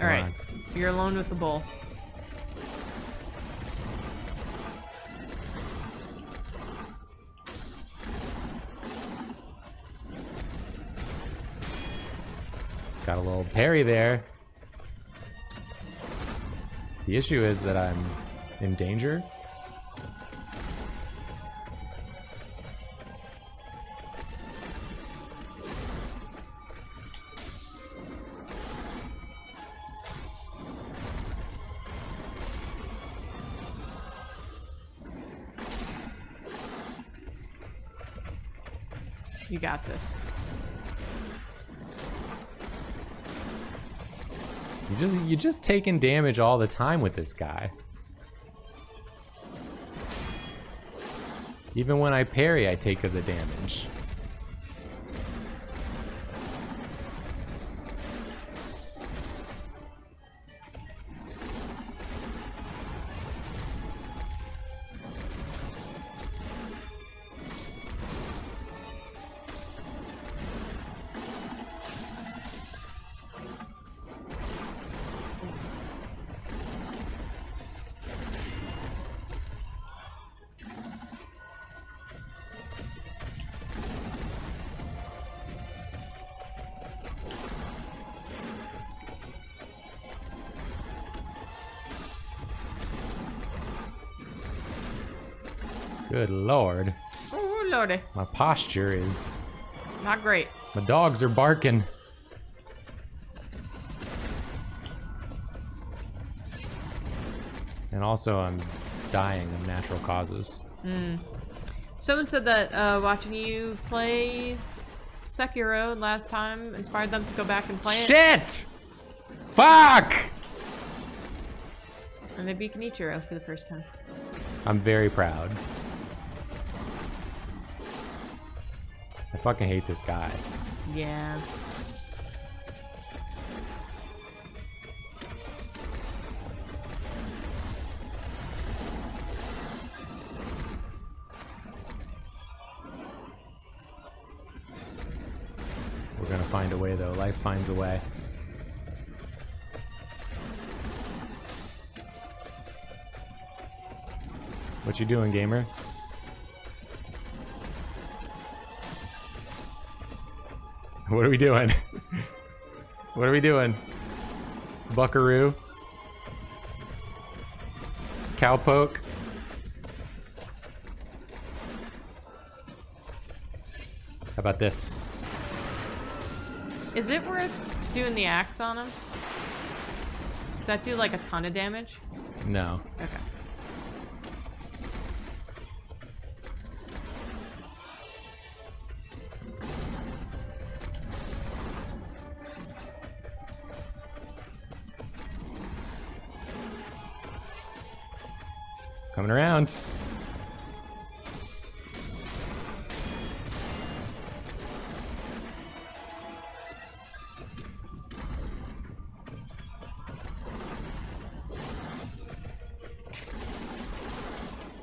[SPEAKER 2] All right. You're alone with the bull.
[SPEAKER 1] Got a little parry there. The issue is that I'm in danger.
[SPEAKER 2] You got this.
[SPEAKER 1] Just you just taking damage all the time with this guy. Even when I parry, I take the damage. Posture is
[SPEAKER 2] Not great.
[SPEAKER 1] my dogs are barking. And also I'm dying of natural causes.
[SPEAKER 2] Someone said that uh, watching you play Sekiro last time inspired them to go back and play it.
[SPEAKER 1] Shit! Fuck!
[SPEAKER 2] And they beat Genichiro for the first time.
[SPEAKER 1] I'm very proud. Fucking hate this guy.
[SPEAKER 2] Yeah.
[SPEAKER 1] We're gonna find a way though. Life finds a way. What you doing, gamer? What are we doing? what are we doing? Buckaroo? Cowpoke? How about this?
[SPEAKER 2] Is it worth doing the axe on him? Does that do like a ton of damage?
[SPEAKER 1] No.
[SPEAKER 2] Okay.
[SPEAKER 1] Coming around.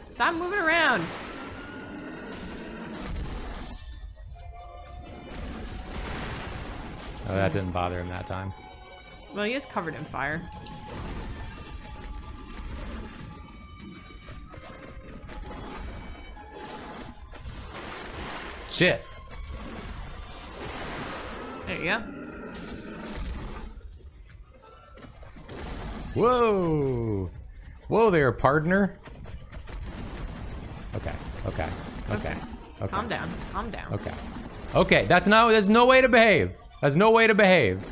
[SPEAKER 2] Stop moving around.
[SPEAKER 1] Oh, that didn't bother him that time.
[SPEAKER 2] Well, he is covered in fire.
[SPEAKER 1] Shit.
[SPEAKER 2] There you go.
[SPEAKER 1] Whoa. Whoa there, partner. Okay. Okay. Okay. Okay.
[SPEAKER 2] Calm down. Calm down.
[SPEAKER 1] Okay. Okay, that's not there's no way to behave. There's no way to behave.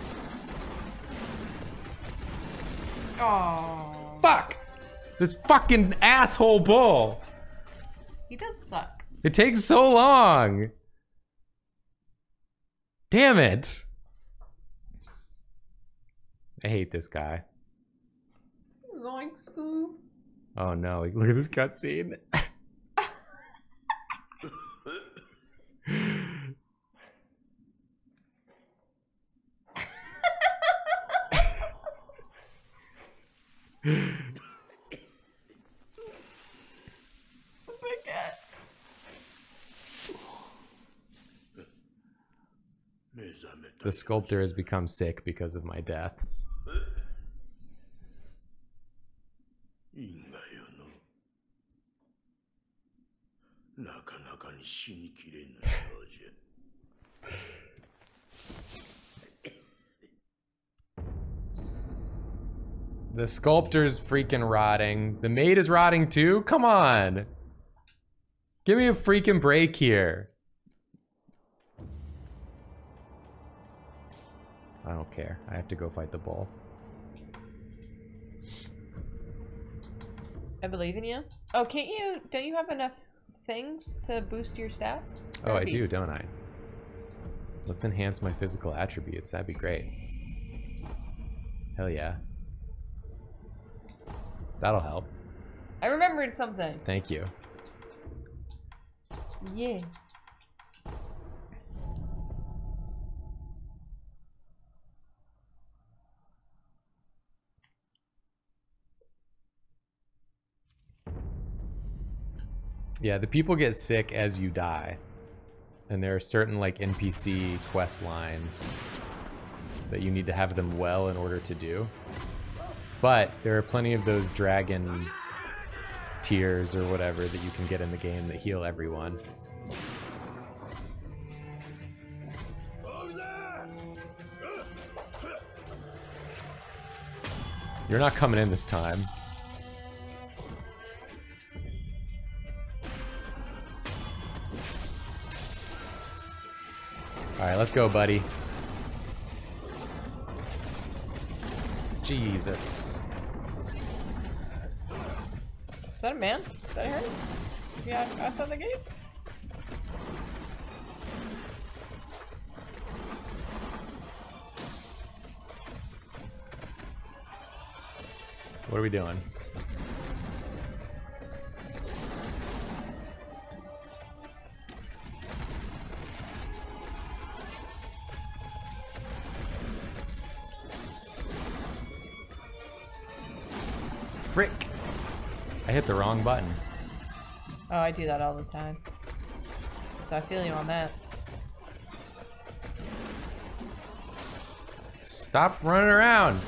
[SPEAKER 2] Oh,
[SPEAKER 1] Fuck. This fucking asshole bull.
[SPEAKER 2] he does suck.
[SPEAKER 1] It takes so long. Damn it. I hate this guy.
[SPEAKER 2] Zoink Scoob.
[SPEAKER 1] Oh no, look at this cutscene. The sculptor has become sick because of my deaths. the sculptor's freaking rotting. The maid is rotting too? Come on! Give me a freaking break here. Don't care. I have to go fight the bull.
[SPEAKER 2] I believe in you. Oh, can't you? Don't you have enough things to boost your stats?
[SPEAKER 1] Oh, I do, don't I? Let's enhance my physical attributes. That'd be great. Hell yeah. That'll help.
[SPEAKER 2] I remembered something.
[SPEAKER 1] Thank you.
[SPEAKER 2] Yeah.
[SPEAKER 1] Yeah, the people get sick as you die. And there are certain like NPC quest lines that you need to have them well in order to do. But there are plenty of those dragon tears or whatever that you can get in the game that heal everyone. You're not coming in this time. Alright, let's go, buddy. Jesus.
[SPEAKER 2] Is that a man? Is that her? Is he outside the gates?
[SPEAKER 1] What are we doing? Frick! I hit the wrong button.
[SPEAKER 2] Oh, I do that all the time. So I feel you on that.
[SPEAKER 1] Stop running around!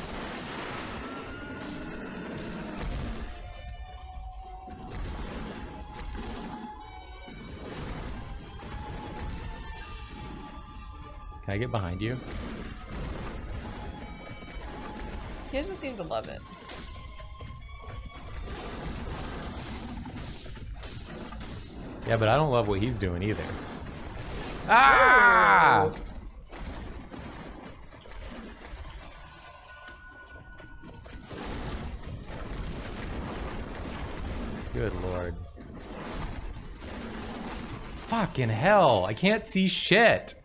[SPEAKER 1] Can I get behind you?
[SPEAKER 2] He doesn't seem to love it.
[SPEAKER 1] Yeah, but I don't love what he's doing either. Ah! Good lord. Fucking hell, I can't see shit.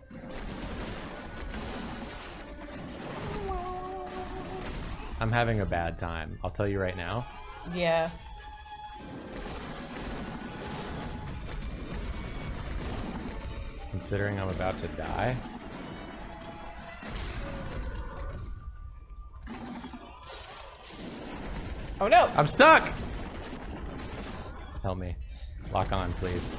[SPEAKER 1] I'm having a bad time. I'll tell you right now.
[SPEAKER 2] Yeah.
[SPEAKER 1] Considering I'm about to die.
[SPEAKER 2] Oh no!
[SPEAKER 1] I'm stuck! Help me. Lock on, please.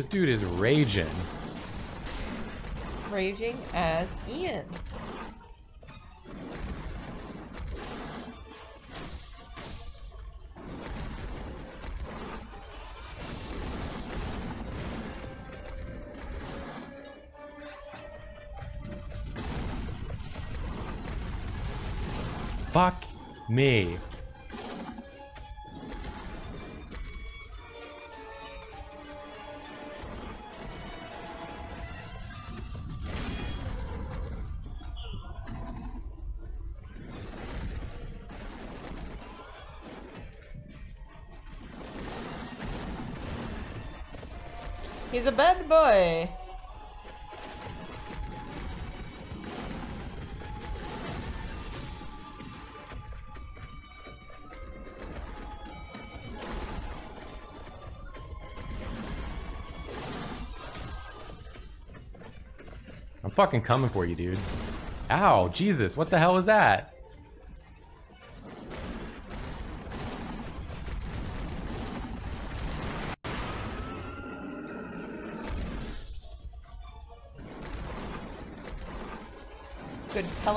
[SPEAKER 1] This dude is raging.
[SPEAKER 2] Raging as Ian.
[SPEAKER 1] Fuck me.
[SPEAKER 2] He's a bad boy.
[SPEAKER 1] I'm fucking coming for you, dude. Ow, Jesus, what the hell is that?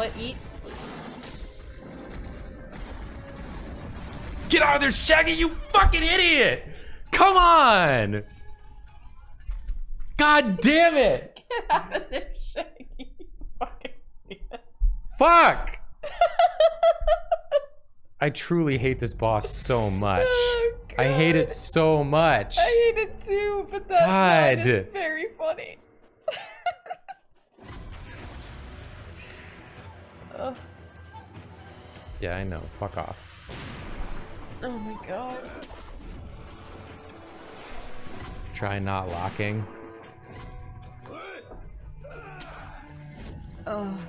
[SPEAKER 2] Pellet eat.
[SPEAKER 1] Get out of there, Shaggy, you fucking idiot! Come on! God damn it!
[SPEAKER 2] Get out of there, Shaggy. you fucking idiot.
[SPEAKER 1] Fuck! I truly hate this boss so much.
[SPEAKER 2] Oh,
[SPEAKER 1] I hate it so much.
[SPEAKER 2] I hate it too, but that line
[SPEAKER 1] God. Yeah, I know. Fuck off.
[SPEAKER 2] oh my god.
[SPEAKER 1] Try not locking.
[SPEAKER 2] Oh.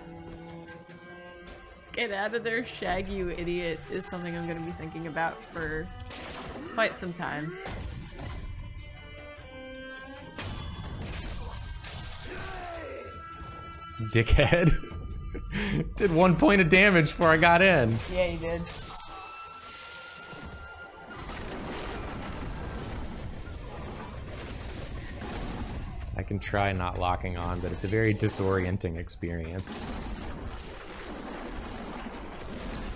[SPEAKER 2] Get out of there, Shaggy, you idiot, is something I'm gonna be thinking about for quite some time.
[SPEAKER 1] Dickhead. Did one point of damage before I got in.
[SPEAKER 2] Yeah, you did.
[SPEAKER 1] I can try not locking on, but it's a very disorienting experience.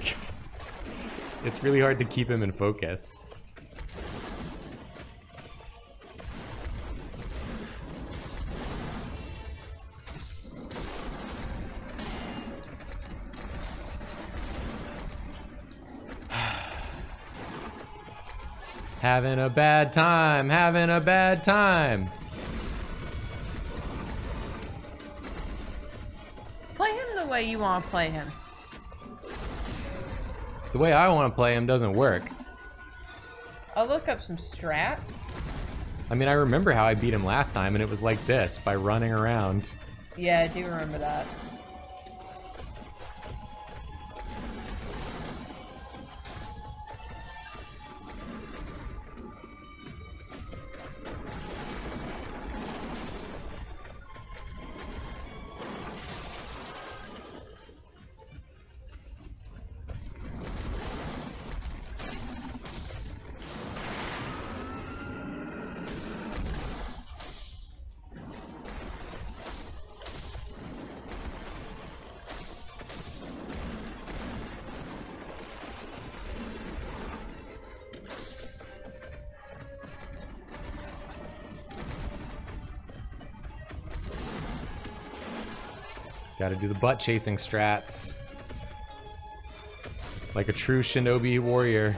[SPEAKER 1] it's really hard to keep him in focus. Having a bad time, having a bad time.
[SPEAKER 2] Play him the way you want to play him.
[SPEAKER 1] The way I want to play him doesn't work.
[SPEAKER 2] I'll look up some strats.
[SPEAKER 1] I mean, I remember how I beat him last time, and it was like this, by running around.
[SPEAKER 2] Yeah, I do remember that.
[SPEAKER 1] Gotta do the butt chasing strats. Like a true shinobi warrior.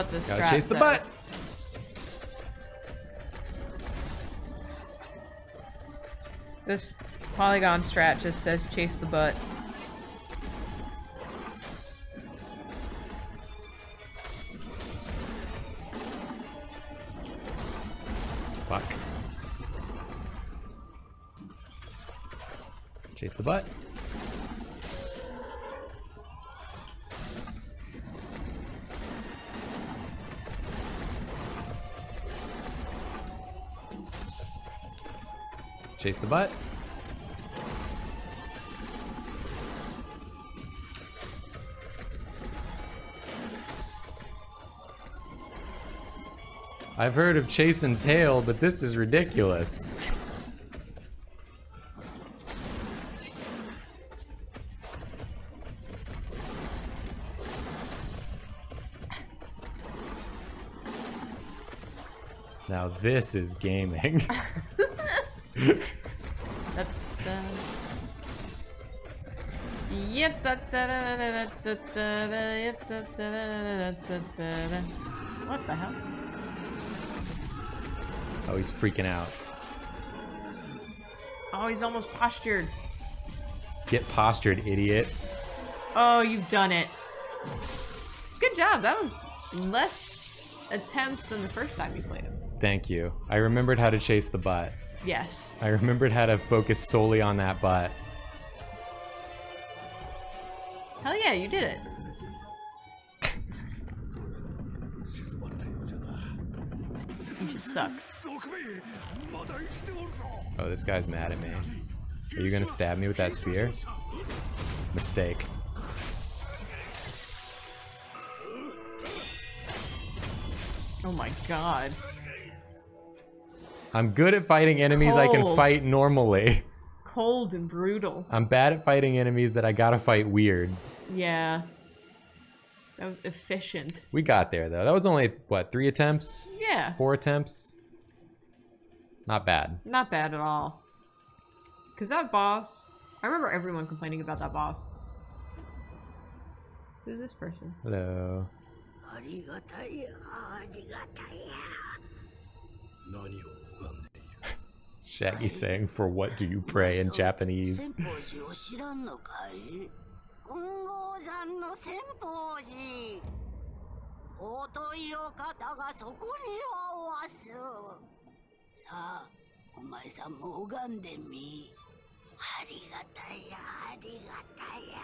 [SPEAKER 2] What the
[SPEAKER 1] Gotta
[SPEAKER 2] strat
[SPEAKER 1] chase the butt.
[SPEAKER 2] This polygon strat just says chase the butt.
[SPEAKER 1] Fuck. Chase the butt. Chase the butt. I've heard of chase and tail, but this is ridiculous. Now this is gaming.
[SPEAKER 2] What the hell?
[SPEAKER 1] oh, he's freaking out.
[SPEAKER 2] Oh, he's almost postured.
[SPEAKER 1] Get postured, idiot.
[SPEAKER 2] Oh, you've done it. Good job. That was less attempts than the first time you played him.
[SPEAKER 1] Thank you. I remembered how to chase the butt.
[SPEAKER 2] Yes.
[SPEAKER 1] I remembered how to focus solely on that butt.
[SPEAKER 2] Yeah, you did it. you suck.
[SPEAKER 1] Oh, this guy's mad at me. Are you gonna stab me with that spear? Mistake.
[SPEAKER 2] Oh my god.
[SPEAKER 1] I'm good at fighting enemies Cold. I can fight normally.
[SPEAKER 2] Cold and brutal.
[SPEAKER 1] I'm bad at fighting enemies that I gotta fight weird.
[SPEAKER 2] Yeah. That was efficient.
[SPEAKER 1] We got there though. That was only what three attempts?
[SPEAKER 2] Yeah.
[SPEAKER 1] Four attempts. Not bad.
[SPEAKER 2] Not bad at all. Cause that boss, I remember everyone complaining about that boss. Who's this person?
[SPEAKER 1] Hello. Shaggy saying, "For what do you pray?" in Japanese.
[SPEAKER 6] 金剛山の千宝寺尊いお方がそこにおわすさあお前さんも拝んでみありがたいやありがたいや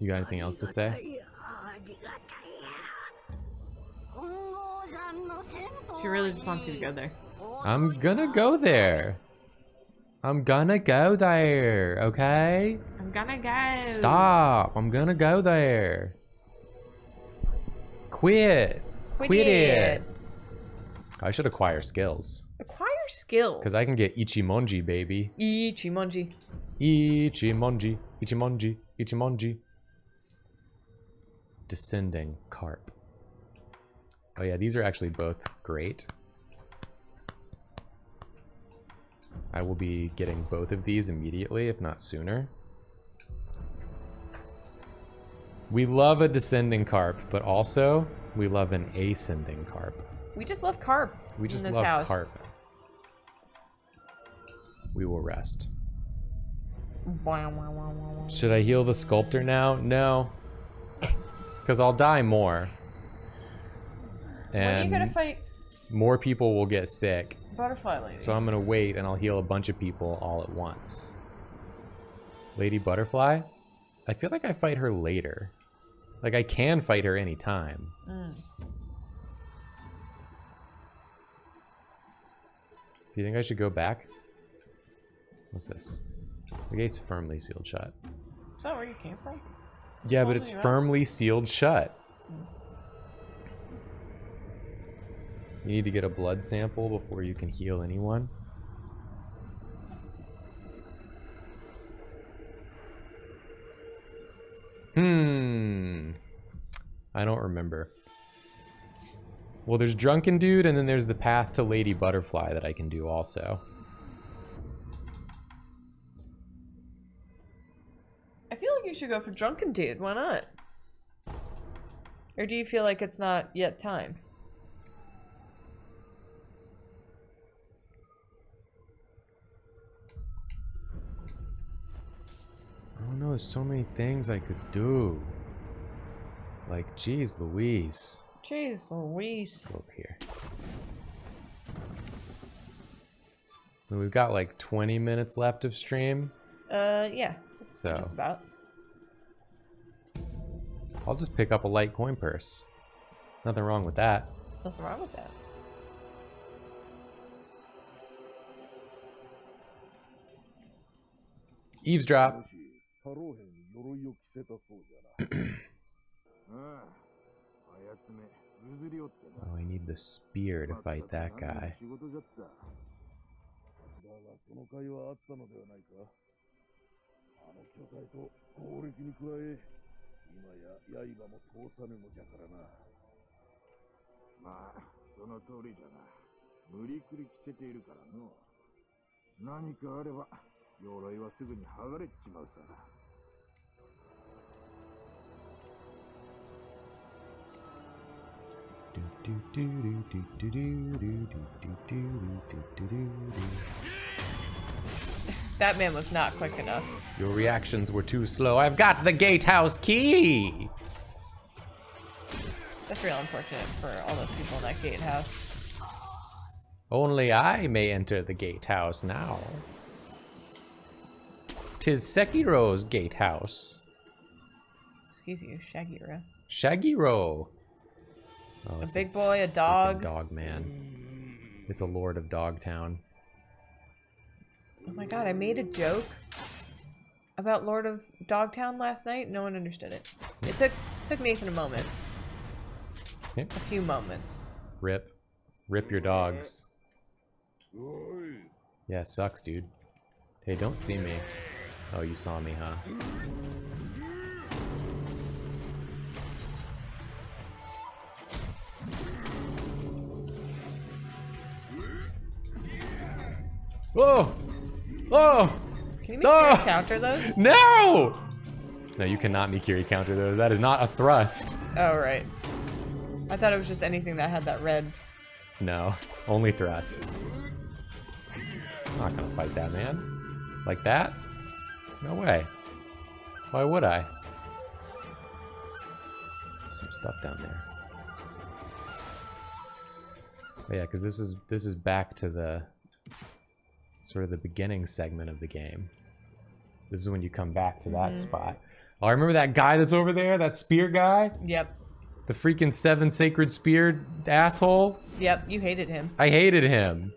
[SPEAKER 1] You got anything else to say?
[SPEAKER 6] ありがたいや金剛山の千宝
[SPEAKER 2] She really just wants you to go there.
[SPEAKER 1] I'm gonna go there. I'm gonna go there, okay?
[SPEAKER 2] I'm gonna go.
[SPEAKER 1] Stop. I'm gonna go there. Quit.
[SPEAKER 2] Quit
[SPEAKER 1] Quit,
[SPEAKER 2] it.
[SPEAKER 1] it. I should acquire skills.
[SPEAKER 2] Acquire skills.
[SPEAKER 1] Because I can get Ichimonji, baby.
[SPEAKER 2] Ichimonji.
[SPEAKER 1] Ichimonji. Ichimonji. Ichimonji. Descending Carp. Oh yeah, these are actually both great. I will be getting both of these immediately, if not sooner. We love a descending carp, but also we love an ascending carp.
[SPEAKER 2] We just love carp.
[SPEAKER 1] We just love
[SPEAKER 2] house.
[SPEAKER 1] carp. We will rest. Should I heal the sculptor now? No. Because I'll die more.
[SPEAKER 2] When are you gonna
[SPEAKER 1] And
[SPEAKER 2] fight
[SPEAKER 1] more people will get sick.
[SPEAKER 2] Butterfly Lady?
[SPEAKER 1] So I'm gonna wait and I'll heal a bunch of people all at once. Lady Butterfly? I feel like I fight her later. Like I can fight her anytime.
[SPEAKER 2] Mm.
[SPEAKER 1] Do you think I should go back? What's this? The gate's firmly sealed shut.
[SPEAKER 2] Is that where you came from?
[SPEAKER 1] Yeah, but it's firmly sealed shut. You need to get a blood sample before you can heal anyone. Hmm. I don't remember. Well, there's Drunken Dude, and then there's the Path to Lady Butterfly that I can do also.
[SPEAKER 2] I feel like you should go for Drunken Dude. Why not? Or do you feel like it's not yet time?
[SPEAKER 1] Don't know, there's so many things I could do. Like, geez, Louise.
[SPEAKER 2] Jeez Louise.
[SPEAKER 1] Go up here. We've got like 20 minutes left of stream,
[SPEAKER 2] Uh, yeah.
[SPEAKER 1] so
[SPEAKER 2] Just about.
[SPEAKER 1] I'll just pick up a light coin purse. Nothing wrong with that.
[SPEAKER 2] Nothing wrong with that.
[SPEAKER 1] Eavesdrop.
[SPEAKER 5] 太郎兵に鎧を着せたそうじゃな。
[SPEAKER 4] あああやつめぐずりおってな
[SPEAKER 1] Oh, I need the spear to fight that guy.
[SPEAKER 4] 仕事じゃった
[SPEAKER 5] だがその会はあったのではないかあの巨体と攻撃に加え、今や刃も通さぬのじゃからな。
[SPEAKER 4] まあその通りじゃな無理くり着せているからの何かあれば鎧はすぐに剥がれちまうさ
[SPEAKER 2] That man was not quick enough.
[SPEAKER 1] Your reactions were too slow. I've got the gatehouse key!
[SPEAKER 2] That's real unfortunate for all those people in that gatehouse.
[SPEAKER 1] Only I may enter the gatehouse now. Tis Sekiro's gatehouse.
[SPEAKER 2] Excuse you, Shaggyra.
[SPEAKER 1] Shagiro. Oh,
[SPEAKER 2] A
[SPEAKER 1] it's
[SPEAKER 2] big boy, a
[SPEAKER 1] freaking
[SPEAKER 2] dog.
[SPEAKER 1] Dog man. It's a lord of Dogtown.
[SPEAKER 2] Oh my god, I made a joke about Lord of Dogtown last night. No one understood it. It took took Nathan a moment.
[SPEAKER 1] Okay.
[SPEAKER 2] A few moments.
[SPEAKER 1] Rip. Rip your dogs. Yeah, sucks, dude. Hey, don't see me. Oh, you saw me, huh? Whoa! Oh!
[SPEAKER 2] Can you make
[SPEAKER 1] No!
[SPEAKER 2] Ah! counter those?
[SPEAKER 1] No! No, you cannot Mikiri counter those. That is not a thrust.
[SPEAKER 2] Oh right. I thought it was just anything that had that red.
[SPEAKER 1] No, only thrusts. I'm Not gonna fight that man. Like that? No way. Why would I? Some stuff down there. Oh yeah, because this is this is back to the sort of the beginning segment of the game. This is when you come back to that
[SPEAKER 2] Mhm.
[SPEAKER 1] spot. Oh, I remember that guy that's over there, that spear guy,
[SPEAKER 2] Yep.
[SPEAKER 1] the freaking seven sacred spear asshole.
[SPEAKER 2] Yep. You hated him.
[SPEAKER 1] I hated him.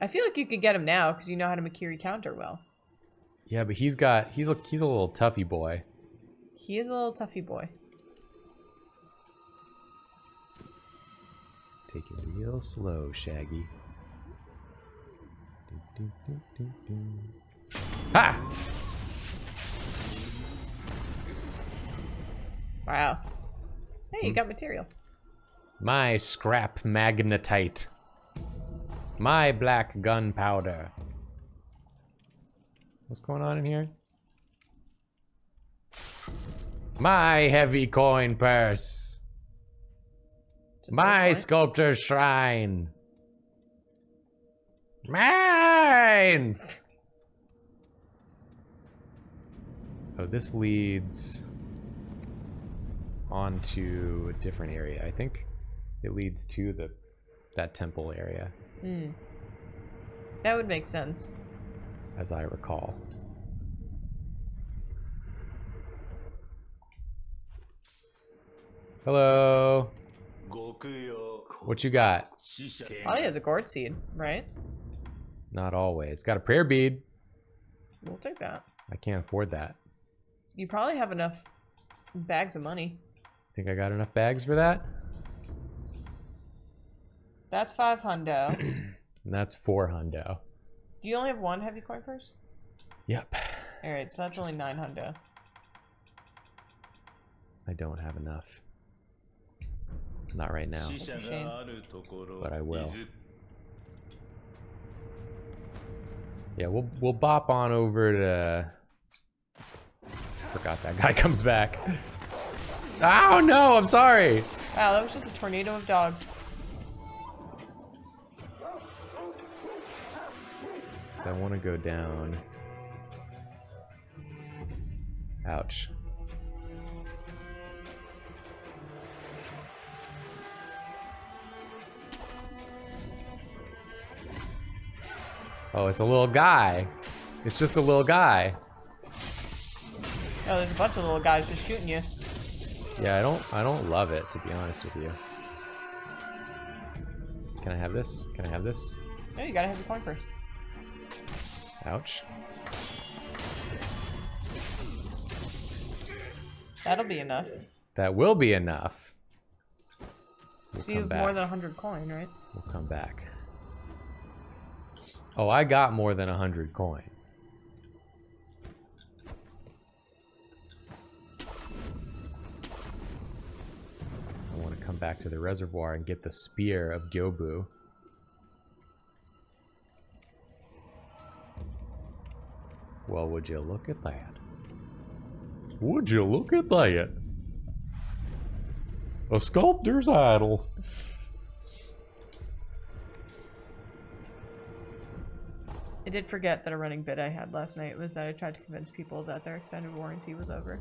[SPEAKER 2] I feel like you could get him now because you know how to Mikiri counter well.
[SPEAKER 1] Yeah, but he's got he's a he's a little toughy boy.
[SPEAKER 2] He is a little toughy boy.
[SPEAKER 1] Take it real slow, Shaggy. Do, do, do, do. Ha!
[SPEAKER 2] Wow. Hey, you
[SPEAKER 1] Hmm.
[SPEAKER 2] got material.
[SPEAKER 1] My scrap magnetite. My black gunpowder. What's going on in here? My heavy coin purse. My
[SPEAKER 2] point.
[SPEAKER 1] sculptor's shrine. Mine! Oh, this leads onto a different area. I think it leads to the that temple area,
[SPEAKER 2] Hmm. That would make sense.
[SPEAKER 1] as I recall. Hello. What you got?
[SPEAKER 2] He has a gourd seed, right?
[SPEAKER 1] Not always. Got a prayer bead.
[SPEAKER 2] We'll take that.
[SPEAKER 1] I can't afford that.
[SPEAKER 2] You probably have enough bags of money.
[SPEAKER 1] Think I got enough bags for that?
[SPEAKER 2] That's five hundo.
[SPEAKER 1] And that's four hundo.
[SPEAKER 2] Do you only have one heavy coin purse?
[SPEAKER 1] Yep.
[SPEAKER 2] Alright, so that's only nine hundo.
[SPEAKER 1] I don't have enough. Not right now. But I will. Yeah, we'll we'll bop on over to. Forgot that guy comes back. Oh no! I'm sorry.
[SPEAKER 2] Wow, that was just a tornado of dogs.
[SPEAKER 1] So I want to go down. Ouch. Oh, it's a little guy. It's just a little guy.
[SPEAKER 2] Oh, there's a bunch of little guys just shooting you.
[SPEAKER 1] Yeah, I don't I don't love it to be honest with you. Can I have this? Can I have this?
[SPEAKER 2] No, you gotta have your coin first.
[SPEAKER 1] Ouch.
[SPEAKER 2] That'll be enough.
[SPEAKER 1] That will be enough. We'll
[SPEAKER 2] So you have more than 100 coin, right?
[SPEAKER 1] We'll come back. Oh, I got more than a hundred coin. I want to come back to the reservoir and get the spear of Gyobu. Well, would you look at that? Would you look at that? A sculptor's idol.
[SPEAKER 2] I did forget that a running bit I had last night was that I tried to convince people that their extended warranty was over.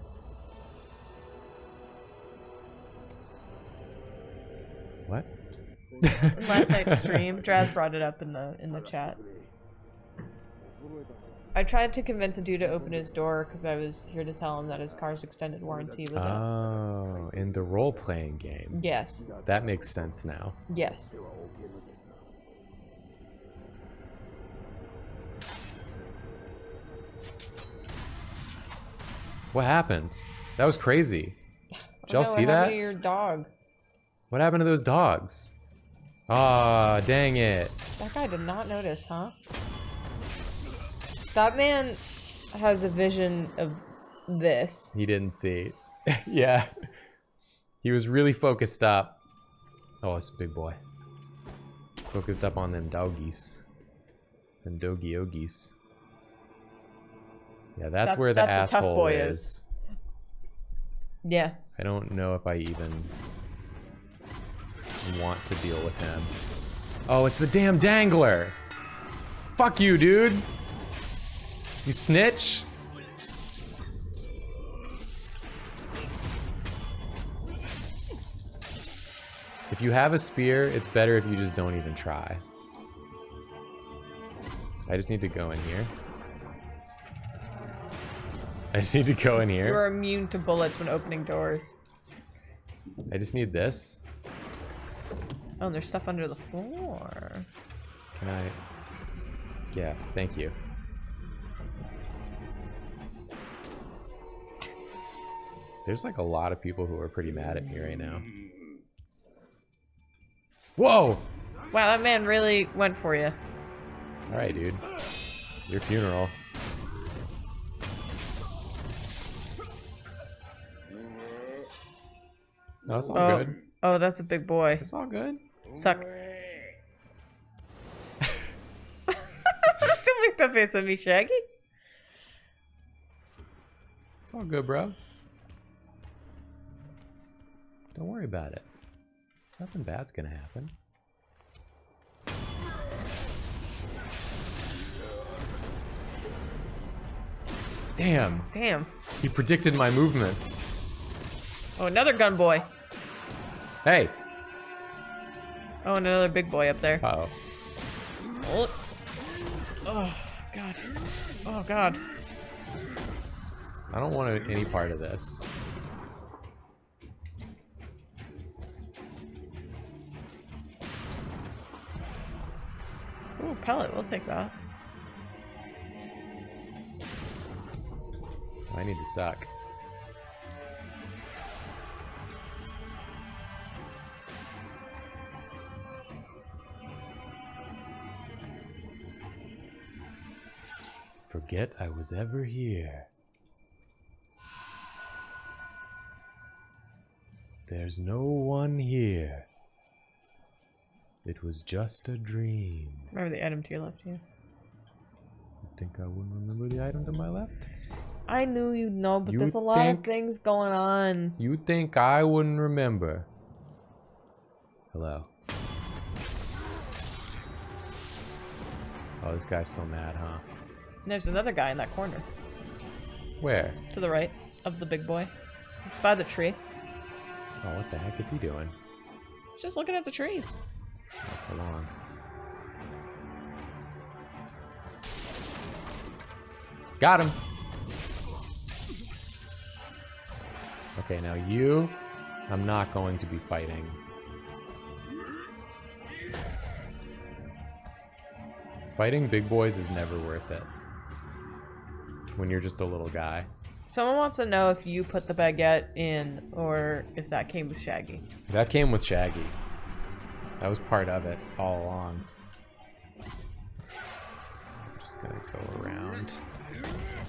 [SPEAKER 1] What?
[SPEAKER 2] In last night's stream, Draz brought it up in the in the chat. I tried to convince a dude to open his door because I was here to tell him that his car's extended warranty was up.
[SPEAKER 1] Oh, in the role-playing game.
[SPEAKER 2] Yes.
[SPEAKER 1] That makes sense now.
[SPEAKER 2] Yes.
[SPEAKER 1] What happened? That was crazy. Did
[SPEAKER 2] Oh,
[SPEAKER 1] y'all
[SPEAKER 2] no,
[SPEAKER 1] see
[SPEAKER 2] what happened
[SPEAKER 1] that?
[SPEAKER 2] to your dog?
[SPEAKER 1] What happened to those dogs? Ah, dang it.
[SPEAKER 2] That guy did not notice, huh? That man has a vision of this.
[SPEAKER 1] He didn't see. yeah. He was really focused up. Oh, it's a big boy. Focused up on them doggies. Them doggy ogies. Yeah, that's,
[SPEAKER 2] That's-
[SPEAKER 1] where the
[SPEAKER 2] that's the tough
[SPEAKER 1] asshole
[SPEAKER 2] boy
[SPEAKER 1] is.
[SPEAKER 2] is. Yeah.
[SPEAKER 1] I don't know if I even want to deal with him. Oh, it's the damn dangler! Fuck you, dude! You snitch! If you have a spear, it's better if you just don't even try. I just need to go in here. I just need to go in here.
[SPEAKER 2] You're immune to bullets when opening doors.
[SPEAKER 1] I just need this.
[SPEAKER 2] Oh, and there's stuff under the floor.
[SPEAKER 1] Can I? Yeah, thank you. There's like a lot of people who are pretty mad at me right now. Whoa!
[SPEAKER 2] Wow, that man really went for you.
[SPEAKER 1] Alright, dude. Your funeral. No, it's all
[SPEAKER 2] oh,
[SPEAKER 1] good.
[SPEAKER 2] oh, that's a big boy.
[SPEAKER 1] It's all good.
[SPEAKER 2] Suck. Don't make that face at me, Shaggy.
[SPEAKER 1] It's all good, bro. Don't worry about it. Nothing bad's gonna happen. Damn,
[SPEAKER 2] Damn.
[SPEAKER 1] he predicted my movements.
[SPEAKER 2] Oh, another gun boy.
[SPEAKER 1] Hey!
[SPEAKER 2] Oh, and another big boy up there.
[SPEAKER 1] Uh oh.
[SPEAKER 2] Oh, oh God. Oh, God.
[SPEAKER 1] I don't want any part of this.
[SPEAKER 2] Ooh, pellet. We'll take that.
[SPEAKER 1] I need to suck. Forget I was ever here. There's no one here. It was just a dream.
[SPEAKER 2] Remember the item to your left here.
[SPEAKER 1] You think I wouldn't remember the item to my left?
[SPEAKER 2] I knew you'd know, but
[SPEAKER 1] You
[SPEAKER 2] there's a lot of things going on.
[SPEAKER 1] You think I wouldn't remember? Hello. Oh, this guy's still mad, huh?
[SPEAKER 2] There's another guy in that corner
[SPEAKER 1] Where?
[SPEAKER 2] to the right of the big boy. It's by the tree.
[SPEAKER 1] Oh, what the heck is he doing?
[SPEAKER 2] He's just looking at the trees.
[SPEAKER 1] Oh, hold on. Got him. Okay, now you, I'm not going to be fighting. Fighting big boys is never worth it. When you're just a little guy.
[SPEAKER 2] Someone wants to know if you put the baguette in or if that came with Shaggy.
[SPEAKER 1] That came with Shaggy. That was part of it all along. I'm Just gonna go around.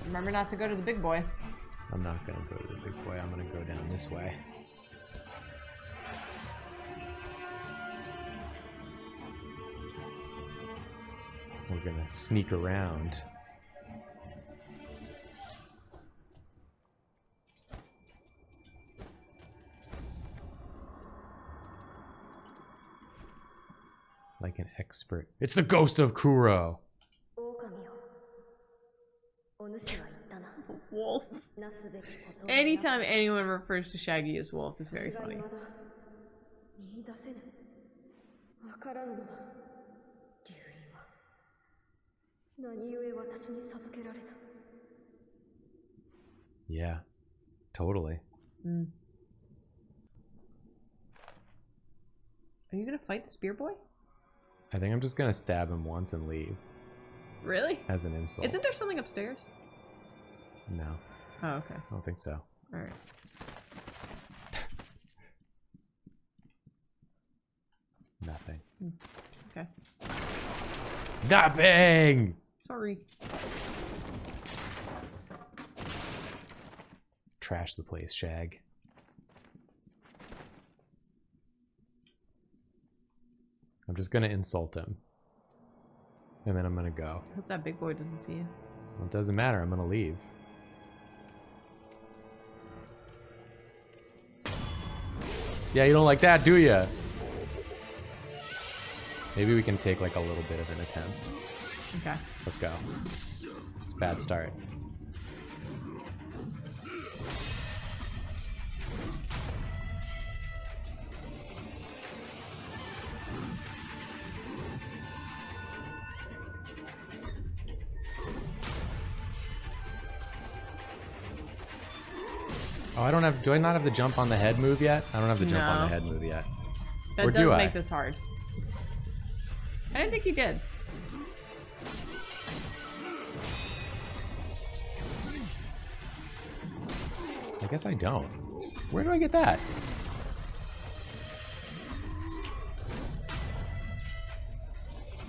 [SPEAKER 2] Remember not to go to the big boy.
[SPEAKER 1] I'm not gonna go to the big boy. I'm gonna go down this way. We're gonna sneak around. like an expert. It's the ghost of Kuro.
[SPEAKER 2] wolf. Anytime anyone refers to Shaggy as wolf is very funny.
[SPEAKER 1] Yeah, totally.
[SPEAKER 2] Mm. Are you gonna fight the spear boy?
[SPEAKER 1] I think I'm just gonna stab him once and leave
[SPEAKER 2] Really?
[SPEAKER 1] as an insult.
[SPEAKER 2] Isn't there something upstairs?
[SPEAKER 1] No,
[SPEAKER 2] Oh, okay.
[SPEAKER 1] I don't think so.
[SPEAKER 2] Alright.
[SPEAKER 1] Nothing. Hmm.
[SPEAKER 2] Okay.
[SPEAKER 1] Nothing!
[SPEAKER 2] Sorry.
[SPEAKER 1] Trash the place, Shag. I'm just gonna insult him. And then I'm gonna go.
[SPEAKER 2] I Hope that big boy doesn't see you.
[SPEAKER 1] Well, it doesn't matter, I'm gonna leave. Yeah, you don't like that, do ya? Maybe we can take like a little bit of an attempt.
[SPEAKER 2] Okay.
[SPEAKER 1] Let's go. It's a bad start. I don't have. Do I not have the jump on the head move yet? I don't have the jump on the head move yet.
[SPEAKER 2] That
[SPEAKER 1] Or
[SPEAKER 2] does
[SPEAKER 1] do I?
[SPEAKER 2] make this hard. I didn't think you did.
[SPEAKER 1] I guess I don't. Where do I get that?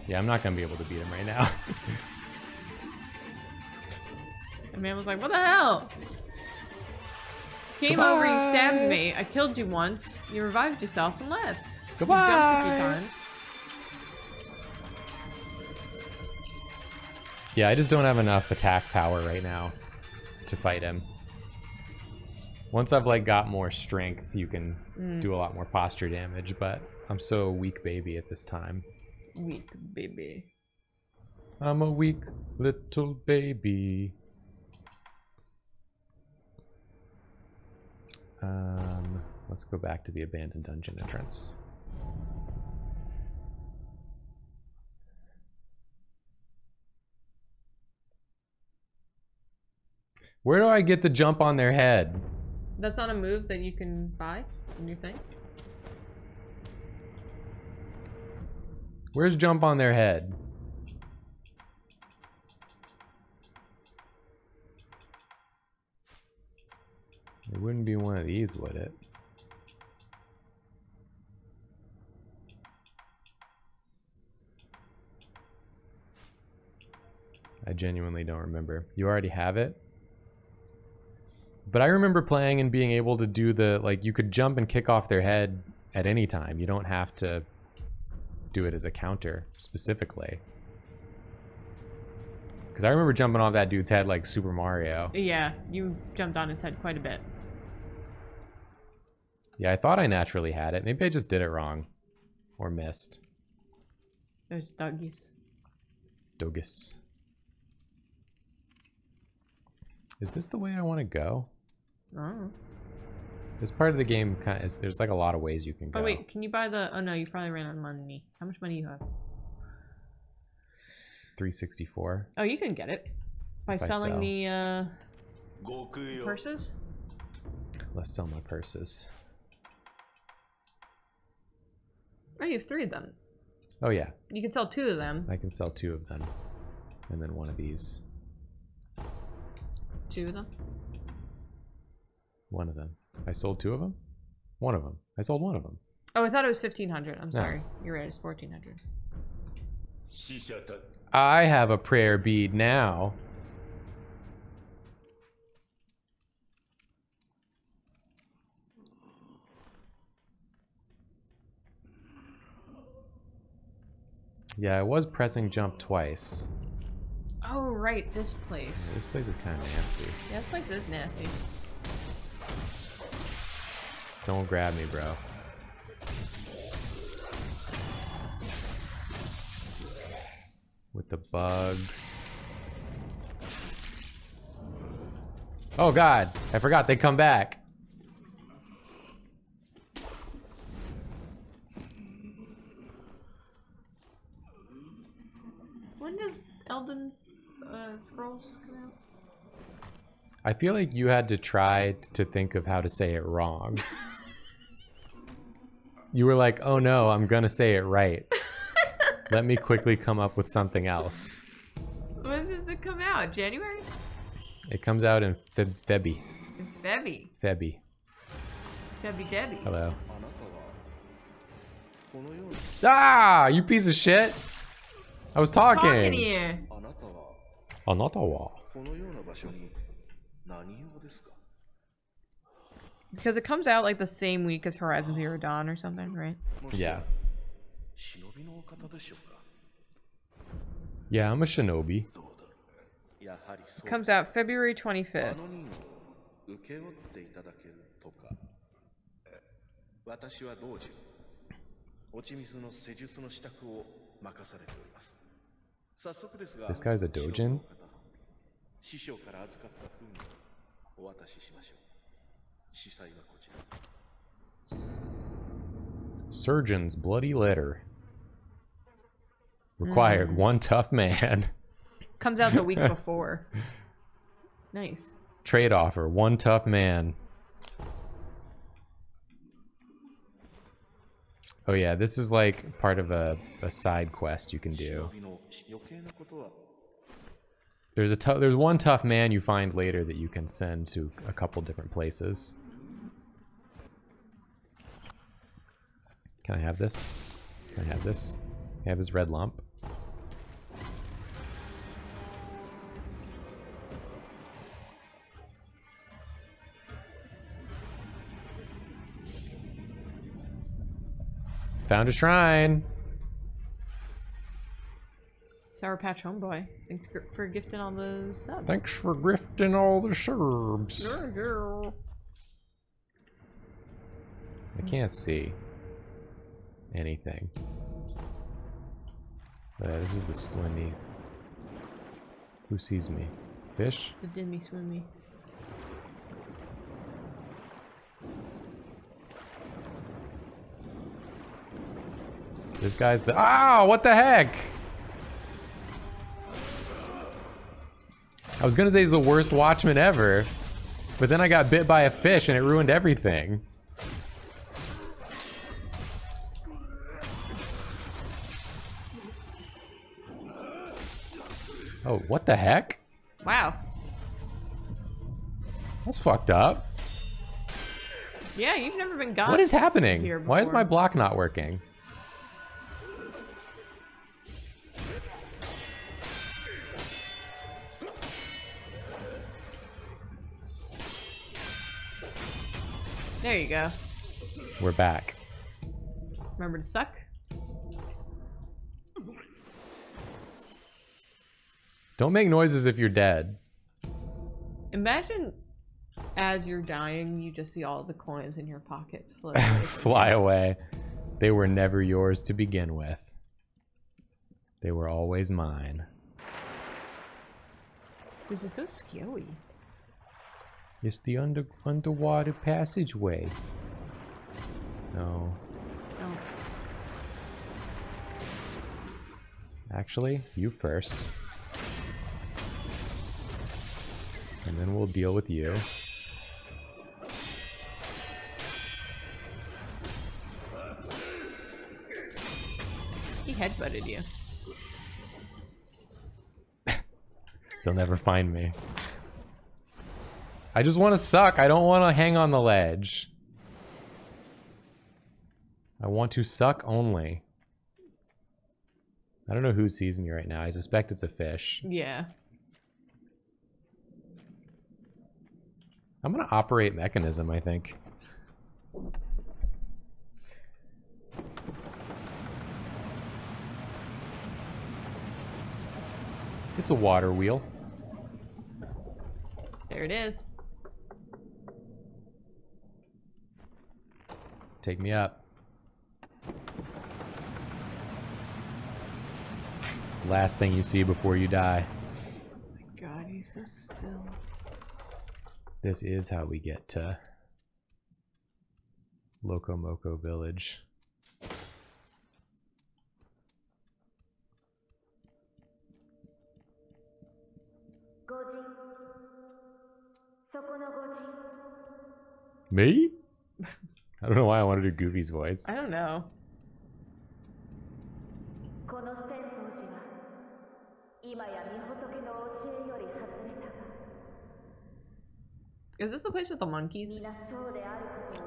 [SPEAKER 1] Yeah, I'm not gonna be able to beat him right now.
[SPEAKER 2] The man was like, what the hell? Came over, you stabbed me. I killed you once. You revived yourself and left. You
[SPEAKER 1] Goodbye.
[SPEAKER 2] jumped a few times.
[SPEAKER 1] Yeah, I just don't have enough attack power right now to fight him. Once I've like got more strength, you can
[SPEAKER 2] Mm.
[SPEAKER 1] do a lot more posture damage, but I'm so weak baby at this time.
[SPEAKER 2] Weak baby.
[SPEAKER 1] I'm a weak little baby. Um, let's go back to the abandoned dungeon entrance. Where do I get the jump on their head?
[SPEAKER 2] That's not a move that you can buy in your thing?
[SPEAKER 1] Where's jump on their head? It wouldn't be one of these, would it? I genuinely don't remember. You already have it? But I remember playing and being able to do the, like, you could jump and kick off their head at any time. You don't have to do it as a counter specifically. Because I remember jumping off that dude's head like Super Mario.
[SPEAKER 2] Yeah, you jumped on his head quite a bit.
[SPEAKER 1] Yeah, I thought I naturally had it. Maybe I just did it wrong. Or missed.
[SPEAKER 2] There's doggies.
[SPEAKER 1] Dogus. Is this the way I want to go?
[SPEAKER 2] Oh.
[SPEAKER 1] This part of the game kind of is, there's like a lot of ways you can go.
[SPEAKER 2] Oh wait, can you buy the? Oh no, you probably ran out of money. How much money you have?
[SPEAKER 1] 364.
[SPEAKER 2] Oh, you can get it by
[SPEAKER 1] If
[SPEAKER 2] selling
[SPEAKER 1] sell.
[SPEAKER 2] the uh,
[SPEAKER 4] 極よ
[SPEAKER 2] purses.
[SPEAKER 1] Let's sell my purses.
[SPEAKER 2] Oh, you have three of them.
[SPEAKER 1] Oh, yeah.
[SPEAKER 2] You can sell two of them.
[SPEAKER 1] I can sell two of them. And then one of these.
[SPEAKER 2] Two of them?
[SPEAKER 1] One of them. I sold two of them? One of them. I sold one of them.
[SPEAKER 2] Oh, I thought it was 1500 I'm
[SPEAKER 1] no.
[SPEAKER 2] sorry. You're right. It's
[SPEAKER 4] 1400
[SPEAKER 1] I have a prayer bead now. Yeah, I was pressing jump twice.
[SPEAKER 2] Oh right, this place.
[SPEAKER 1] This place is kind of nasty.
[SPEAKER 2] Yeah, this place is nasty.
[SPEAKER 1] Don't grab me, bro. With the bugs. Oh god, I forgot they come back.
[SPEAKER 2] When does Elden uh, Scrolls
[SPEAKER 1] I feel like you had to try to think of how to say it wrong. you were like, oh no, I'm gonna say it right. Let me quickly come up with something else.
[SPEAKER 2] When does it come out? January?
[SPEAKER 1] It comes out in Feb Febby.
[SPEAKER 2] Febby.
[SPEAKER 1] Febby.
[SPEAKER 2] Febby Debbie.
[SPEAKER 1] Hello. Ah, you piece of shit. I was talking.
[SPEAKER 2] Talking here. Because it comes out like the same week as Horizon Zero Dawn or something, right?
[SPEAKER 1] Yeah. Yeah, I'm a shinobi.
[SPEAKER 5] It
[SPEAKER 2] comes out February 25th.
[SPEAKER 1] This guy's a
[SPEAKER 5] Doujun?
[SPEAKER 1] Surgeon's bloody letter. Required mm. one tough man.
[SPEAKER 2] Comes out the week before. nice.
[SPEAKER 1] Trade offer one tough man. Oh yeah, this is like part of a, a side quest you can do. There's a there's one tough man you find later that you can send to a couple different places. Can I have this? Can I have this? I have this red lump. Found a shrine.
[SPEAKER 2] Sour Patch Homeboy. Thanks for gifting all those subs.
[SPEAKER 1] Thanks for grifting all the serbs.
[SPEAKER 2] Girl.
[SPEAKER 1] I can't see anything. Uh, this is the swimmy. Who sees me? Fish?
[SPEAKER 2] The dimmy swimmy.
[SPEAKER 1] This guy's the. Ah! What the heck? I was gonna say he's the worst watchman ever, but then I got bit by a fish and it ruined everything. Oh, what the heck?
[SPEAKER 2] Wow.
[SPEAKER 1] That's fucked up.
[SPEAKER 2] Yeah, you've never been gone.
[SPEAKER 1] What is happening?
[SPEAKER 2] here
[SPEAKER 1] Why is my block not working?
[SPEAKER 2] There you go.
[SPEAKER 1] We're back.
[SPEAKER 2] Remember to suck.
[SPEAKER 1] Don't make noises if you're dead.
[SPEAKER 2] Imagine as you're dying, you just see all the coins in your pocket float away
[SPEAKER 1] Fly away. They were never yours to begin with. They were always mine.
[SPEAKER 2] This is so scary.
[SPEAKER 1] It's the under underwater passageway. No.
[SPEAKER 2] Don't.
[SPEAKER 1] Actually, you first. And then we'll deal with you.
[SPEAKER 2] He headbutted you.
[SPEAKER 1] They'll never find me. I just want to suck. I don't want to hang on the ledge. I want to suck only. I don't know who sees me right now. I suspect it's a fish.
[SPEAKER 2] Yeah.
[SPEAKER 1] I'm gonna operate mechanism, I think. It's a water wheel.
[SPEAKER 2] There it is.
[SPEAKER 1] Take me up. Last thing you see before you die.
[SPEAKER 2] Oh my god, he's so still.
[SPEAKER 1] This is how we get to Locomoco Village. Me? I don't know why I want to do Goofy's voice.
[SPEAKER 2] I don't know. Is this the place with the monkeys?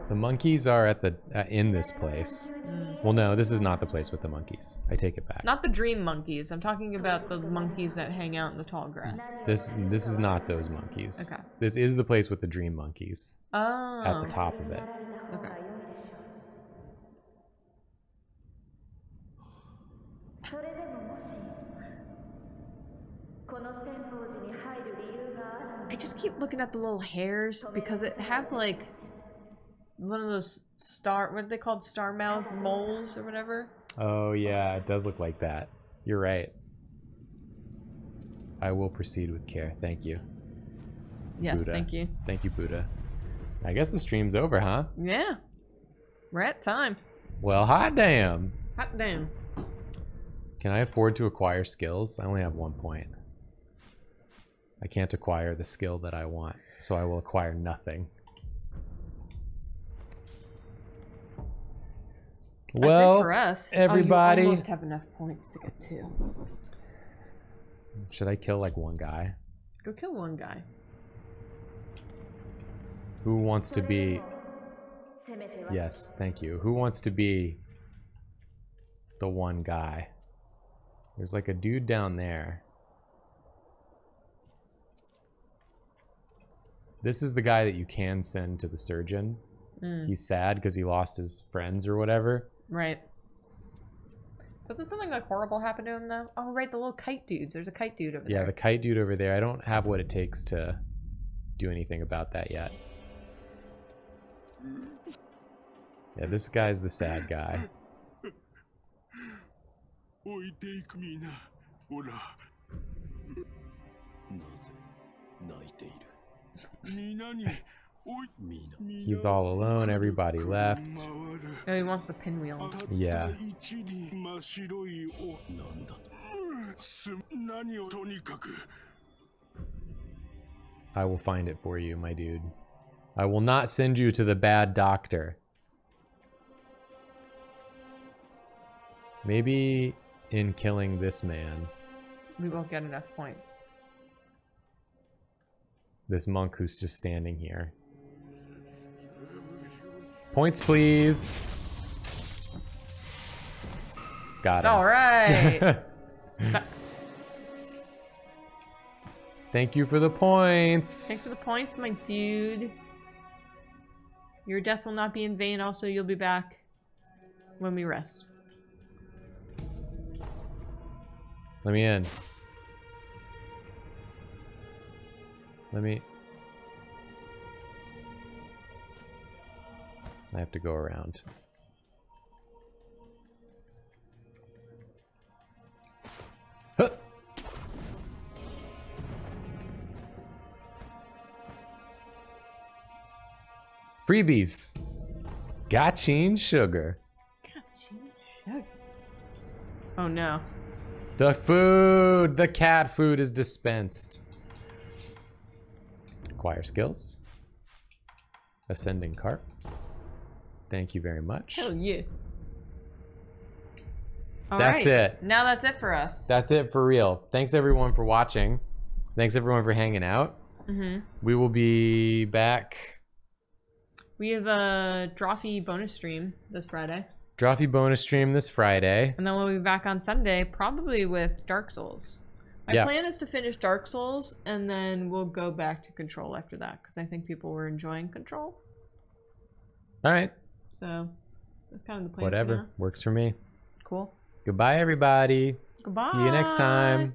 [SPEAKER 1] The monkeys are at the uh, in this place.
[SPEAKER 2] Mm.
[SPEAKER 1] Well, no, this is not the place with the monkeys. I take it back.
[SPEAKER 2] Not the dream monkeys. I'm talking about the monkeys that hang out in the tall grass.
[SPEAKER 1] This this is not those monkeys.
[SPEAKER 2] Okay.
[SPEAKER 1] This is the place with the dream monkeys.
[SPEAKER 2] Oh.
[SPEAKER 1] At the top of it.
[SPEAKER 2] Just keep looking at the little hairs because it has like one of those star what are they called star mouth moles or whatever.
[SPEAKER 1] Oh yeah, it does look like that. You're right. I will proceed with care. Thank you.
[SPEAKER 2] Yes,
[SPEAKER 1] Buddha.
[SPEAKER 2] thank you.
[SPEAKER 1] Thank you, Buddha. I guess the stream's over, huh?
[SPEAKER 2] Yeah. We're at time.
[SPEAKER 1] Well, hot damn.
[SPEAKER 2] Hot damn.
[SPEAKER 1] Can I afford to acquire skills? I only have one point. I can't acquire the skill that I want, so I will acquire nothing. Well,
[SPEAKER 2] for us.
[SPEAKER 1] Oh, everybody.
[SPEAKER 2] Oh, almost have enough points to get two.
[SPEAKER 1] Should I kill like one guy?
[SPEAKER 2] Go kill one guy.
[SPEAKER 1] Who wants to be. Yes, thank you. Who wants to be the one guy? There's like a dude down there. This is the guy that you can send to the surgeon.
[SPEAKER 2] Mm,
[SPEAKER 1] He's sad because he lost his friends or whatever.
[SPEAKER 2] right. So did something like horrible happen to him though? Oh right, the little kite dudes. There's a kite dude over there.
[SPEAKER 1] Yeah, the kite dude over there. I don't have what it takes to do anything about that yet. Yeah, this guy's the sad guy. He's all alone, everybody left.
[SPEAKER 2] Oh, he wants the pinwheel.
[SPEAKER 1] Yeah. I will find it for you, my dude. I will not send you to the bad doctor. Maybe in killing this man.
[SPEAKER 2] We won't get enough points
[SPEAKER 1] this monk who's just standing here. Points, please. Got it.
[SPEAKER 2] All right. So-
[SPEAKER 1] Thank you for the points.
[SPEAKER 2] Thanks for the points, my dude. Your death will not be in vain. Also, you'll be back when we rest.
[SPEAKER 1] Let me in. Let me. I have to go around. Huh. Freebies. Gachiin sugar. Gachiin sugar.
[SPEAKER 2] Oh no.
[SPEAKER 1] The food, the cat food is dispensed. Acquire skills. Ascending carp. Thank you very much.
[SPEAKER 2] Hell yeah.
[SPEAKER 1] That's it.
[SPEAKER 2] Now that's it for us.
[SPEAKER 1] That's it for real. Thanks everyone for watching. Thanks everyone for hanging out.
[SPEAKER 2] mm-hmm.
[SPEAKER 1] We will be back.
[SPEAKER 2] We have a Drawfee bonus stream this Friday.
[SPEAKER 1] Drawfee bonus stream this Friday.
[SPEAKER 2] And then we'll be back on Sunday, probably with Dark Souls. My
[SPEAKER 1] Yeah.
[SPEAKER 2] plan is to finish Dark Souls, and then we'll go back to Control after that, because I think people were enjoying Control.
[SPEAKER 1] All right.
[SPEAKER 2] So that's kind of the plan. for
[SPEAKER 1] Whatever.
[SPEAKER 2] now.
[SPEAKER 1] Works for me.
[SPEAKER 2] Cool.
[SPEAKER 1] Goodbye everybody.
[SPEAKER 2] Goodbye.
[SPEAKER 1] See you next time.